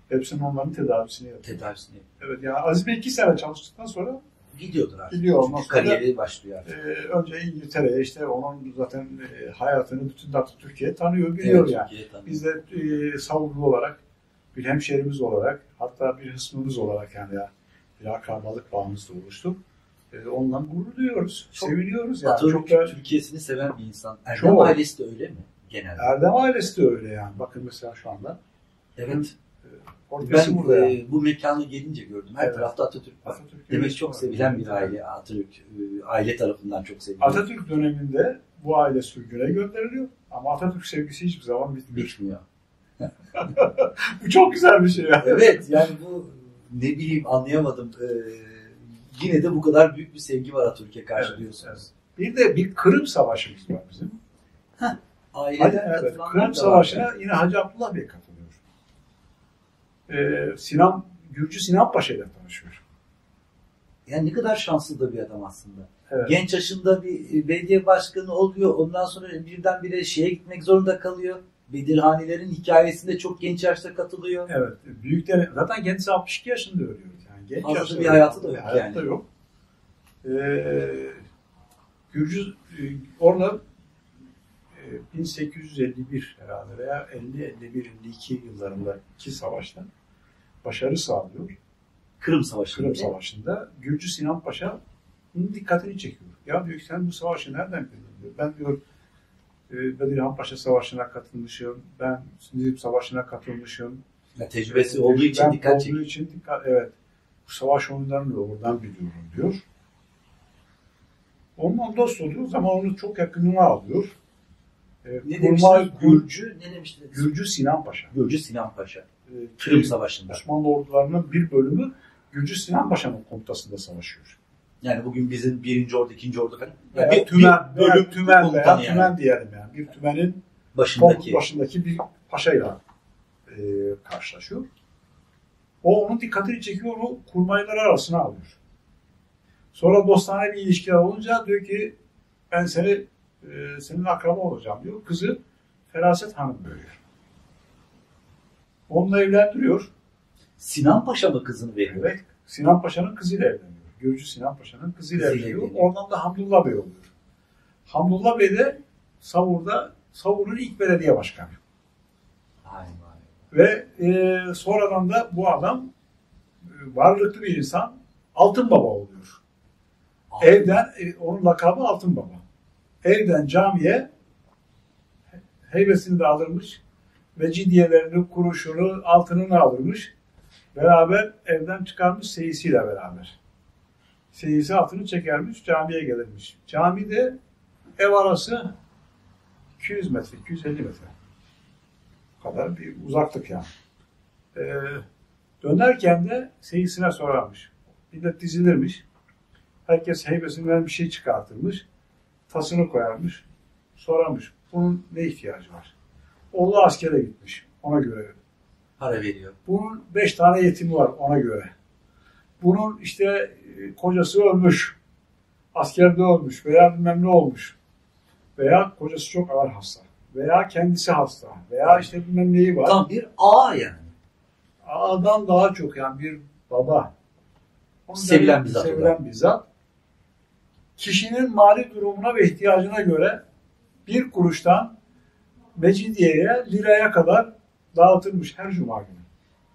S2: Hepsinin onların tedavisini yapıyor.
S1: tedavisini
S2: Evet yani Aziz Bey iki sene çalıştıktan sonra
S1: gidiyordur artık.
S2: Gidiyor, ondan sonra-
S1: kariyeri başlıyor artık.
S2: e, önce İngiltere'ye işte onun zaten e, hayatını bütün artık Türkiye tanıyor, biliyor
S1: Evet,
S2: yani.
S1: Tanıyor.
S2: Biz de e, savurlu olarak, bir hemşehrimiz olarak, hatta bir hısmımız olarak yani ya, bir akrabalık bağımız da oluştu. E, ondan gurur duyuyoruz,
S1: Çok-
S2: seviniyoruz yani.
S1: Atatürk
S2: Çok da
S1: Türkiye'sini seven bir insan. Erdem
S2: Çok.
S1: ailesi de öyle mi genelde?
S2: Erdem ailesi de öyle yani. Bakın mesela şu anda.
S1: evet.
S2: Ortası
S1: Ben
S2: burada yani.
S1: e, bu mekanı gelince gördüm. Her
S2: Evet.
S1: tarafta Atatürk var.
S2: Atatürk
S1: Demek çok
S2: var.
S1: sevilen bir aile. Atatürk e, aile tarafından çok seviliyor.
S2: Atatürk döneminde bu aile sürgüne gönderiliyor. Ama Atatürk sevgisi hiçbir zaman bitmiyor.
S1: bitmiyor.
S2: Bu çok güzel bir şey ya.
S1: Evet yani bu ne bileyim anlayamadım. Ee, yine de bu kadar büyük bir sevgi var Atatürk'e karşı
S2: Evet,
S1: diyorsunuz.
S2: Bir de bir Kırım Savaşımız var bizim.
S1: Aileden
S2: evet,
S1: katılanlar
S2: Kırım
S1: da var.
S2: Savaşı'na yine Hacı Abdullah Bey katılıyor. Ee, Sinan, Gürcü Sinan Paşa ile tanışıyor.
S1: Yani ne kadar şanslı da bir adam aslında.
S2: Evet.
S1: Genç yaşında bir belediye başkanı oluyor. Ondan sonra birdenbire şeye gitmek zorunda kalıyor. Bedirhanilerin hikayesinde çok genç yaşta katılıyor.
S2: Evet. Büyükler, zaten kendisi 62 yaşında ölüyor. Genç
S1: Fazla
S2: yaşta
S1: bir hayatı da yok
S2: Hayatta
S1: yani.
S2: yok. Ee, Gürcü e, orada e, 1851 herhalde veya 50-51-52 yıllarındaki savaşta başarı sağlıyor.
S1: Kırım Savaşı.
S2: Kırım Savaşı'nda Gürcü Sinan Paşa'nın dikkatini çekiyor. Ya diyor ki sen bu savaşı nereden bildin diyor. Ben diyor e, Bedirhan Paşa Savaşı'na katılmışım. Ben Nizip Savaşı'na katılmışım.
S1: Yani tecrübesi olduğu için
S2: Ben
S1: dikkat çekiyor.
S2: için dikkat, evet. Savaş oyunlarını da oradan biliyorum diyor. Onunla dost oluyor ama onu çok yakınına alıyor. E,
S1: Ne demiştiniz?
S2: Gür-
S1: Gürcü ne demiştiniz?
S2: Gürcü Sinan Paşa.
S1: Gürcü Sinan Paşa.
S2: E,
S1: Kırım
S2: ki
S1: Savaşı'nda.
S2: Osmanlı ordularının bir bölümü Gürcü Sinan Paşa'nın komutasında savaşıyor.
S1: Yani bugün bizim birinci ordu, ikinci ordu falan. Yani bir,
S2: tümen,
S1: bir bölüm
S2: tümen veya
S1: yani.
S2: tümen diyelim yani. Bir tümenin
S1: başındaki.
S2: başındaki bir paşayla e, karşılaşıyor. O onun dikkatini çekiyor, onu kurmaylar arasına alıyor. Sonra dostane bir ilişkiler olunca diyor ki ben seni e, senin akraba olacağım diyor. Kızı Feraset Hanım görüyor. Onunla evlendiriyor.
S1: Sinan Paşa mı kızını veriyor?
S2: Evet. Sinan Paşa'nın kızıyla evleniyor. Gürcü Sinan Paşa'nın kızıyla
S1: Kızıyla
S2: evleniyor.
S1: evleniyor.
S2: Oradan da Hamdullah Bey oluyor. Hamdullah Bey de Savur'da Savur'un ilk belediye başkanı. Ve e, sonradan da bu adam e, varlıklı bir insan Altın Baba oluyor. Evden, e, onun lakabı Altın Baba. Evden camiye heybesini de alırmış. Mecidiyelerini, kuruşunu, altınını alırmış. Beraber evden çıkarmış seyisiyle beraber. Seyisi altını çekermiş, camiye gelirmiş. Camide ev arası 200 metre, 250 metre. Kadar bir uzaklık yani. Ee, dönerken de seyisine sorarmış. Millet dizilirmiş. Herkes heybesinden bir şey çıkartırmış. Tasını koyarmış. Sorarmış. Bunun ne ihtiyacı var? Oğlu askere gitmiş. Ona göre
S1: Para veriyor.
S2: Bunun beş tane yetimi var ona göre. Bunun işte e, kocası ölmüş, askerde ölmüş veya bilmem ne olmuş. Veya kocası çok ağır hasta. Veya kendisi hasta. Veya işte bilmem neyi var.
S1: Tam bir ağa yani.
S2: Ağadan daha çok yani bir baba. Onun
S1: Sevilen bir zat
S2: Sevilen bir zat. Kişinin mali durumuna ve ihtiyacına göre bir kuruştan Mecidiye'ye, liraya kadar dağıtılmış her cuma günü.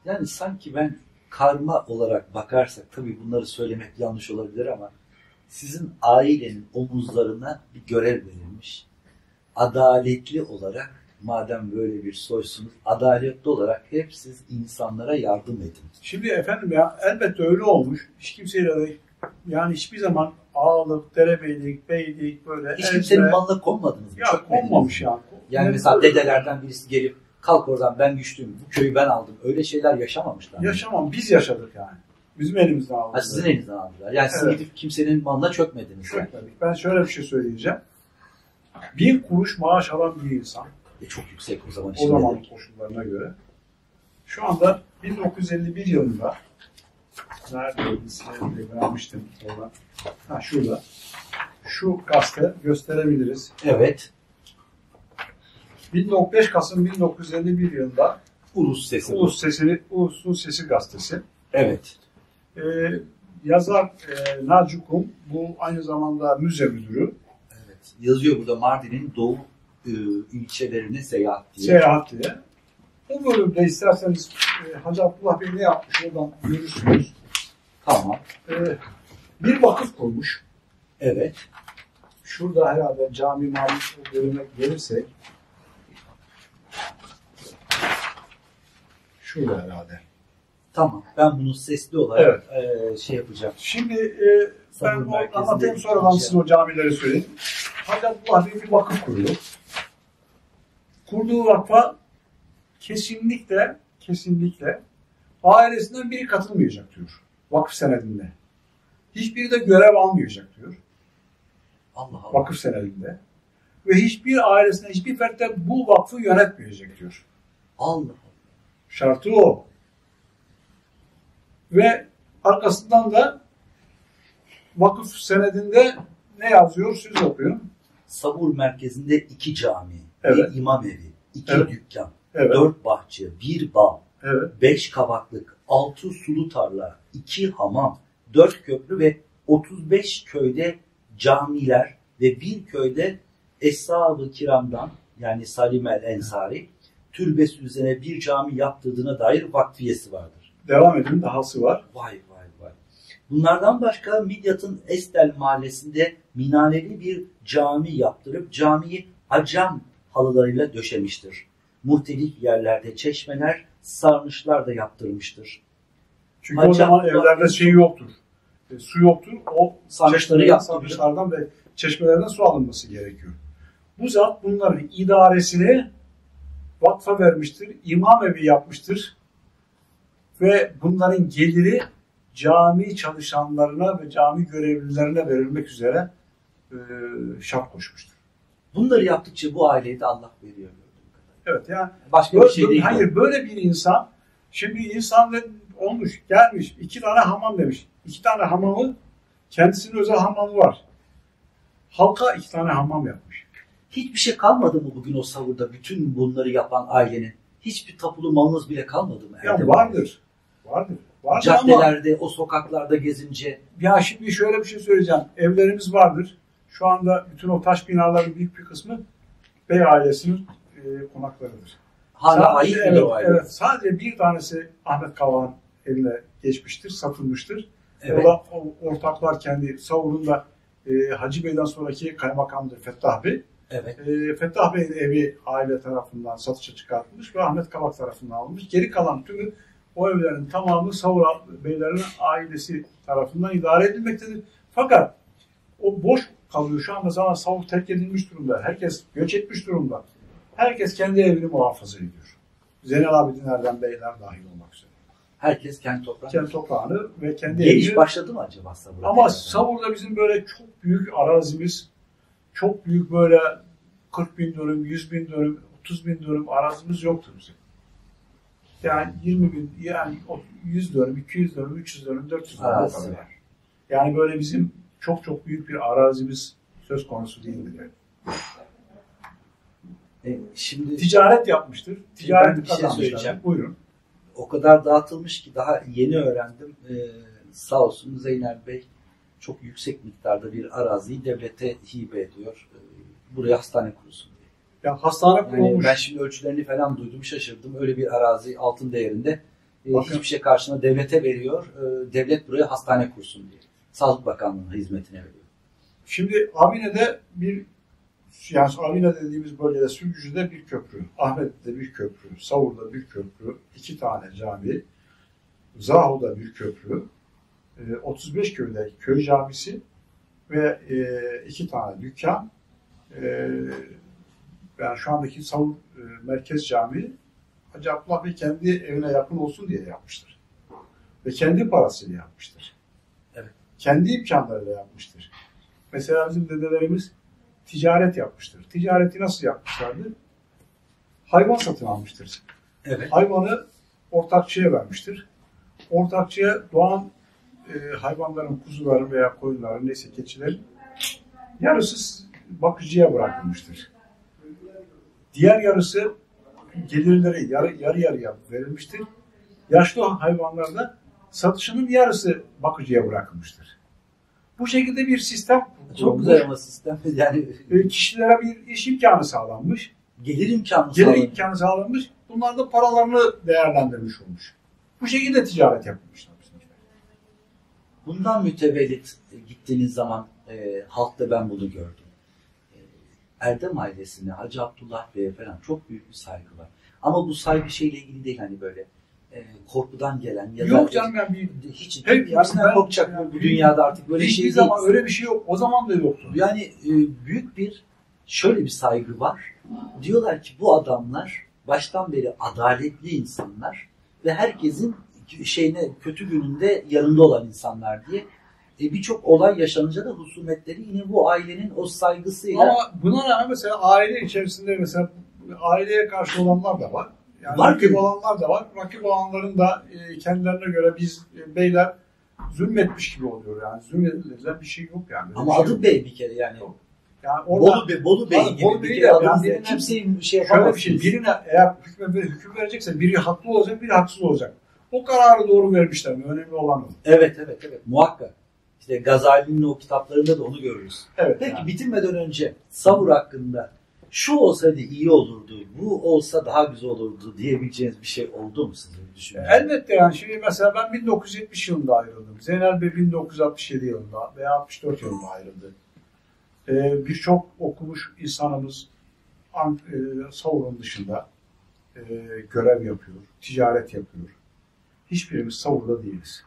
S1: Yani sanki ben karma olarak bakarsak tabii bunları söylemek yanlış olabilir ama sizin ailenin omuzlarına bir görev verilmiş. Adaletli olarak madem böyle bir soysunuz adaletli olarak hep siz insanlara yardım edin.
S2: Şimdi efendim ya elbette öyle olmuş. Hiç kimseyle de yani hiçbir zaman ağalık, derebeylik, beylik böyle
S1: Hiç kimsenin malına konmadınız mı?
S2: ya
S1: Çökmediniz
S2: konmamış
S1: mi?
S2: yani.
S1: Yani mesela dedelerden birisi gelip kalk oradan ben güçlüyüm, bu köyü ben aldım. Öyle şeyler yaşamamışlar. mı?
S2: Yaşamam biz yaşadık yani. Bizim elimizden aldık.
S1: Ha, sizin elinizden aldılar. Yani siz
S2: Evet.
S1: gidip kimsenin malına çökmediniz. Yani.
S2: Çökmedik. Ben şöyle bir şey söyleyeceğim. Bir kuruş maaş alan bir insan
S1: E, çok yüksek o zaman
S2: o zaman koşullarına göre şu anda 1951 yılında neredeydi size vermiştim oradan. Ha şurada. Şu gazete gösterebiliriz.
S1: Evet.
S2: 1905 Kasım 1951 yılında
S1: Ulus sesi.
S2: Ulus Sesi, Ulus'un Sesi gazetesi.
S1: Evet.
S2: Ee, yazar e, Naci Kum, bu aynı zamanda müze müdürü.
S1: Evet. Yazıyor burada Mardin'in doğu e, ilçelerine seyahat diye.
S2: Seyahat diye. Bu bölümde isterseniz e, Hacı Abdullah Bey ne yapmış oradan görürsünüz.
S1: Tamam.
S2: E, bir vakıf kurmuş.
S1: Evet.
S2: Şurada herhalde cami mali bölüme gelirsek şurada herhalde.
S1: Tamam. Ben bunu sesli olarak e, şey yapacağım.
S2: Şimdi e, ben anlatayım sonradan
S1: şey.
S2: size o camileri söyleyeyim. Hacı Abdullah Bey bir vakıf kuruyor. Kurduğu vakfa kesinlikle kesinlikle ailesinden biri katılmayacak diyor. Vakıf senedinde. Hiçbiri de görev almayacak diyor.
S1: Allah Allah.
S2: Vakıf senedinde. Ve hiçbir ailesine, hiçbir fert de bu vakfı yönetmeyecek diyor.
S1: Allah Allah.
S2: Şartı o. Ve arkasından da vakıf senedinde ne yazıyor? Siz okuyun.
S1: Sabur merkezinde iki cami,
S2: Evet.
S1: bir imam evi, iki
S2: Evet.
S1: dükkan,
S2: Evet.
S1: dört bahçe, bir bağ,
S2: Evet.
S1: beş kabaklık, altı sulu tarla, iki hamam, dört köprü ve 35 köyde camiler ve bir köyde Eshab-ı Kiram'dan yani Salim el Ensari türbesi üzerine bir cami yaptırdığına dair vakfiyesi vardır.
S2: Devam edin. Dahası var.
S1: Vay vay. Bunlardan başka Midyat'ın Estel mahallesinde minareli bir cami yaptırıp camiyi acam halılarıyla döşemiştir. Muhtelif yerlerde çeşmeler, sarnıçlar da yaptırmıştır.
S2: Çünkü o
S1: Hacı
S2: zaman evlerde şey yoktur. E, su yoktur. O
S1: Sarnıçları
S2: sarnıçlardan ve çeşmelerden su alınması gerekiyor. Bu zat bunların idaresini vakfa vermiştir. imam evi yapmıştır. Ve bunların geliri cami çalışanlarına ve cami görevlilerine verilmek üzere e, şart koşmuştur.
S1: Bunları yaptıkça bu aileye de Allah veriyor.
S2: Evet yani
S1: Başka bir şey değil.
S2: Hayır böyle bir insan şimdi insan olmuş gelmiş iki tane hamam demiş. İki tane hamamı kendisinin özel hamamı var. Halka iki tane hamam yapmış.
S1: Hiçbir şey kalmadı mı bugün o savurda bütün bunları yapan ailenin? Hiçbir tapulu malınız bile kalmadı mı?
S2: Ya
S1: Erdem
S2: vardır. Vardır. Vardır ama
S1: Caddelerde, o sokaklarda gezince
S2: ya şimdi şöyle bir şey söyleyeceğim. Evlerimiz vardır. Şu anda bütün o taş binaların büyük bir kısmı Bey ailesinin e, konaklarıdır.
S1: hala ait
S2: evet,
S1: o aile?
S2: evet, sadece bir tanesi Ahmet Kavak'ın eline geçmiştir, satılmıştır.
S1: Evet.
S2: O da o ortaklar kendi savurunda e, Hacı Bey'den sonraki kaymakamdır Fettah Bey.
S1: Evet.
S2: E, Fettah Bey'in evi aile tarafından satışa çıkartılmış ve Ahmet Kavak tarafından alınmış. Geri kalan tümü o evlerin tamamı Savur Beylerin ailesi tarafından idare edilmektedir. Fakat o boş kalıyor. Şu anda zaten Savur terk edilmiş durumda. Herkes göç etmiş durumda. Herkes kendi evini muhafaza ediyor. Zeynel Abidin Erdem Beyler dahil olmak üzere.
S1: Herkes kendi toprağı.
S2: Kendi toprağını ve kendi
S1: Geliş
S2: evini
S1: başladı mı acaba Savur'a?
S2: ama Savur'da bizim böyle çok büyük arazimiz, çok büyük böyle 40 bin dönüm, 100 bin dönüm, 30 bin dönüm arazimiz yoktur bizim. Yani 20 bin, yani o 100 dönüm, 200 dönüm, 300 dönüm, 400 dönüm o kadar. Yani böyle bizim çok çok büyük bir arazimiz söz konusu değildir. yani.
S1: E, şimdi
S2: Ticaret yapmıştır. Ticaret
S1: bir şey söyleyeceğim.
S2: Buyurun.
S1: o kadar dağıtılmış ki daha yeni öğrendim. E, sağ olsun Zeynel Bey çok yüksek miktarda bir araziyi devlete hibe ediyor. E, buraya hastane kurulsun diye.
S2: Ya hastane
S1: Yani
S2: kurulmuş.
S1: ben şimdi ölçülerini falan duydum şaşırdım. Öyle bir arazi altın değerinde e,
S2: Bakın.
S1: hiçbir şey karşına devlete veriyor. E, devlet buraya hastane kursun diye. Sağlık Bakanlığı'nın hizmetine veriyor.
S2: Şimdi Abine'de bir yani Avine dediğimiz bölgede Sürgücü'de bir köprü, Ahmet'te bir köprü, Savur'da bir köprü, iki tane cami, Zahu'da bir köprü, e, 35 köyde köy camisi ve e, iki tane dükkan. Yani şu andaki Savur e, Merkez Camii Hacı Abdullah Bey kendi evine yakın olsun diye yapmıştır. Ve kendi parasıyla yapmıştır.
S1: Evet.
S2: Kendi imkanlarıyla yapmıştır. Mesela bizim dedelerimiz ticaret yapmıştır. Ticareti nasıl yapmışlardı? Hayvan satın almıştır.
S1: Evet.
S2: Hayvanı ortakçıya vermiştir. Ortakçıya doğan e, hayvanların, kuzuların veya koyunların neyse keçilerin yarısı bakıcıya bırakılmıştır. Diğer yarısı gelirleri yarı, yarı yarıya verilmiştir. Yaşlı hayvanlarda satışının yarısı bakıcıya bırakılmıştır. Bu şekilde bir sistem
S1: Çok güzel ama sistem yani
S2: E, kişilere bir iş imkanı sağlanmış.
S1: gelir imkanı
S2: Gelir
S1: sağlanıyor.
S2: imkanı sağlanmış. Bunlar da paralarını değerlendirmiş olmuş. Bu şekilde ticaret bizimkiler.
S1: Bundan mütevellit gittiğiniz zaman e, halkta ben bunu gördüm. Erdem ailesine, Hacı Abdullah Bey'e falan çok büyük bir saygı var. Ama bu saygı şeyle ilgili değil hani böyle e, korkudan gelen ya da
S2: Yok canım yani bir,
S1: hiç
S2: Hep- ben-
S1: korkacak
S2: yani
S1: bu dünyada artık böyle
S2: hiçbir
S1: şey değil.
S2: zaman öyle bir şey yok. O zaman da yoktu.
S1: Yani e, büyük bir şöyle bir saygı var. Diyorlar ki bu adamlar baştan beri adaletli insanlar ve herkesin şeyine kötü gününde yanında olan insanlar diye. E, Birçok olay yaşanınca da husumetleri yine bu ailenin o saygısıyla
S2: Ama buna rağmen mesela aile içerisinde mesela aileye karşı olanlar da var. Yani
S1: Var
S2: rakip
S1: ki-
S2: olanlar da var. Rakip olanların da e, kendilerine göre biz e, beyler zulmetmiş gibi oluyor yani. Zulmedilen bir şey yok yani.
S1: Ama
S2: şey
S1: adı
S2: yok.
S1: Bey bir kere yani.
S2: Yani orada
S1: Bolu, Bey, Bolu Bey gibi
S2: Bolu
S1: bir kere adınız
S2: yani
S1: Kimseyi şey
S2: şöyle bir şey birine eğer hüküm, hüküm verecekse biri haklı olacak biri haksız olacak. O kararı doğru vermişler mi? Önemli olan o.
S1: Evet evet evet muhakkak. İşte Gazali'nin o kitaplarında da onu görürüz.
S2: Evet.
S1: Peki
S2: yani.
S1: bitirmeden önce Savur hakkında şu olsaydı iyi olurdu, bu olsa daha güzel olurdu diyebileceğiniz bir şey oldu mu sizin düşünceniz?
S2: Elbette yani şimdi mesela ben 1970 yılında ayrıldım. Zeynel Bey 1967 yılında veya 64 yılında ayrıldı. Ee, Birçok okumuş insanımız An- e, Savur'un dışında e, görev yapıyor, ticaret yapıyor. Hiçbirimiz Savur'da değiliz.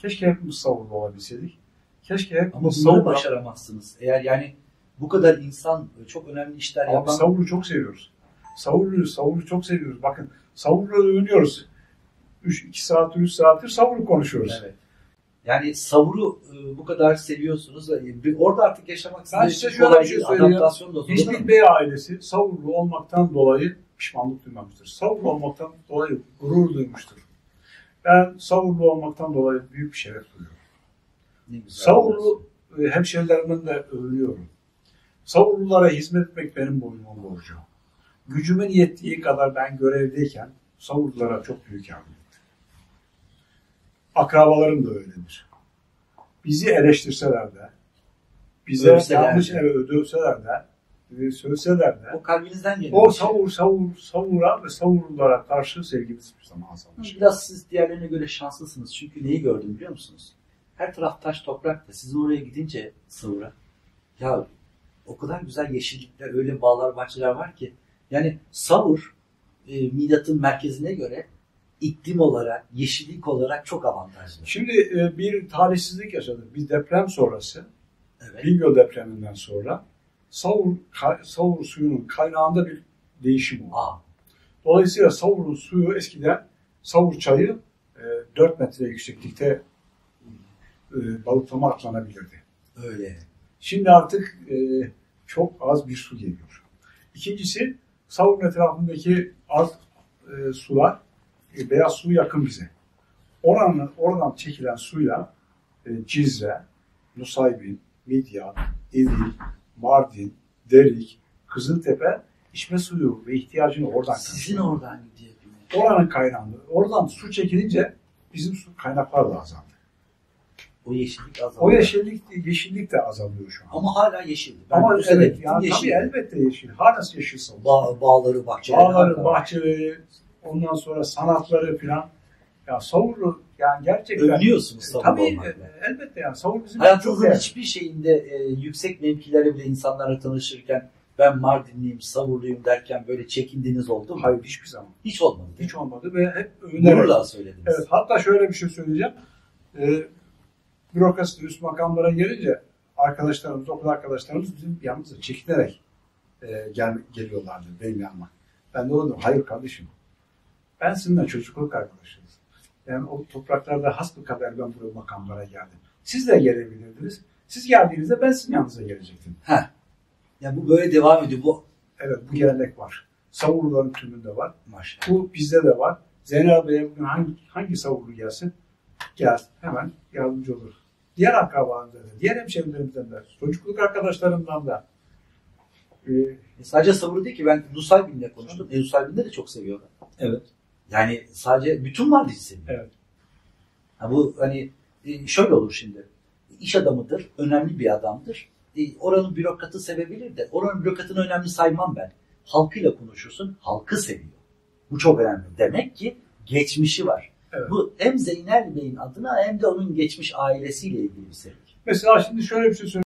S2: Keşke hepimiz Savur'da olabilseydik. Keşke
S1: Ama
S2: hepimiz
S1: bunları
S2: Savur'da...
S1: başaramazsınız. Eğer yani bu kadar insan çok önemli işler
S2: Abi
S1: yapan...
S2: Savur'u çok seviyoruz. Savur'u, Savur'u çok seviyoruz. Bakın Savur'la övünüyoruz. 2 saattir, 3 saattir Savur'u konuşuyoruz.
S1: Evet. Yani Savur'u e, bu kadar seviyorsunuz. E, bir- Orada artık yaşamak
S2: Ben size şöyle bir şey söyleyeyim.
S1: Ama-
S2: bey ailesi Savurlu olmaktan dolayı pişmanlık duymamıştır. Savurlu olmaktan dolayı gurur duymuştur. Ben Savurlu olmaktan dolayı büyük bir şeref duyuyorum. Savurlu e, hemşerilerimden de övünüyorum. Savurlulara hizmet etmek benim boynumun borcu. Gücümün yettiği kadar ben görevdeyken Savurlulara çok büyük yardım ettim. Akrabalarım da öyledir. Bizi eleştirseler de, bize yanlış eve ödövseler de, e, sövseler de,
S1: O kalbinizden geliyor.
S2: o savur, savur, savura ve savurlulara karşı sevgimiz bir zaman azalmış.
S1: Biraz siz diğerlerine göre şanslısınız. Çünkü neyi gördüm biliyor musunuz? Her taraf taş toprak da sizin oraya gidince Savur'a ya o kadar güzel yeşillikler, öyle bağlar, bahçeler var ki yani Savur e, Midat'ın merkezine göre iklim olarak, yeşillik olarak çok avantajlı.
S2: Şimdi e, bir talihsizlik yaşadık. Bir deprem sonrası,
S1: Evet.
S2: Bingöl depreminden sonra Savur, Savur suyunun kaynağında bir değişim oldu.
S1: Aa,
S2: Dolayısıyla Savur'un suyu eskiden Savur çayı e, 4 metre yükseklikte e, balıklama atlanabilirdi.
S1: öyle.
S2: Şimdi artık e, çok az bir su geliyor. İkincisi Savur'un etrafındaki alt e, sular e, beyaz su yakın bize. Oranın, oradan çekilen suyla e, Cizre, Nusaybin, Midyat, Edil, Mardin, Derik, Kızıltepe içme suyu ve ihtiyacını oradan
S1: Sizin
S2: karşılıyor.
S1: oradan gidiyor.
S2: Oranın kaynağında. Oradan su çekilince bizim su kaynaklar da azaldı.
S1: O yeşillik azalıyor.
S2: O yeşillik, yeşillik de azalıyor şu an.
S1: Ama hala yeşildi. Ben
S2: Ama evet, yani
S1: yeşildi.
S2: tabii elbette yeşil. Hala yeşil savun.
S1: Bağ, bağları, bahçeleri.
S2: Bağları, bahçeleri, ondan sonra sanatları filan. Ya Savurlu yani gerçekten...
S1: Övünüyorsunuz Savurlu
S2: Tabii
S1: olmakla.
S2: e, elbette yani Savur bizim
S1: Hayatınızın hiçbir şeyinde e, yüksek mevkilere bile insanlarla tanışırken ben Mardinliyim, Savurluyum derken böyle çekindiğiniz oldu mu?
S2: Hayır hiçbir zaman.
S1: Hiç olmadı.
S2: Hiç olmadı ve hep övünerek.
S1: Gururla söylediniz.
S2: Evet, hatta şöyle bir şey söyleyeceğim. Ee, bürokrasi üst makamlara gelince arkadaşlarımız, okul arkadaşlarımız bizim yanımıza çekinerek e, gel, geliyorlardı benim yanıma. Ben de dedim, hayır kardeşim. Ben sizinle çocukluk arkadaşıyız. Yani o topraklarda hasbelkader ben buraya makamlara geldim. Siz de gelebilirdiniz. Siz geldiğinizde ben sizin yanınıza gelecektim.
S1: Heh. Ya bu böyle devam ediyor. Bu
S2: Evet bu gelenek var. Savurluların tümünde var.
S1: maşallah.
S2: Bu bizde de var. Zeynep Bey'e bugün hangi, hangi savurlu gelsin? Gel. Hemen yardımcı olur. Diğer akrabalarımızdan da, diğer hemşehrilerimizden de, çocukluk arkadaşlarımdan da. Ee,
S1: E, Sadece Savurlu değil ki ben Nusaybin'le konuştum. E, Nusaybin'de de çok seviyorlar.
S2: evet.
S1: Yani sadece bütün Mardin'i seviyor.
S2: Evet.
S1: Ha, bu hani e, şöyle olur şimdi. İş adamıdır, önemli bir adamdır. E, oranın bürokratı sevebilir de oranın bürokratını önemli saymam ben. Halkıyla konuşursun, halkı seviyor. Bu çok önemli. Demek ki geçmişi var.
S2: Evet.
S1: Bu hem Zeynel Bey'in adına hem de onun geçmiş ailesiyle ilgili bir sebep.
S2: Mesela şimdi şöyle bir şey söyleyeyim.